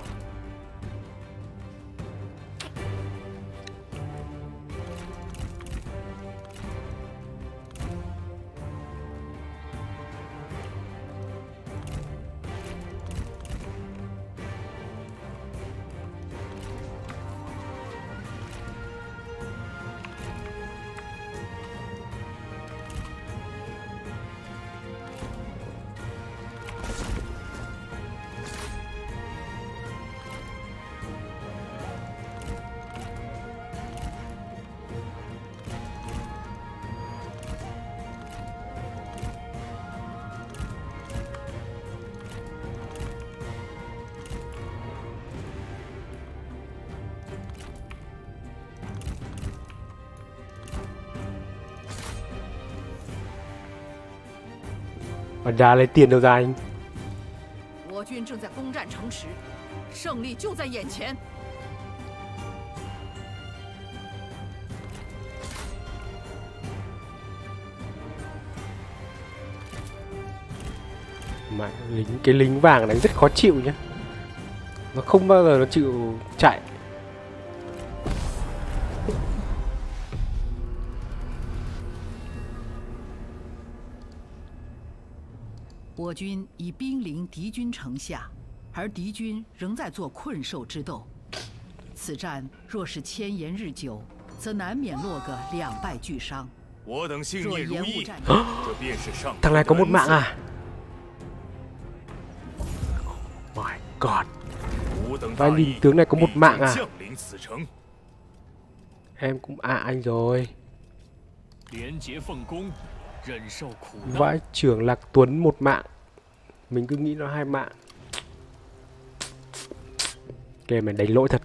Mà ra lấy tiền đâu ra anh? Mà lính cái lính vàng đánh rất khó chịu nhá. Nó không bao giờ nó chịu chạy. 我军已兵临敌军城下，而敌军仍在做困兽之斗。此战若是牵延日久，则难免落个两败俱伤。我等幸若免如意，延误战局，这便是上 thằng này có một 恩 mạng 赐 à my god 吾等 Vai 大 nhìn 义 tướng này có một 必 mạng 定 à 降临此城。 em cũng à anh rồi 廉洁奉公，忍受苦难。 vãi trưởng lạc tuấn một mạng mình cứ nghĩ nó hai mạng. Kề mày đánh lỗi thật.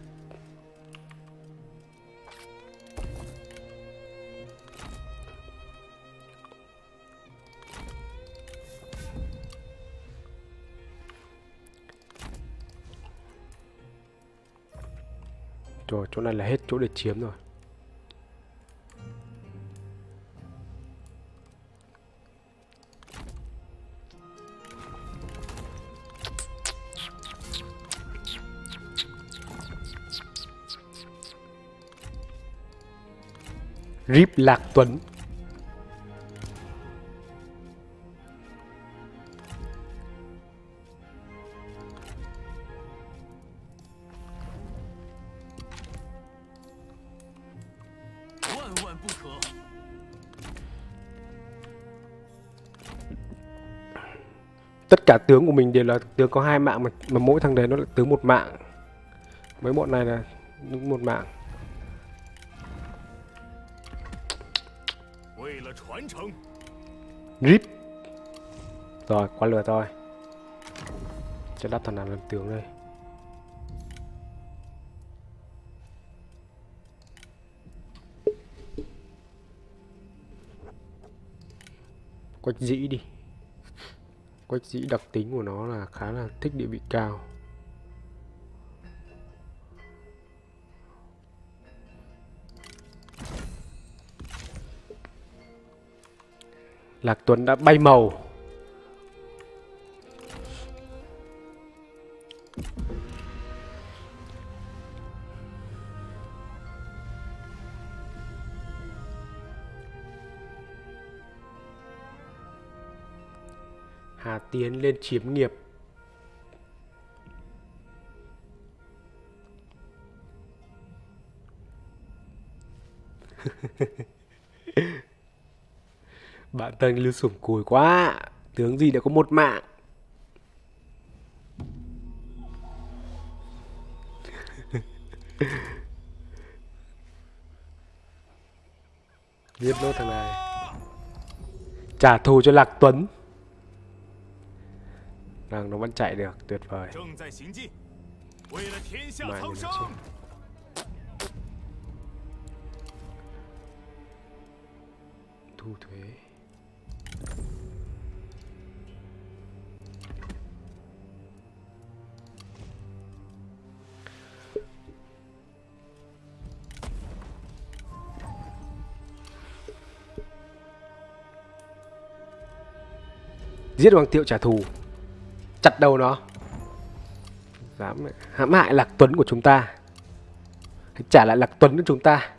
Rồi, chỗ này là hết chỗ để chiếm rồi. Rip Lạc Tuấn. Tất cả tướng của mình đều là tướng có hai mạng mà, mà mỗi thằng đấy nó là tướng một mạng. Mấy bọn này là một mạng. Rip. Rồi, qua lừa thôi. Sẽ đắp thằng nào làm tướng đây. Quách dĩ đi. Quách dĩ đặc tính của nó là khá là thích địa vị cao. Lạc Tuấn đã bay màu. Hà Tiến lên chiếm nghiệp. Bạn Tân lưu sủng cùi quá. Tướng gì đã có một mạng? Giết lốt thằng này. Trả thù cho Lạc Tuấn. Rằng nó vẫn chạy được, tuyệt vời. Mai nó Thu thuế. Giết Hoàng Tiệu trả thù. Chặt đầu nó. Dám hãm hại Lạc Tuấn của chúng ta. Trả lại Lạc Tuấn cho chúng ta.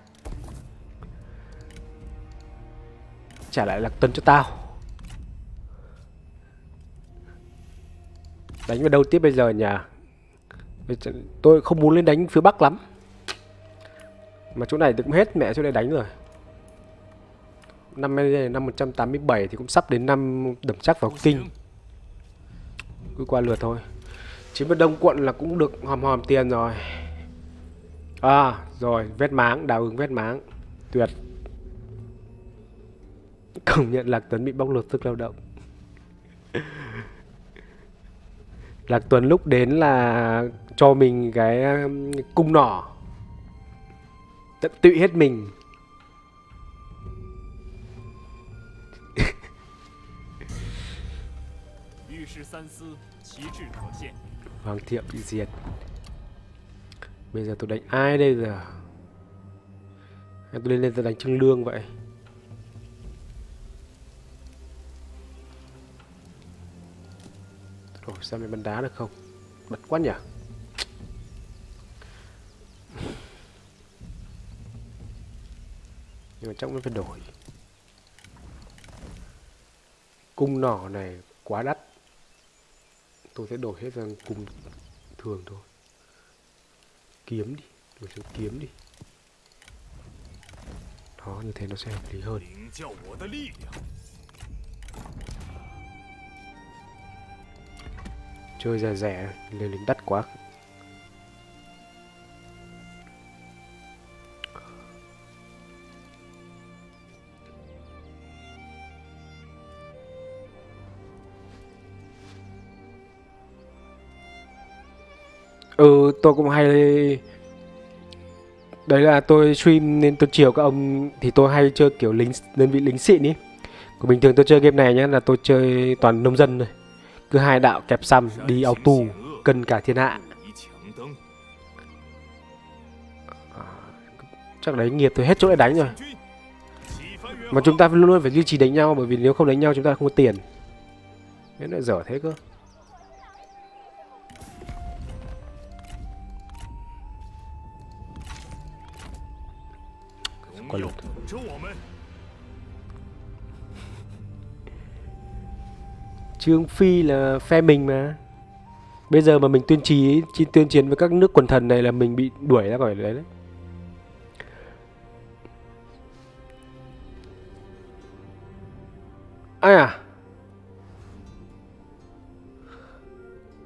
Trả lại Lạc Tuấn cho tao. Đánh vào đâu tiếp bây giờ nhỉ? Tôi không muốn lên đánh phía Bắc lắm. Mà chỗ này được cũng hết, mẹ chỗ này đánh rồi. Năm nay năm 187 thì cũng sắp đến năm đẩm chắc vào kinh. Cứ qua lượt thôi. Chiến bất đông quận là cũng được hòm hòm tiền rồi. À rồi vết máng, đào ứng vết máng. Tuyệt. Công nhận lạc tuấn bị bóc lột sức lao động. Lạc tuấn lúc đến là cho mình cái um, cung nỏ. Tận tụy hết mình. 三思，旗帜可现。 Hoàng thiệu bị diệt Bây giờ tôi đánh ai đây giờ Hay tôi lên đây tôi đánh Trương Lương vậy Rồi xem mình bắn đá được không Bật quá nhỉ Nhưng mà chắc nó phải đổi Cung nỏ này quá đắt tôi sẽ đổi hết sang cung thường thôi. Kiếm đi, đổi sang kiếm đi. Đó, như thế nó sẽ hợp lý hơn. Chơi rẻ rẻ lên lính đắt quá. ừ tôi cũng hay đấy là tôi stream nên tôi chiều các ông thì tôi hay chơi kiểu lính đơn vị lính xịn ý. Còn bình thường tôi chơi game này nhá, là tôi chơi toàn nông dân rồi cứ hai đạo kẹp xăm, đi auto cần cả thiên hạ. À, chắc đấy nghiệp tôi hết chỗ để đánh rồi. Mà chúng ta luôn luôn phải duy trì đánh nhau, bởi vì nếu không đánh nhau chúng ta không có tiền. Thế lại dở thế cơ. Trương Phi là phe mình mà. Bây giờ mà mình tuyên trì tuyên chiến với các nước quần thần này là mình bị đuổi ra khỏi đấy đấy. Ai à?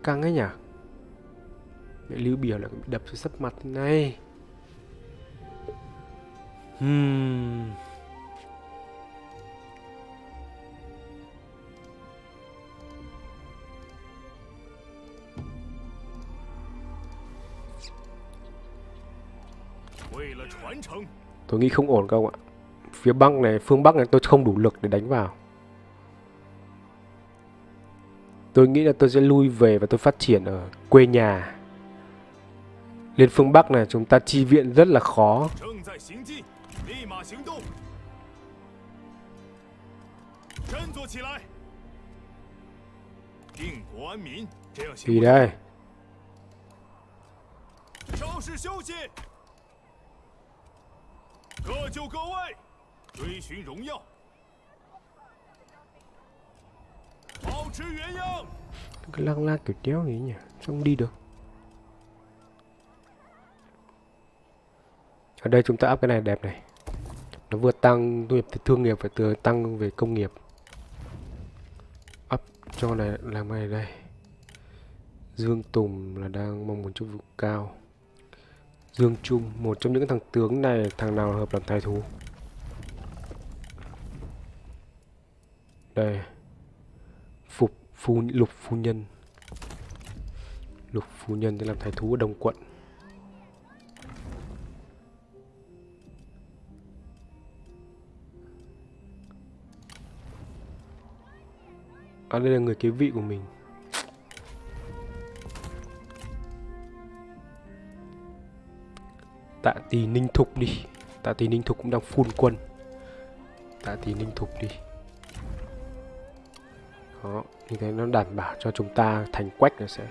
Căng ấy nhỉ? Mẹ lưu biểu là bị đập xuống sấp mặt thế này. Hmm. Tôi nghĩ không ổn các ạ. Phía băng này, phương bắc này tôi không đủ lực để đánh vào. Tôi nghĩ là tôi sẽ lui về và tôi phát triển ở quê nhà. Lên phương Bắc này chúng ta chi viện rất là khó. Thì đây. 各就各位，追寻荣耀，保持原样。 cái lăng la kiểu đéo gì nhỉ không đi được ở đây chúng ta áp cái này đẹp này nó vừa tăng thu nhập từ thương nghiệp và từ tăng về công nghiệp up cho này làm cái này đây Dương Tùng là đang mong muốn chức vụ cao Dương Trung, một trong những thằng tướng này, thằng nào hợp làm thái thú? Đây. Phục phu, lục phu nhân. Lục phu nhân để làm thái thú ở đồng quận. À đây là người kế vị của mình. Tạ Tì ninh thục đi. Tạ Tì ninh thục cũng đang phun quân. Tạ Tì ninh thục đi. Đó, như thế nó đảm bảo cho chúng ta thành quách nó sẽ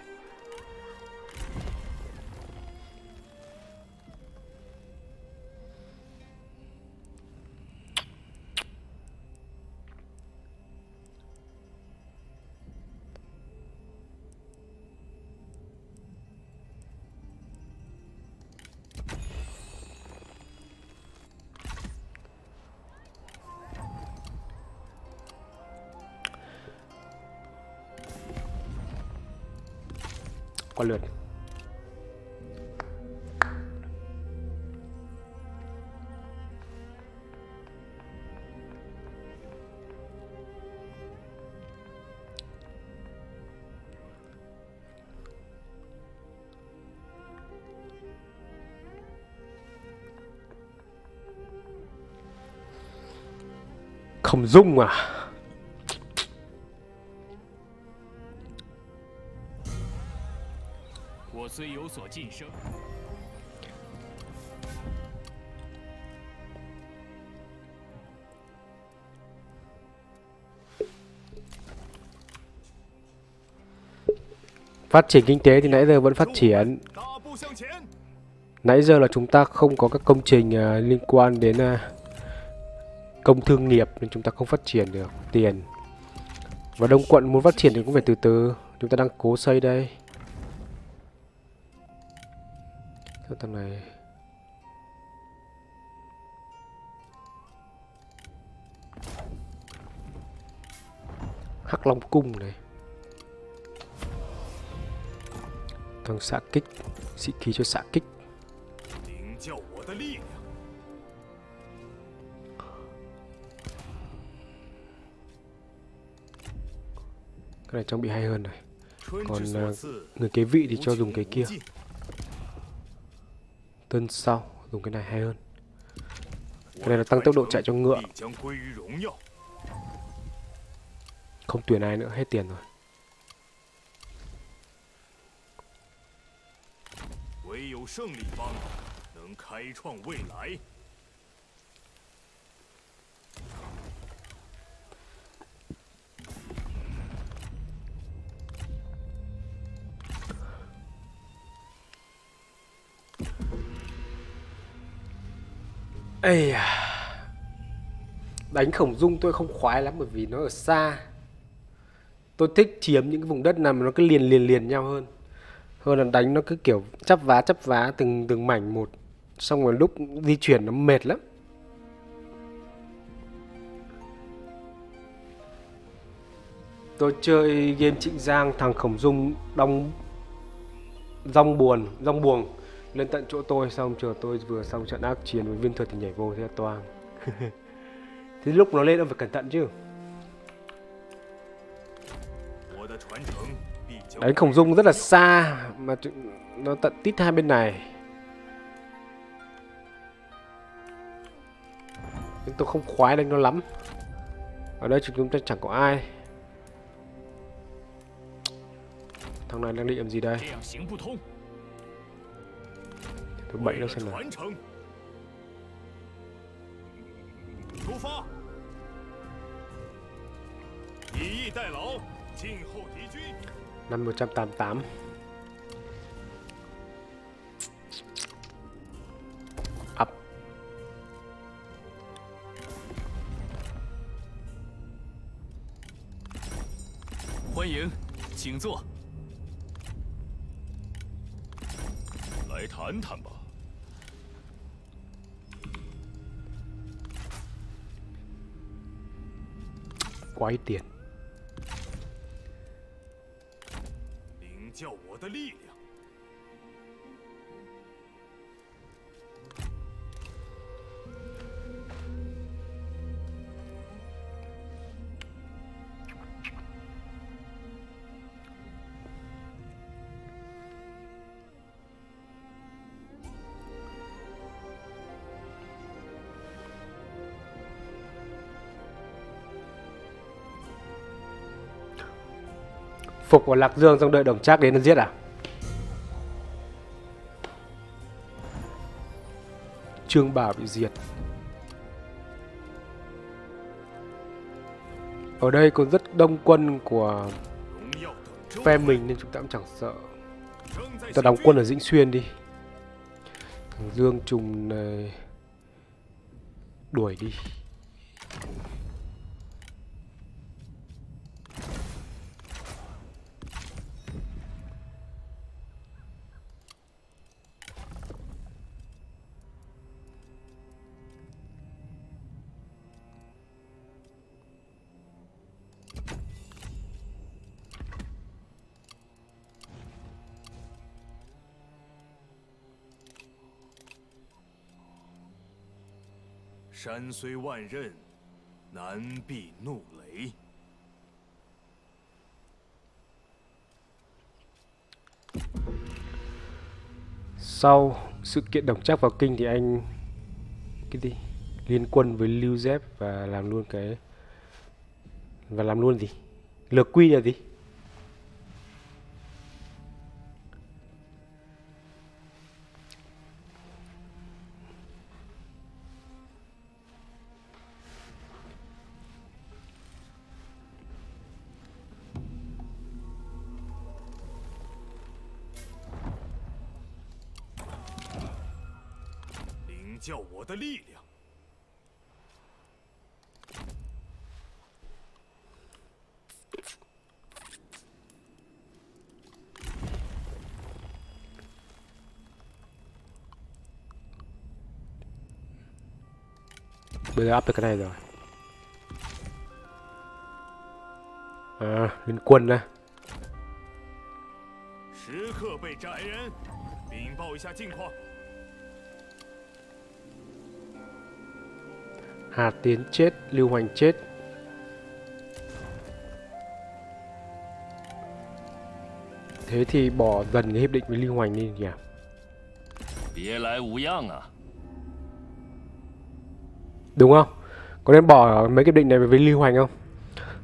Dung à? Phát triển kinh tế thì nãy giờ vẫn phát triển. Nãy giờ là chúng ta không có các công trình uh, liên quan đến uh, công thương nghiệp nên chúng ta không phát triển được tiền. Và đông quận muốn phát triển thì cũng phải từ từ. Chúng ta đang cố xây đây. Thằng này. Hắc Long Cung này. Thằng xạ kích. Sĩ khí cho xạ kích. cái này trang bị hay hơn này còn uh, người kế vị thì cho dùng cái kia. tân sau dùng cái này hay hơn. Cái này là tăng tốc độ chạy cho ngựa. không tuyển ai nữa hết tiền rồi. Hãy subscribe cho kênh Ghiền Mì Gõ Để không bỏ lỡ những video hấp dẫn Ây à. Đánh khổng dung tôi không khoái lắm bởi vì nó ở xa. Tôi thích chiếm những cái vùng đất nào mà nó cứ liền liền liền nhau hơn. Hơn là đánh nó cứ kiểu chắp vá chắp vá từng từng mảnh một. Xong rồi lúc di chuyển nó mệt lắm. Tôi chơi game Trịnh Giang, thằng khổng dung đong, rong buồn, rong buồng lên tận chỗ tôi xong, chờ tôi vừa xong trận ác chiến với viên thuật thì nhảy vô thế là toang. Thế lúc nó lên, ông phải cẩn thận chứ. Đánh khổng dung rất là xa mà nó tận tít hai bên này. Nhưng tôi không khoái đánh nó lắm. Ở đây chúng ta chẳng có ai. Thằng này đang định làm gì đây? 都没了下来完成出发。以逸待劳静候敌军。那么这么大欢迎请坐。来谈谈吧。拐点。领教我的力量。Phục của Lạc Dương trong đợi đồng trác đến nó giết à? Trương Bảo bị diệt. Ở đây có rất đông quân của phe mình nên chúng ta cũng chẳng sợ. Ta đóng quân ở Dĩnh Xuyên đi. Dương trùng này đuổi đi. 山虽万仞，难避怒雷。 sau sự kiện đồng trác vào kinh thì anh cái gì liên quân với lưu dép và làm luôn cái và làm luôn gì lược quy là gì “ bây giờ áp được cái này rồi. À liên quân đây hà tiến chết, lưu hoành chết. Thế thì bỏ dần cái hiệp định với lưu hoành đi nhỉ? Đúng không? Có nên bỏ mấy cái định này với lưu hành không?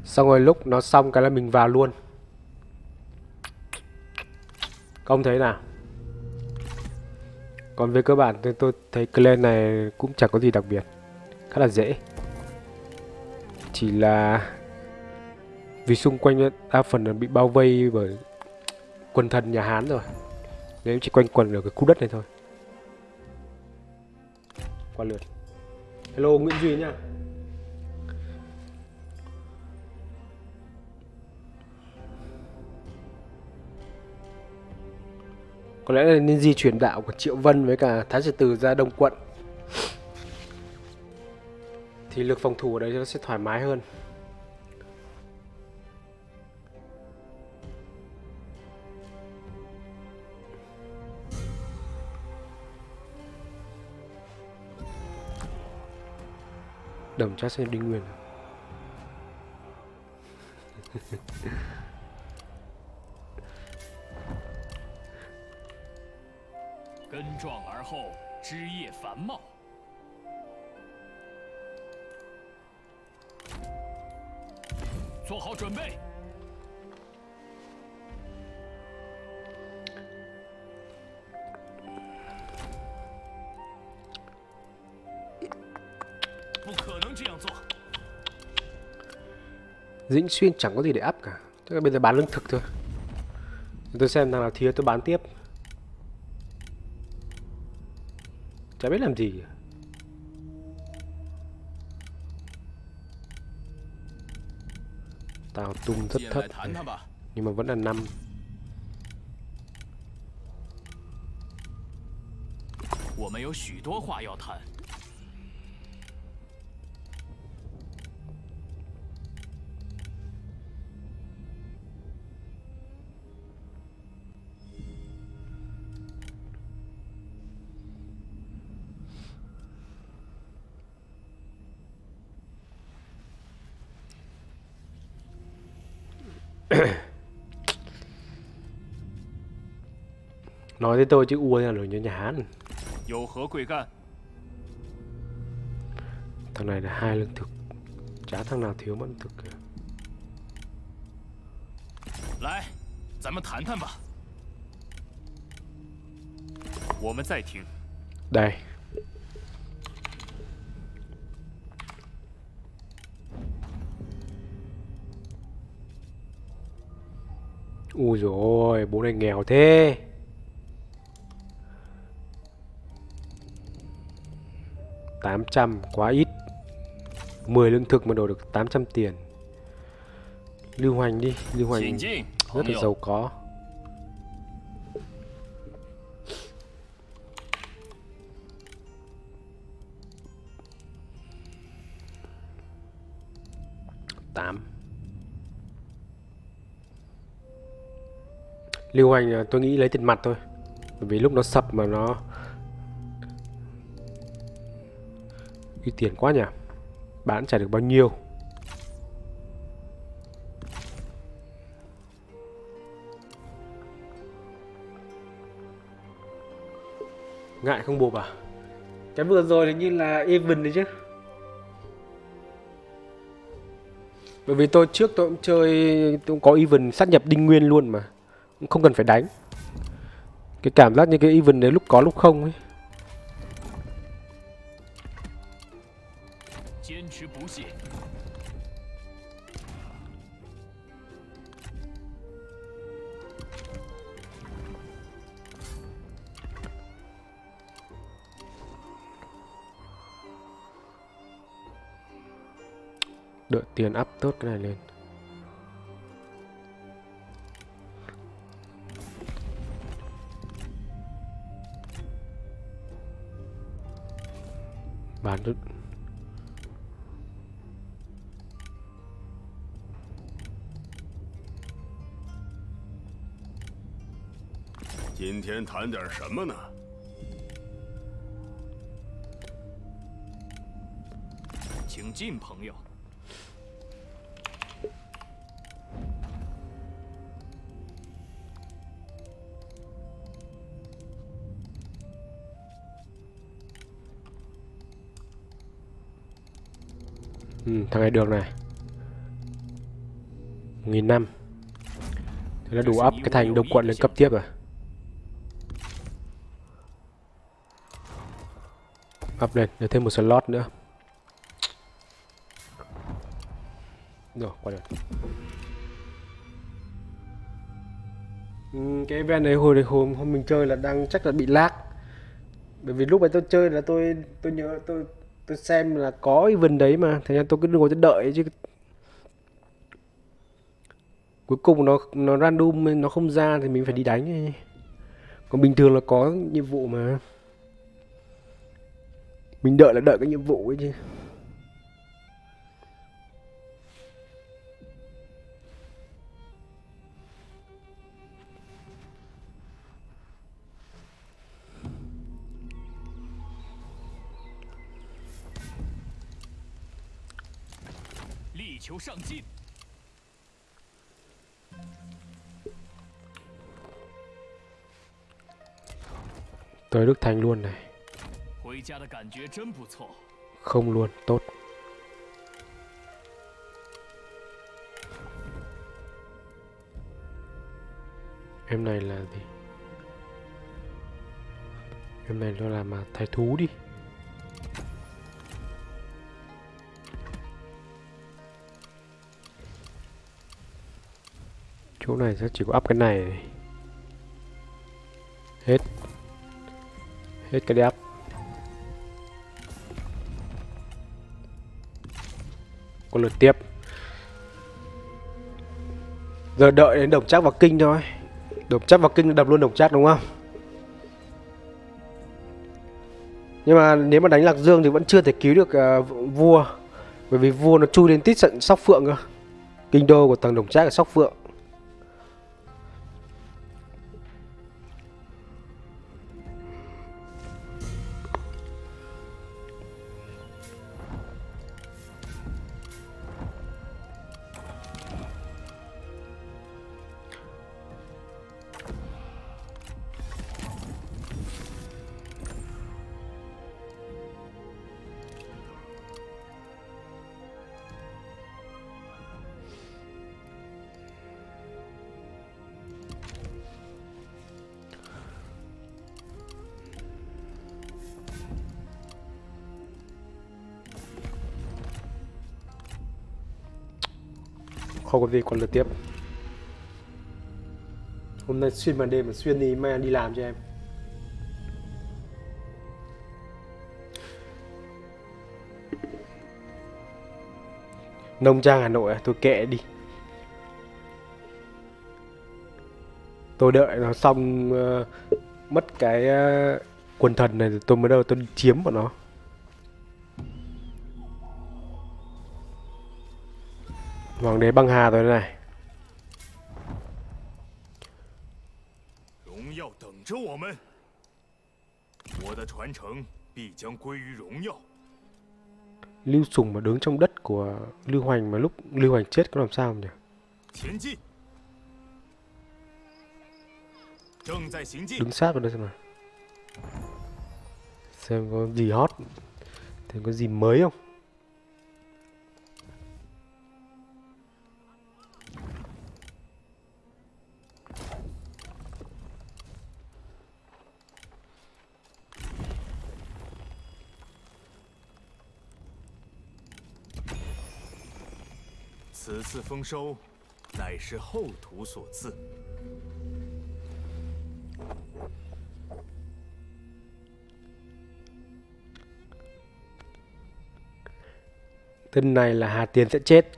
Xong rồi lúc nó xong cái là mình vào luôn. Công thấy nào? Còn về cơ bản thì tôi thấy clan này cũng chẳng có gì đặc biệt. Khá là dễ. Chỉ là Vì xung quanh đa phần là bị bao vây bởi Quần thần nhà Hán rồi Nếu chỉ quanh quần ở cái khu đất này thôi. Qua lượt. Hello, Nguyễn Duy nhá. Có lẽ là nên di chuyển đạo của Triệu Vân với cả Thái Sử Từ ra Đông Quận. Thì lực phòng thủ ở đấy nó sẽ thoải mái hơn. 等我们家现在零元了。根壮而后枝叶繁茂。做好准备。Dĩnh xuyên chẳng có gì để áp cả. Tức là bây giờ bán lương thực thôi. Tôi xem nào thiếu tôi bán tiếp. Chả biết làm gì. Tao tung rất thấp. Nhưng mà vẫn là năm. nói với tôi chứ ua là nổi như nhà hán 有何贵干？ thằng này là hai lương thực chả thằng nào thiếu mất lương thực cả. 来，咱们谈谈吧。我们在听。 đây ui rồi ôi bố này nghèo thế 800 quá ít. 10 lương thực mà đổi được 800 tiền. Lưu Hoành đi Lưu Hoành rất là giàu có. Tám. Lưu Hoành à, tôi nghĩ lấy tiền mặt thôi Bởi vì lúc nó sập mà nó uy tiền quá nhỉ? Bán trả được bao nhiêu? Ngại không bộp à? Cái vừa rồi thì như là even đấy chứ. Bởi vì tôi trước tôi cũng chơi tôi cũng có even sát nhập đinh nguyên luôn mà. Cũng không cần phải đánh. Cái cảm giác như cái even đấy lúc có lúc không ấy đợi tiền up tốt cái này lên bán được 今天谈点什么呢？请进，朋友。 Ừ, thằng này được này. Nghìn năm. Thế là đủ up cái thành độc quận lên cấp tiếp rồi. Up lên để thêm một slot nữa. Rồi qua được ừ, cái event này hồi hôm hôm mình chơi là đang chắc là bị lag. Bởi vì lúc ấy tôi chơi là tôi tôi nhớ tôi tôi xem là có event đấy mà. Thế nên tôi cứ ngồi tôi đợi chứ. Cuối cùng nó nó random, nó không ra thì mình phải đi đánh. Ấy. còn bình thường là có nhiệm vụ mà. Mình đợi là đợi cái nhiệm vụ ấy chứ “求上进。 tới Đức Thành luôn này 回家的感觉真不错。 không luôn tốt em này là gì em này nó làm mà thái thú đi Chỗ này sẽ chỉ có up cái này. Hết. Hết cái đáp có lượt tiếp. Giờ đợi đến đồng chắc vào kinh thôi. Đồng chắc vào kinh đập luôn đồng chắc đúng không? Nhưng mà nếu mà đánh lạc dương thì vẫn chưa thể cứu được uh, vua. Bởi vì vua nó chui đến tít tận sóc phượng cơ. Kinh đô của thằng đồng trác ở sóc phượng. Xuyên màn đêm mà xuyên đi mai đi làm cho em. Nông trang hà nội à? tôi kệ đi. Tôi đợi nó xong uh, mất cái uh, quần thần này tôi mới đầu tôi đi chiếm của nó. Hoàng đế băng hà rồi đây này. 荣耀等着我们。我的传承必将归于荣耀。 lưu sùng mà đứng trong đất của lưu hoành mà lúc lưu hoành chết có làm sao không nhỉ 前进，正在行进 đứng。sát vào đây xem nào xem có gì hot thì có gì mới không 次丰收，乃是后土所赐。 tên này là Hà Tiến sẽ chết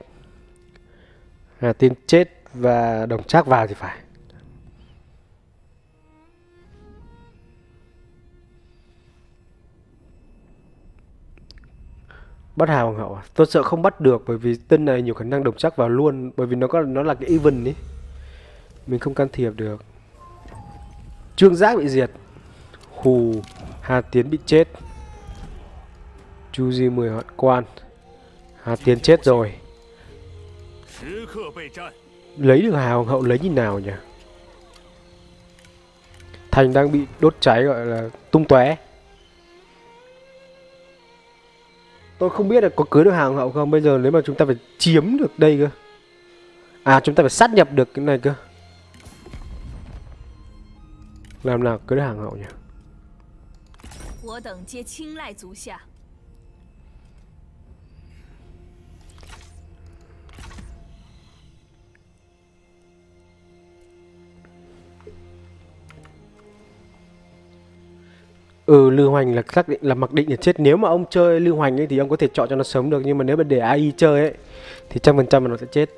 Hà Tiến chết và đồng trác vào thì phải bắt Hà Hoàng hậu à? Tôi sợ không bắt được bởi vì tên này nhiều khả năng đồng chắc vào luôn, bởi vì nó có nó là cái event ý mình không can thiệp được. Trương Giác bị diệt. Hù, Hà Tiến bị chết. Chu Di mười hoạn quan. Hà Tiến chết rồi. Lấy được Hà Hoàng hậu, lấy như nào nhỉ? Thành đang bị đốt cháy, gọi là tung tóe. Tôi không biết là có cưới được hàng hậu không, Bây giờ nếu mà chúng ta phải chiếm được đây cơ. À chúng ta phải sát nhập được cái này cơ. Làm nào, cưới được hàng hậu nhỉ? Ừ, Lưu Hoành là xác định là mặc định là chết. Nếu mà ông chơi Lưu Hoành ấy thì ông có thể chọn cho nó sống được nhưng mà nếu mà để AI chơi ấy thì trăm phần trăm là nó sẽ chết.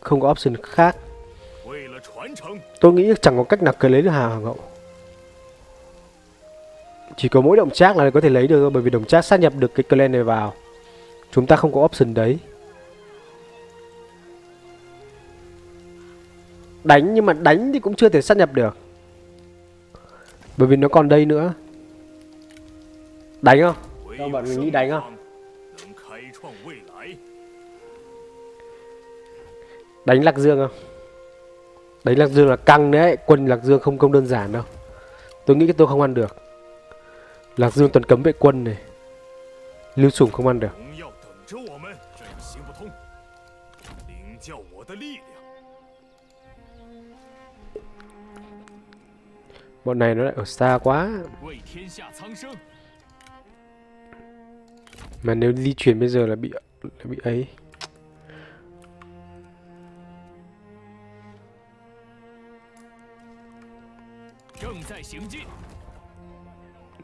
Không có option khác. Tôi nghĩ chẳng có cách nào cứ lấy được hàng hoàng hậu. Chỉ có mỗi đồng trác là có thể lấy được bởi vì đồng trác sát nhập được cái clan này vào. Chúng ta không có option đấy. Đánh nhưng mà đánh thì cũng chưa thể sát nhập được. Bởi vì nó còn đây nữa Đánh không? Đâu bạn mình nghĩ đánh không? Đánh Lạc Dương không? Đánh Lạc Dương là căng đấy Quân Lạc Dương không công đơn giản đâu Tôi nghĩ tôi không ăn được Lạc Dương tuần cấm vệ quân này Lưu Sùng không ăn được Bọn này nó lại ở xa quá mà nếu di chuyển bây giờ là bị là bị ấy.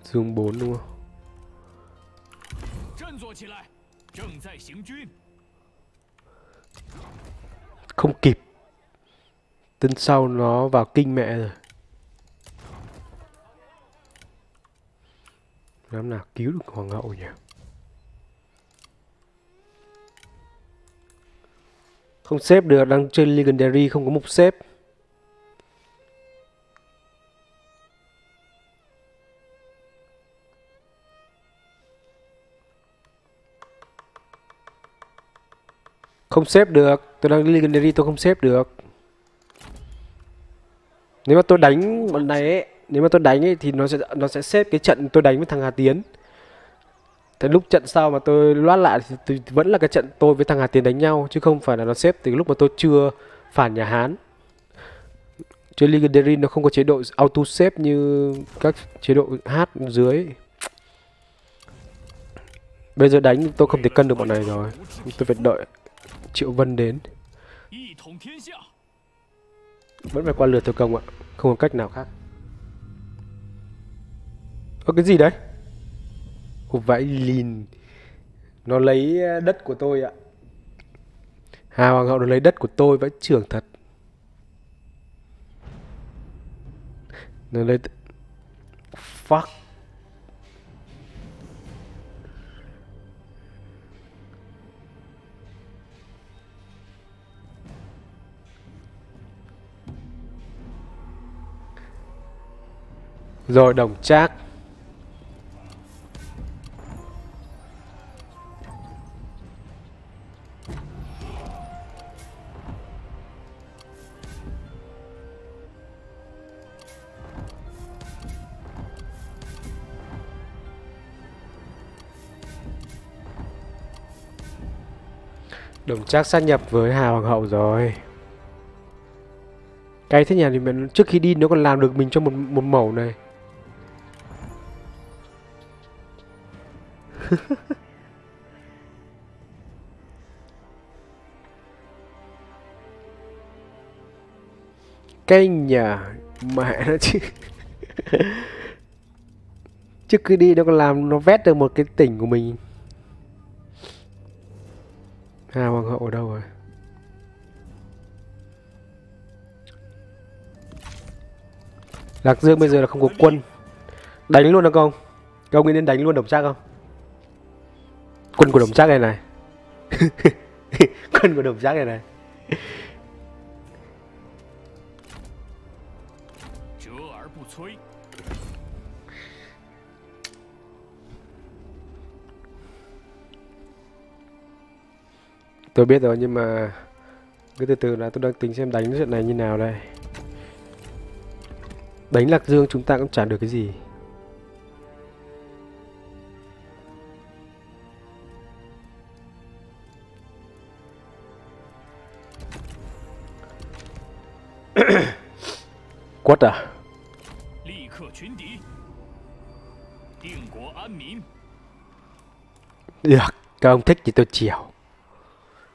Dùng 4 đúng không? Không kịp. Tân sau nó vào kinh mẹ rồi. Làm nào cứu được hoàng hậu nhỉ? Không xếp được, đang chơi Legendary không có mục xếp. Không xếp được, tôi đang Legendary tôi không xếp được. Nếu mà tôi đánh bọn này ấy, nếu mà tôi đánh ấy thì nó sẽ nó sẽ xếp cái trận tôi đánh với thằng Hà Tiến. Thế lúc trận sau mà tôi loát lại thì, thì vẫn là cái trận tôi với thằng Hà Tiến đánh nhau chứ không phải là nó xếp từ lúc mà tôi chưa phản nhà Hán. Trên Legendary nó không có chế độ auto xếp như các chế độ hát dưới. Bây giờ đánh tôi không thể cân được bọn này rồi. Tôi phải đợi Triệu Vân đến. Vẫn phải qua lượt theo công ạ. Không có cách nào khác. Ơ cái gì đấy? Hộp vải lìn. Nó lấy ờ, đất của tôi ạ. Hà hoàng hậu nó lấy đất của tôi vãi trưởng thật. Nó lấy fuck. Rồi, đồng trác. Đồng trác sát nhập với hà hoàng hậu rồi. Cái thế nhà thì mình, trước khi đi nó còn làm được mình cho một một mẩu này. Cái nhà mẹ nó chứ. Trước khi đi nó còn làm, nó vét được một cái tỉnh của mình hà hoàng hậu ở đâu rồi? Lạc dương bây giờ là không có quân. Đánh luôn được không? Các ông nghĩ nên đánh luôn đồng trác không? Quân của đồng trác này này. Quân của đồng trác này này. tôi biết rồi, nhưng mà cứ từ từ là tôi đang tính xem đánh trận này như nào đây. Đánh lạc dương chúng ta cũng chẳng được cái gì. Quất à? Được, các ông thích thì tôi chiều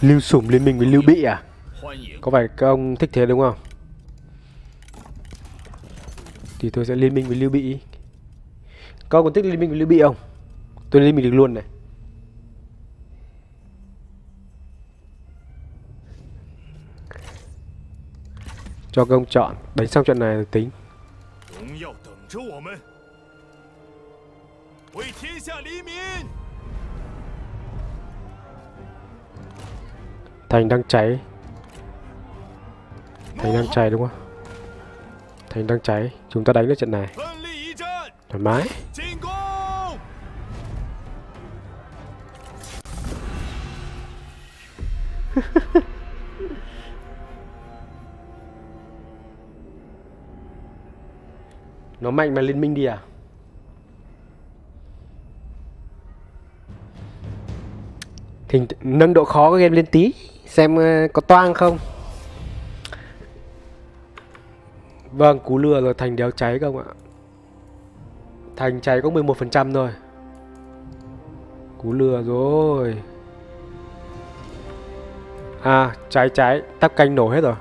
lưu sủng liên minh với lưu bị à 欢迎， có phải các ông thích thế đúng không thì tôi sẽ liên minh với lưu bị các ông có thích liên minh với lưu bị không tôi liên minh được luôn này cho các ông chọn đánh xong trận này rồi tính 荣耀等着我们，为天下黎民。 Thành đang cháy. Thành đang cháy đúng không? Thành đang cháy. Chúng ta đánh được trận này. Thoải mái. Nó mạnh mà liên minh đi à? Thỉnh, nâng độ khó của game lên tí xem ờ, có toang không? Vâng cú lừa rồi thành đéo cháy không ạ. Thành cháy có 11% thôi. Cú lừa rồi. À cháy cháy. Tắp canh nổ hết rồi.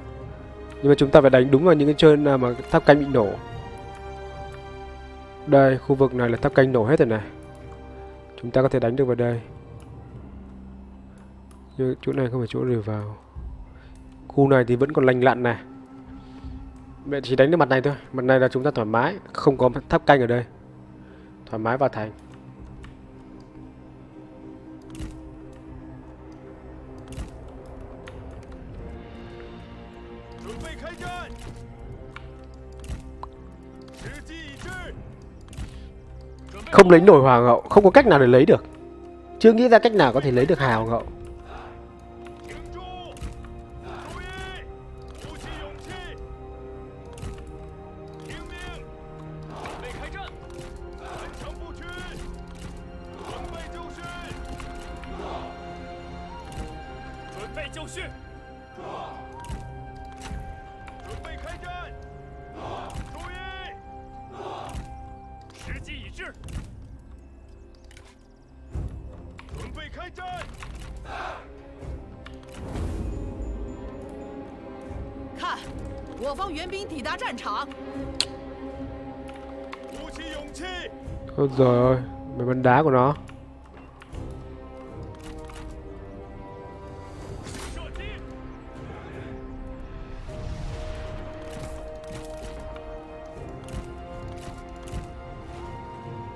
Nhưng mà chúng ta phải đánh đúng vào những cái chơi nào mà tháp canh bị nổ. Đây, khu vực này là tháp canh nổ hết rồi này. Chúng ta có thể đánh được vào đây nhưng chỗ này không phải chỗ để vào. Khu này thì vẫn còn lành lặn này. Vậy chỉ đánh đến mặt này thôi. Mặt này là chúng ta thoải mái, không có tháp canh ở đây. Thoải mái vào thành. Không lấy nổi hoàng hậu, không có cách nào để lấy được. Chưa nghĩ ra cách nào có thể lấy được hà hoàng hậu. Rồi ơi, mấy bắn đá của nó.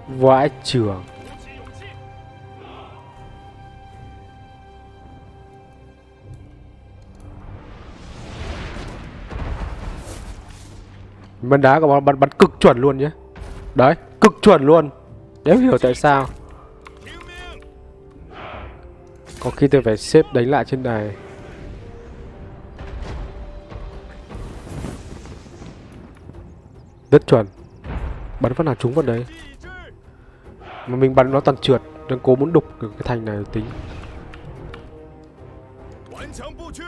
Vãi trưởng. bắn đá của bắn bắn cực chuẩn luôn nhé đấy cực chuẩn luôn Đéo hiểu tại sao. 听命， Có khi tôi phải xếp đánh lại trên này. Rất chuẩn. Bắn phát nào trúng vào đấy. 机已至， Mà mình bắn nó toàn trượt. Đang cố muốn đục được cái thành này rồi tính. 顽强不屈，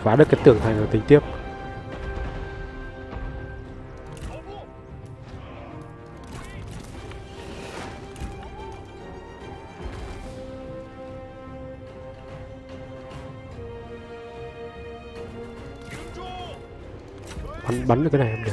phá được cái tường thành rồi tính tiếp. Bắn bắn được cái này không nhỉ?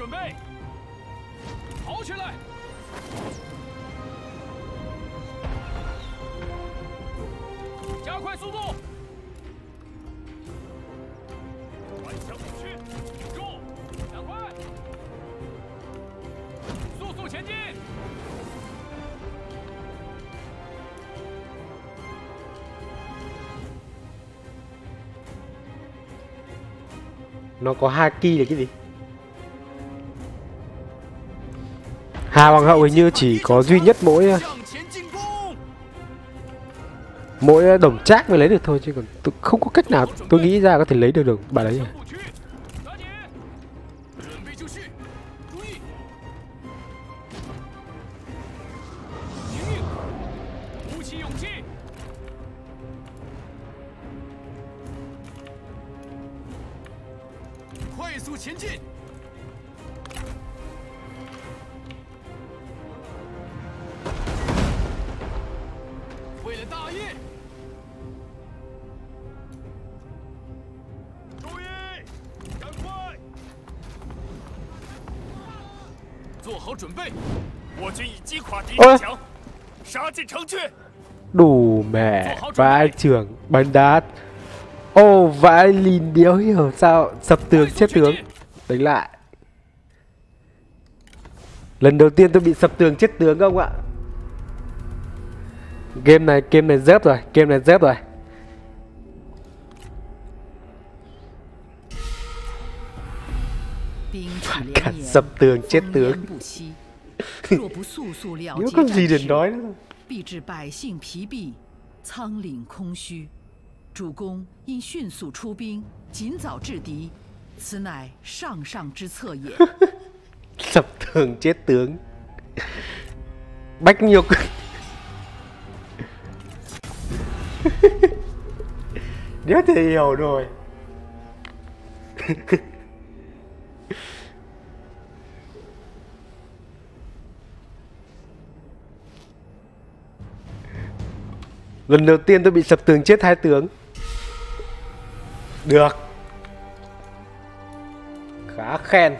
准备，跑起来！加快速度，顽强不屈，住，赶快，速速前进！ Nó có hai ki là cái gì? ba hoàng hậu hình như chỉ có duy nhất mỗi ờ, mỗi ờ, đồng trác mới lấy được thôi, chứ còn không có cách nào tôi nghĩ ra có thể lấy được được bà đấy. mẹ vãi trưởng bắn đát. Ô oh, vãi lìn điếu hiểu sao sập tường chết tướng. đánh lại. Lần đầu tiên tôi bị sập tường chết tướng không ạ? Game này game này dép rồi game này dép rồi. Phản sập tường chết tướng. nếu có gì để nói nữa. 仓廪空虚。主公应迅速出兵，尽早制敌，此乃上上之策也。 sập tường chết tướng bách nhục đéo thể hiểu rồi lần đầu tiên tôi bị sập tường chết hai tướng. Được. Khá khen.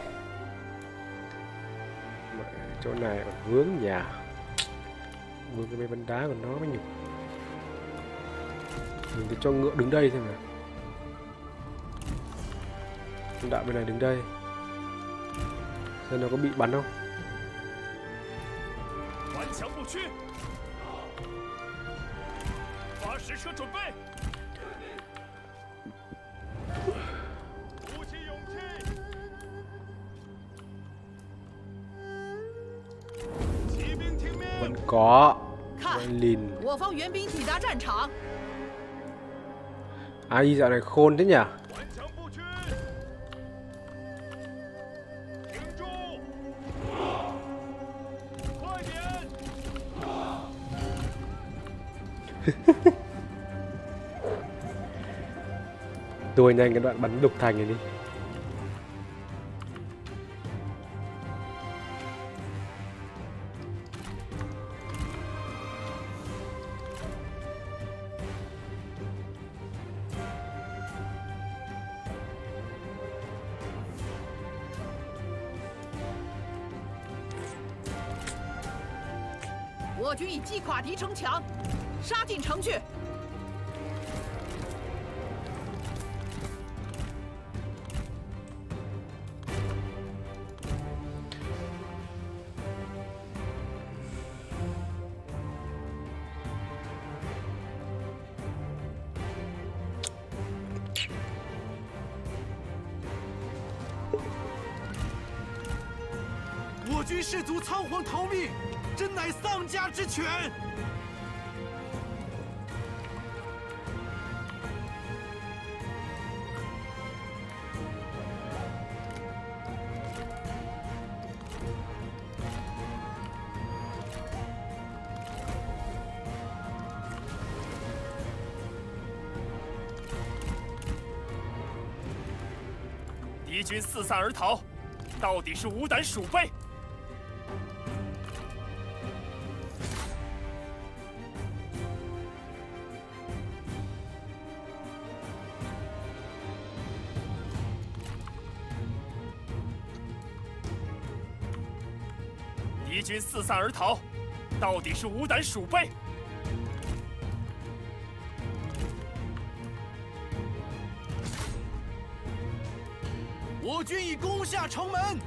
Chỗ này còn vướng nhà vướng cái mấy bắn đá của nó mới nhục mình cứ cho ngựa đứng đây thôi mà Con đạo bên này đứng đây. Xem nó có bị bắn không 援兵抵达战场， ai dạo này khôn thế nhỉ 顽强不屈。停住！快点！ đuổi nhanh cái đoạn bắn đục thành này đi “ 四散而逃，到底是无胆鼠辈。敌军四散而逃，到底是无胆鼠辈。下城门，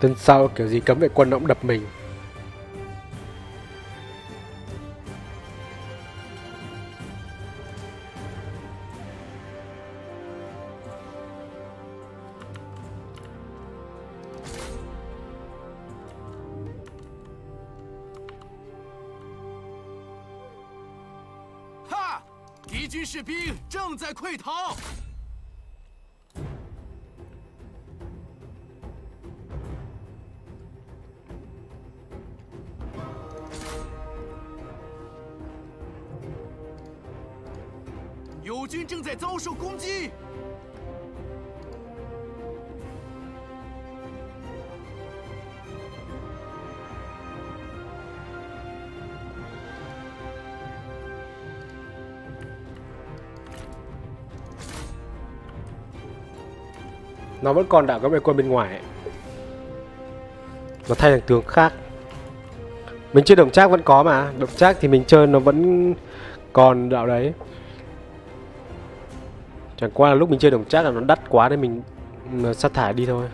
Tân sau kiểu gì cấm vệ quân nó cũng đập mình Nó vẫn còn đạo các vệ quân bên ngoài ấy. Nó thay thành tướng khác. Mình chơi động trác vẫn có mà. Động trác thì mình chơi nó vẫn còn đạo đấy. Chẳng qua là lúc mình chơi đồng trác là nó đắt quá nên mình ừ, sát thải đi thôi.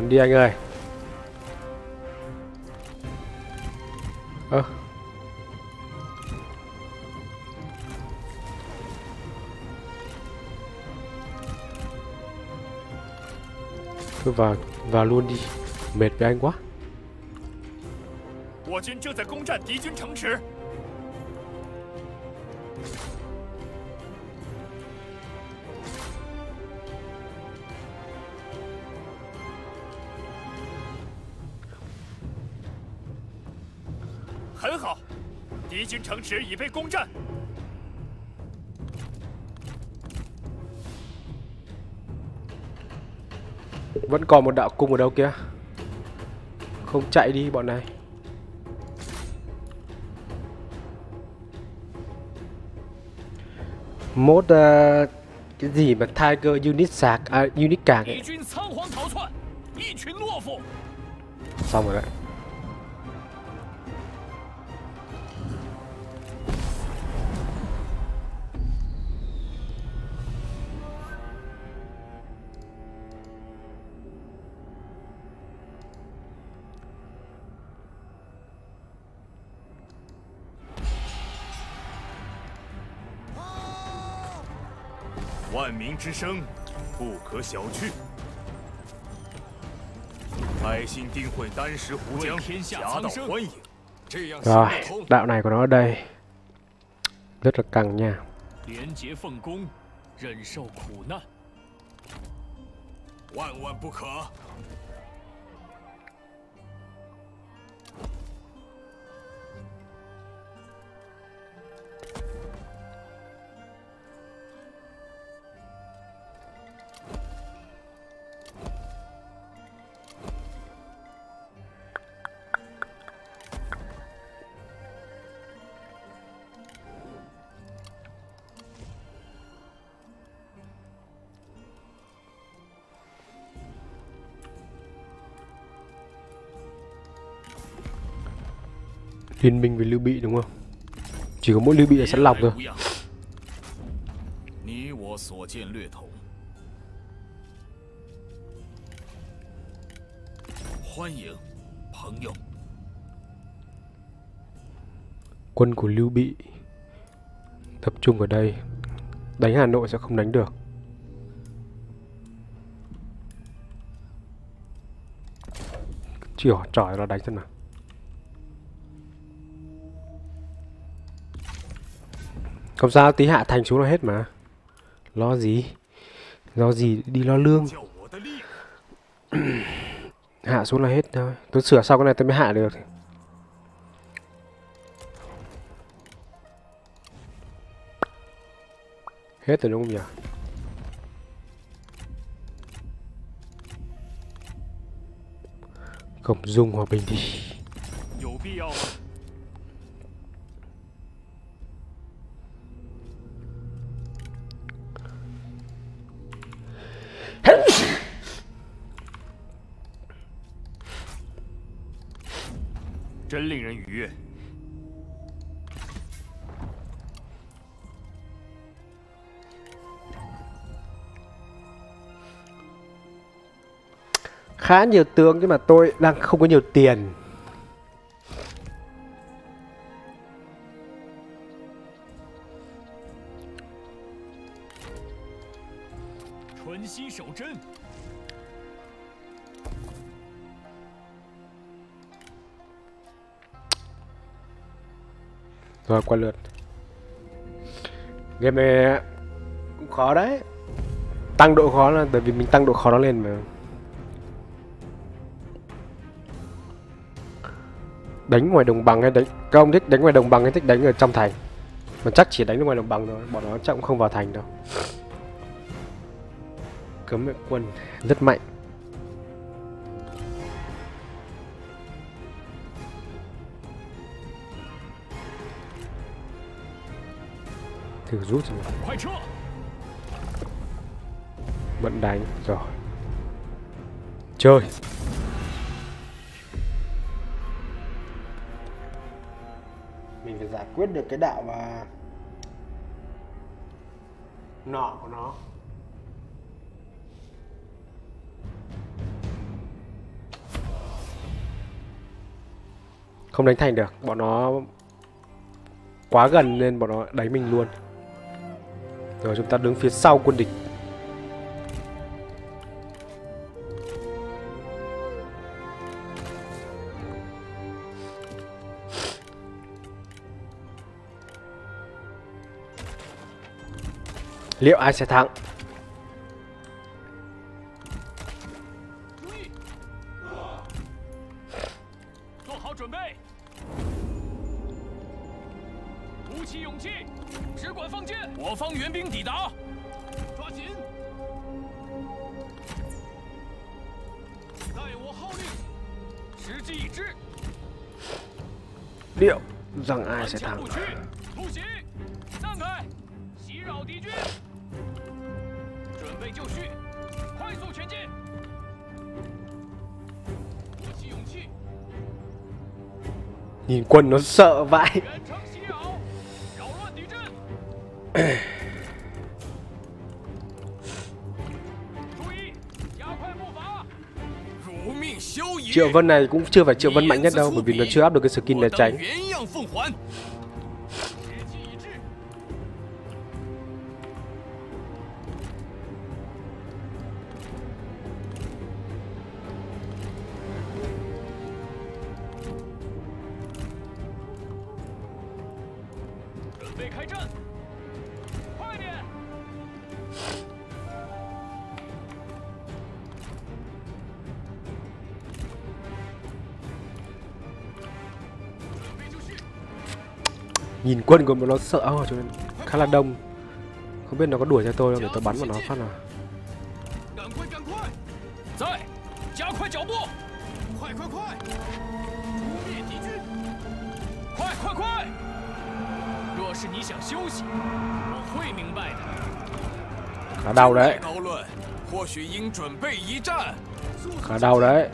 Bắn đi anh ơi Ơ Thôi vào, vào luôn đi Mệt với anh quá 我军正在攻占敌军城池。 池已被攻占。 Ơ Vẫn còn một đạo cung ở đâu kia Không chạy đi bọn này Mốt ờ, Cái gì mà Tiger unit sạc À unit cạc ấy 敌军仓皇逃窜，一群懦夫。 Xong rồi đấy “ 万民之声，不可小觑。百姓定会丹石湖江为天下夹道苍生欢迎。这样行 Rồi 得通。 đạo này của nó ở đây Rất là căng nha liên minh với lưu bị, đúng không? Chỉ có mỗi lưu bị là sẵn lọc thôi. Quân của lưu bị tập trung ở đây. Đánh hà nội sẽ không đánh được. Chỉ hỏi trỏi là đánh thế nào. Không sao, tí hạ thành xuống là hết mà. Lo gì? Lo gì? Đi lo lương. Hạ xuống là hết thôi. Tôi sửa sau cái này tôi mới hạ được. Hết rồi đúng không nhỉ? Cổng dung hòa bình đi. khá nhiều tướng, nhưng mà tôi đang không có nhiều tiền. Rồi, qua lượt. Game này cũng khó đấy. Tăng độ khó là bởi vì mình tăng độ khó nó lên mà. Đánh ngoài đồng bằng hay đánh Các ông thích đánh ngoài đồng bằng hay thích đánh ở trong thành? Mà chắc chỉ đánh ngoài đồng bằng thôi, Bọn nó chắc cũng không vào thành đâu. Cấm vệ quân, rất mạnh. Thử rút rồi Vẫn đánh, Rồi. Chơi. Quyết được cái đạo và Nọ của nó. Không đánh thành được, Bọn nó Quá gần nên bọn nó đánh mình luôn. Rồi chúng ta đứng phía sau quân địch. liệu ai sẽ thắng liệu rằng ai sẽ thắng Quân nó sợ vãi. Triệu Vân này cũng chưa phải Triệu Vân mạnh nhất đâu Bởi vì nó chưa áp được cái skin để tránh. nhìn quân của nó sợ hơn cho nên khá là đông. Không biết nó có đuổi theo tôi không để tôi bắn vào nó phát nào. Khá đau đấy. Khá đau đấy.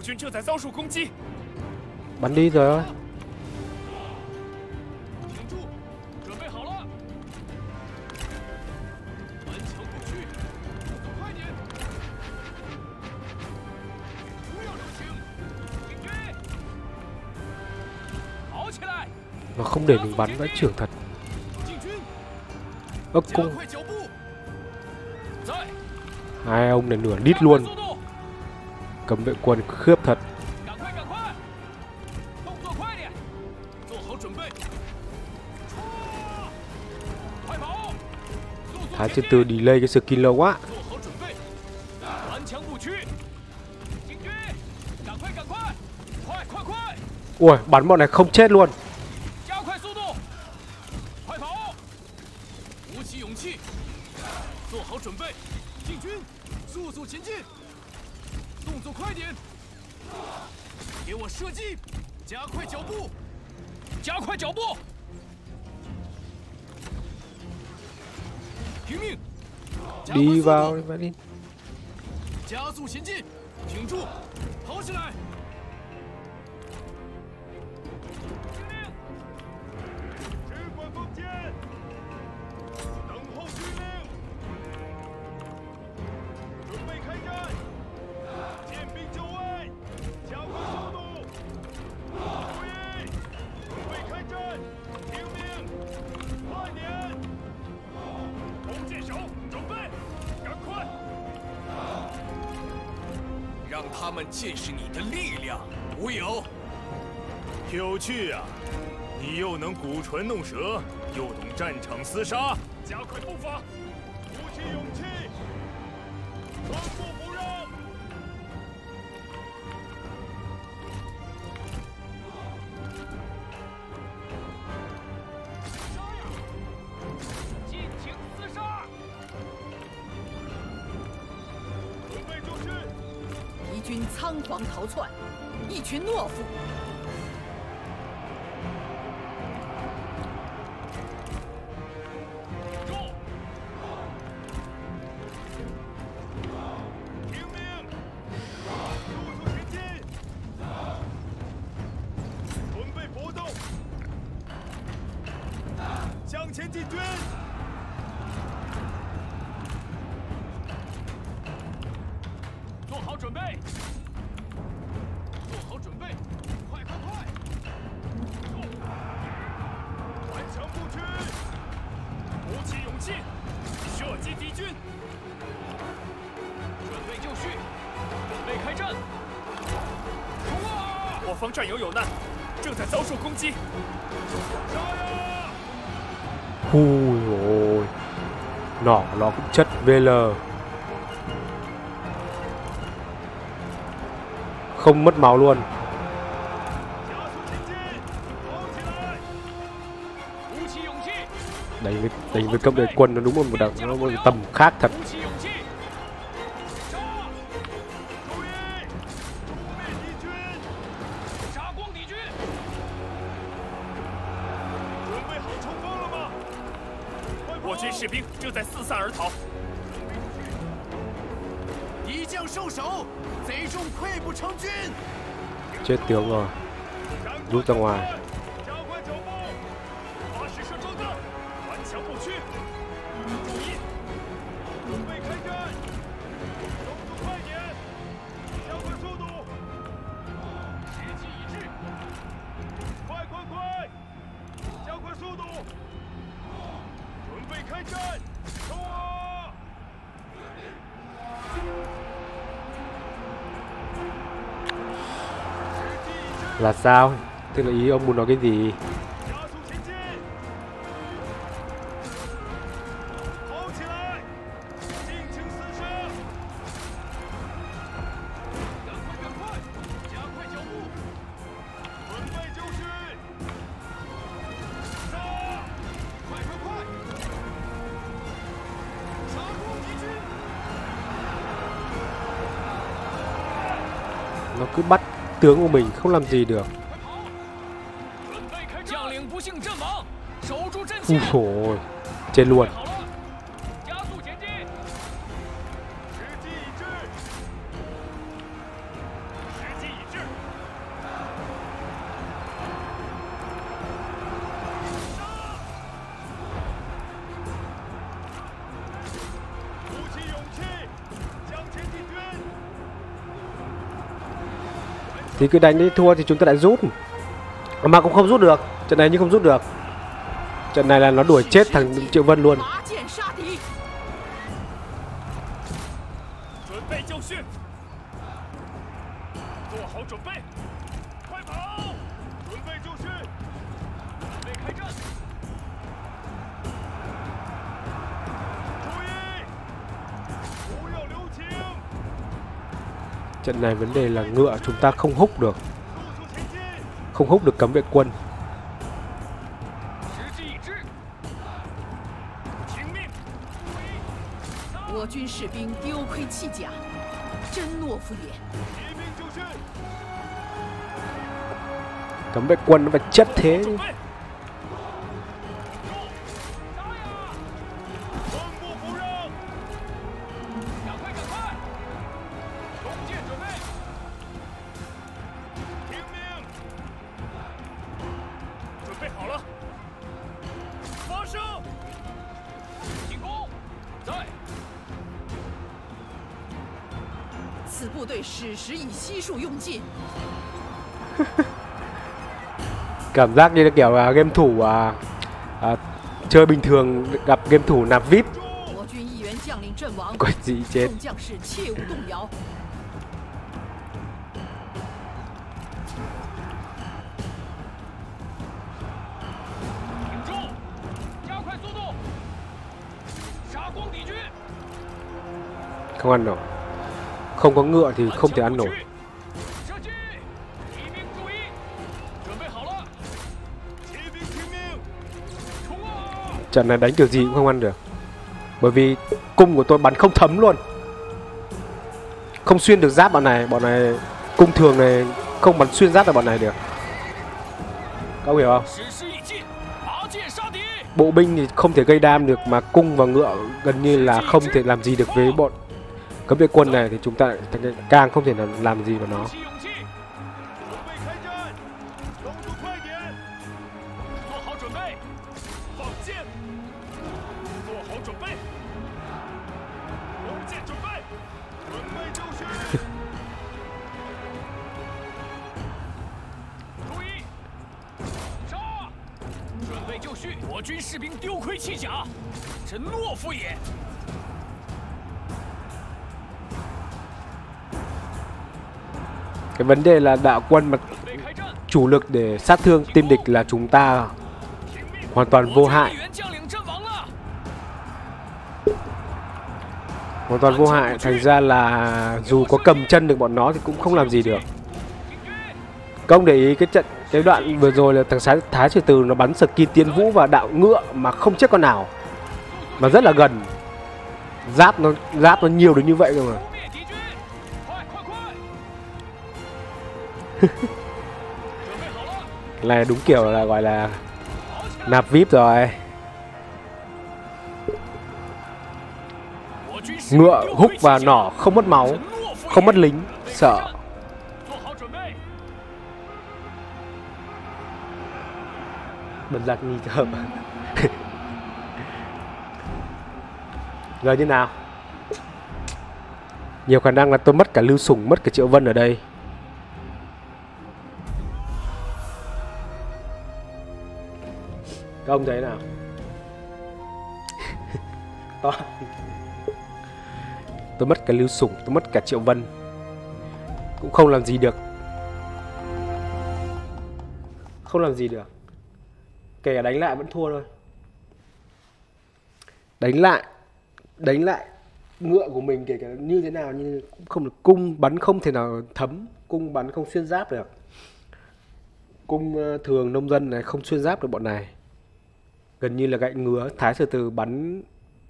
友军正在遭受攻击， bắn đi rồi 挺住！准备好了，顽强不屈，动作快点！不要留情！进军，跑起来！ nó không để mình bắn vãi trưởng thật 进军！ ơ 加 cung 快脚步！在， hai ông này nửa 加 lít 快 luôn cấm vệ quân khướp thật. Thái từ từ delay cái skin lâu quá. Ui, bắn bọn này không chết luôn. Hãy subscribe cho kênh Ghiền Mì Gõ 动作快点！给我射击！加快脚步！加快脚步！拼命！加速前进，挺住，跑起来！弄蛇，又懂战场厮杀，加快步伐，鼓起勇气，寸步不让。尽情厮杀！准备就绪，敌军仓皇逃窜，一群懦夫。方战友有难，正在遭受攻击。杀呀！ ui ôi nỏ nó cũng chất VL không mất máu luôn 加速前进，跑起来！鼓起勇气， đánh với đánh với cấp đội quân nó đúng là một đẳng nó một tầm khác thật Tướng rồi. Rút ra ngoài. Sao? Tức là ý ông muốn nói cái gì? tướng của mình không làm gì được. Úi dồi ôi, chết luôn. Thì cứ đánh đi, thua thì chúng ta lại rút. Mà cũng không rút được. Trận này nhưng không rút được. Trận này là nó đuổi chết thằng triệu vân luôn. Trận này vấn đề là ngựa chúng ta không hút được. Không hút được cấm vệ quân. Cấm vệ quân nó phải chất thế cảm giác như là kiểu uh, game thủ uh, uh, chơi bình thường gặp game thủ nạp vip quật gì chết. Không ăn nổi. Không có ngựa thì không thể ăn nổi. Trận này đánh kiểu gì cũng không ăn được. Bởi vì cung của tôi bắn không thấm luôn. Không xuyên được giáp bọn này Bọn này cung thường này Không bắn xuyên giáp được bọn này được. Các hiểu không? Bộ binh thì không thể gây đam được Mà cung và ngựa gần như là không thể làm gì được với bọn Cấm vệ quân này thì chúng ta càng không thể làm gì vào nó. vấn đề là đạo quân mà chủ lực để sát thương team địch là chúng ta hoàn toàn vô hại. Hoàn toàn vô hại, thành ra là dù có cầm chân được bọn nó thì cũng không làm gì được. Công để ý cái trận, cái đoạn vừa rồi là thằng thái thái trừ từ nó bắn skin tiến vũ và đạo ngựa mà không chết con nào. Mà rất là gần. Giáp nó giáp nó nhiều đến như vậy rồi mà. cái này đúng kiểu là gọi là nạp vip rồi. Ngựa, húc và nỏ không mất máu, không mất lính, sợ. Bật giặc nghi ngờ giờ như nào? Nhiều khả năng là tôi mất cả lưu sủng, mất cả triệu vân ở đây. Các ông thấy nào? To tôi mất cả lưu sủng tôi mất cả triệu vân. Cũng không làm gì được. Không làm gì được. Kể cả đánh lại vẫn thua thôi. Đánh lại đánh lại ngựa của mình kể cả như thế nào nhưng cũng không được. Cung bắn không thể nào thấm cung bắn không xuyên giáp được. Cung ờ, thường nông dân này không xuyên giáp được bọn này gần như là gậy ngứa thái sử từ bắn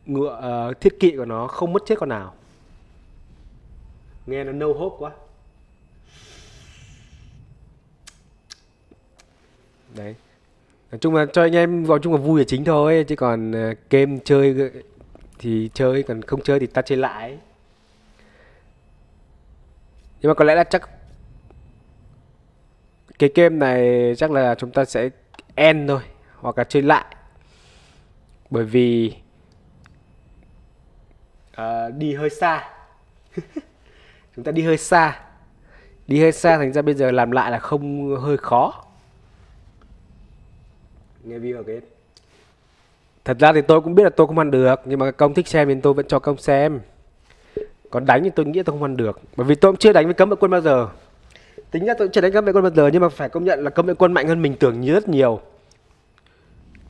ngựa uh, thiết kỵ của nó không mất chết con nào. Nghe nó nâu hốp quá. Đấy. Nói chung là cho anh em gọi chung là vui là chính thôi chứ còn ờ, game chơi ờ, thì chơi còn không chơi thì ta chơi lại. Nhưng mà có lẽ là chắc cái game này chắc là chúng ta sẽ end thôi hoặc là chơi lại bởi vì ờ, đi hơi xa. Chúng ta đi hơi xa. Đi hơi xa thành ra bây giờ làm lại là không hơi khó. Nghe view cái thật ra thì tôi cũng biết là tôi không ăn được nhưng mà công thích xem nên tôi vẫn cho công xem. Còn đánh thì tôi nghĩ tôi không ăn được. Bởi vì tôi cũng chưa đánh với cấm vệ quân bao giờ. Tính ra tôi cũng chưa đánh cấm vệ quân bao giờ nhưng mà phải công nhận là cấm vệ quân mạnh hơn mình tưởng như rất nhiều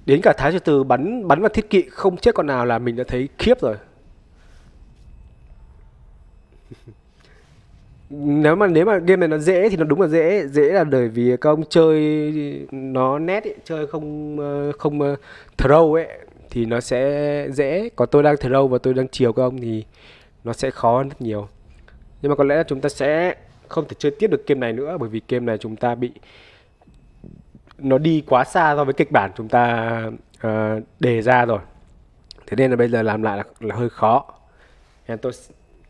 đến cả thái sư từ bắn bắn vào thiết kỵ không chết con nào là mình đã thấy khiếp rồi. Nếu mà nếu mà game này nó dễ thì nó đúng là dễ dễ là bởi vì các ông chơi nó nét ấy, chơi không ờ, không ờ, throw ấy thì nó sẽ dễ. Còn tôi đang throw và tôi đang chiều các ông thì nó sẽ khó hơn rất nhiều. Nhưng mà có lẽ là chúng ta sẽ không thể chơi tiếp được game này nữa bởi vì game này chúng ta bị nó đi quá xa so với kịch bản chúng ta uh, đề ra rồi. Thế nên là bây giờ làm lại là, là hơi khó. Nên tôi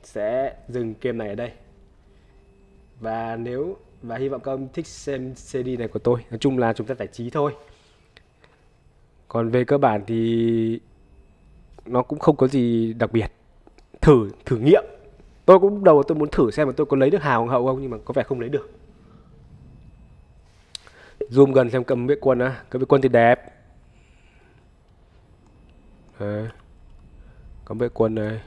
sẽ dừng game này ở đây. Và nếu và hy vọng các ông thích xem CD này của tôi. Nói chung là chúng ta giải trí thôi. Còn về cơ bản thì nó cũng không có gì đặc biệt. Thử thử nghiệm. Tôi cũng đầu tôi muốn thử xem mà tôi có lấy được hào hậu không nhưng mà có vẻ không lấy được zoom gần xem cầm vệ quân á, cầm vệ quân thì đẹp. Đấy. cầm vệ quân này.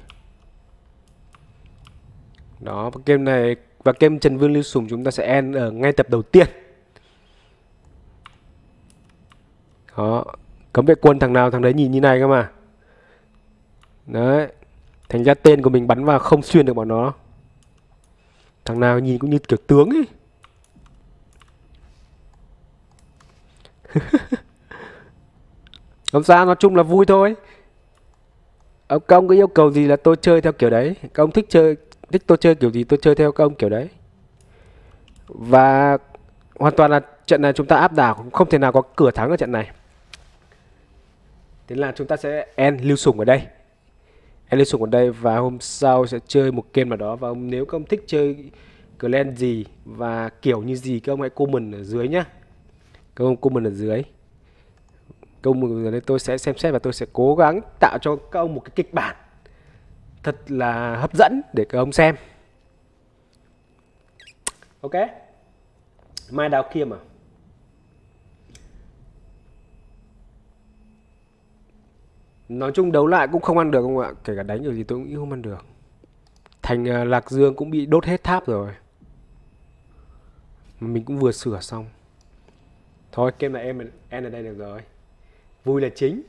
Đó, và game này, và game Trần Vương Lưu Sùng chúng ta sẽ end ở ngay tập đầu tiên. Đó cấm vệ quân thằng nào, thằng đấy nhìn như này cơ mà. Đấy, thành ra tên của mình bắn vào không xuyên được bọn nó. Thằng nào nhìn cũng như kiểu tướng ấy. không sao, nói chung là vui thôi. Ông công cứ yêu cầu gì là tôi chơi theo kiểu đấy. Các ông thích chơi, thích tôi chơi kiểu gì tôi chơi theo các ông kiểu đấy. Và hoàn toàn là trận này chúng ta áp đảo không thể nào có cửa thắng ở trận này. Thế là chúng ta sẽ end lưu sủng ở đây. End lưu sủng ở đây và hôm sau sẽ chơi một game nào đó. Và ông- nếu các ông thích chơi clan gì và kiểu như gì, các ông hãy comment ở dưới nhá câu ông comment ở dưới. Câu mình ở đây tôi sẽ xem xét và tôi sẽ cố gắng tạo cho các ông một cái kịch bản thật là hấp dẫn để các ông xem. Ok? Mai đào kia mà. nói chung đấu lại cũng không ăn được không ạ. Kể cả đánh được thì tôi cũng không ăn được. Thành à, lạc dương cũng bị đốt hết tháp rồi. Mà mình cũng vừa sửa xong thôi game này em end ở đây được rồi. Vui là chính.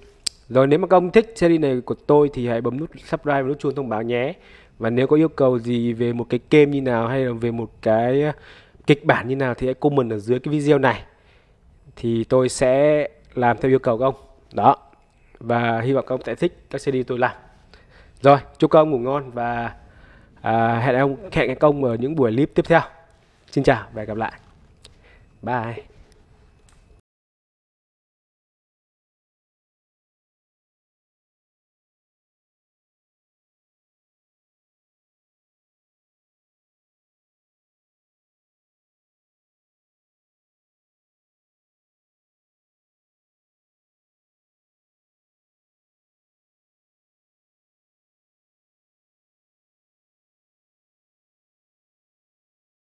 Rồi nếu mà các ông thích series này của tôi thì hãy bấm nút subscribe và nút chuông thông báo nhé. Và nếu có yêu cầu gì về một cái game như nào hay là về một cái ờ, kịch bản như nào thì hãy comment ở dưới cái video này. Thì tôi sẽ làm theo yêu cầu của ông. Đó. Và hy vọng các ông sẽ thích các CD tôi làm. Rồi chúc các ông ngủ ngon và à, hẹn ông hẹn các ông ở những buổi clip tiếp theo. Xin chào và hẹn gặp lại. Bye.